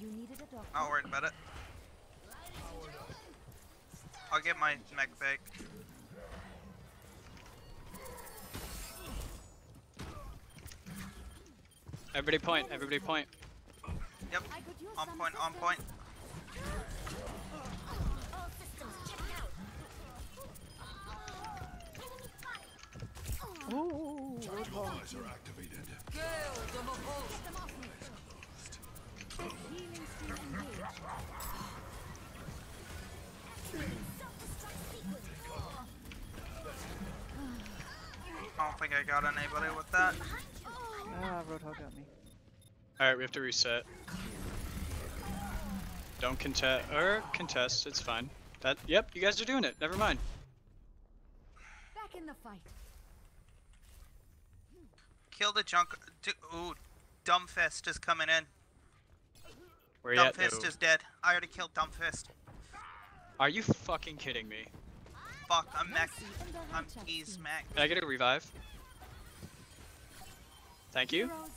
You needed a doctor. Not worried about it. I'll get my mech back. Everybody point, everybody point. Yep. I could use On point, on point. All systems checked out. Ooh, Visor activated. Gale I don't think I got anybody with that. Ah, Roadhog got me. Alright, we have to reset. Don't contest, or contest, it's fine. That, yep, you guys are doing it, never mind. Back in the fight. Kill the junk. D ooh, Dumbfist is coming in. Where you at, Dumbfist is dead. I already killed Dumbfist. Are you fucking kidding me? Fuck, I'm mech. Mercy in the I'm Hellchat ease team. mech. Can I get a revive? Thank you. Heroes.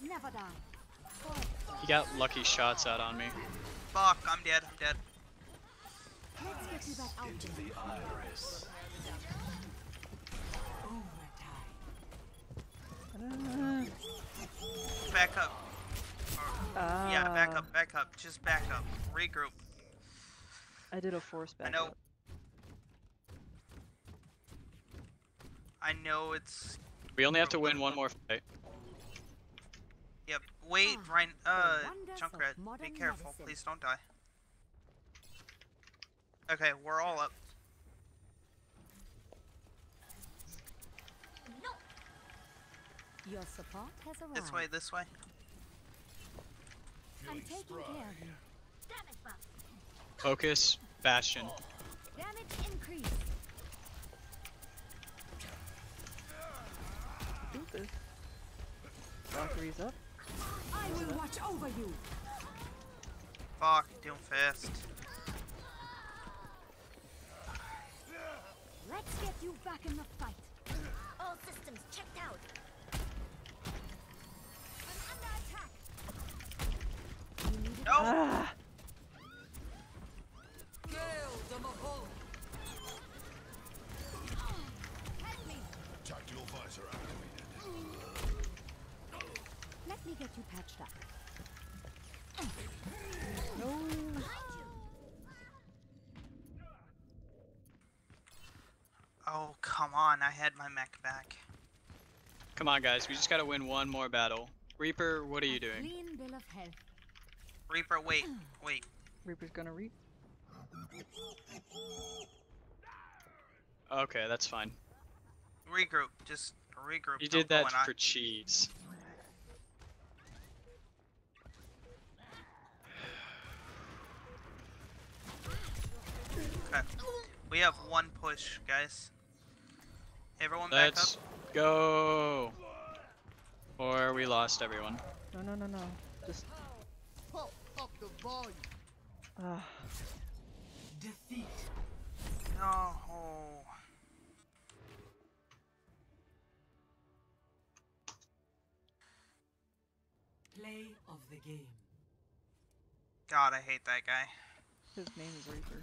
He got lucky shots out on me. Fuck, I'm dead. I'm dead. Let's get you back Into the iris. Back up. Or- yeah, back up, back up. Just back up. Regroup. I did a force back. I know. up. I know it's. We only have to win one more fight. Yep. Wait, Ah, Ryan. Uh, wonders of Junkrat, be careful. medicine. Please don't die. Okay, we're all up. Your support has arrived. This way, this way. I'm taking care of you. Damage buff. Focus, Bastion. Damage increased. Valkyrie's up. I will watch over you. Fuck, Doomfist. Let's get you back in the fight. All systems checked out. I'm under attack. No! Ah! Get you patched up. No. Oh, come on. I had my mech back. Come on, guys, we just gotta win one more battle. Reaper, what are you doing? Clean bill of health. Reaper, wait. Wait. Reaper's gonna reap. Okay, that's fine. Regroup. Just regroup. You don't did that for on- for Okay. We have one push, guys. Everyone back Let's up. go. Or we lost everyone. No, no, no, no. Just. Pump up the volume. Uh, Defeat. No. Play of the game. God, I hate that guy. His name is Reaper.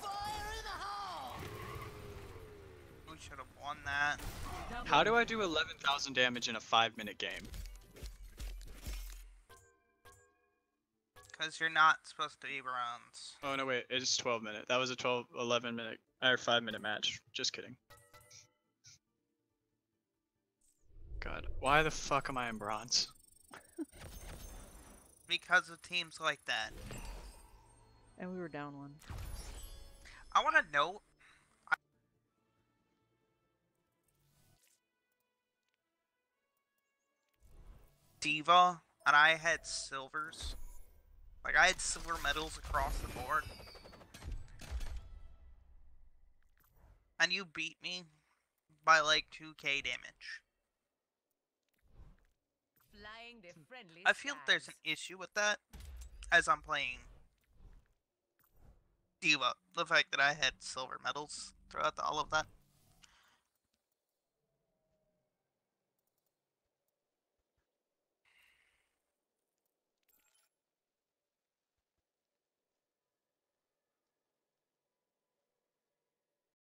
Fire in the hole! We should have won that. How do I do 11,000 damage in a 5 minute game? Because you're not supposed to be bronze. Oh no wait, it is 12 minute. That was a 12, 11 minute, or 5 minute match. Just kidding. God, why the fuck am I in bronze? Because of teams like that. And we were down one. I want to know. D.Va and I had silvers. Like I had silver medals across the board. And you beat me by like 2k damage. Flying the friendly I feel there's an issue with that as I'm playing D.Va. The fact that I had silver medals throughout all of that.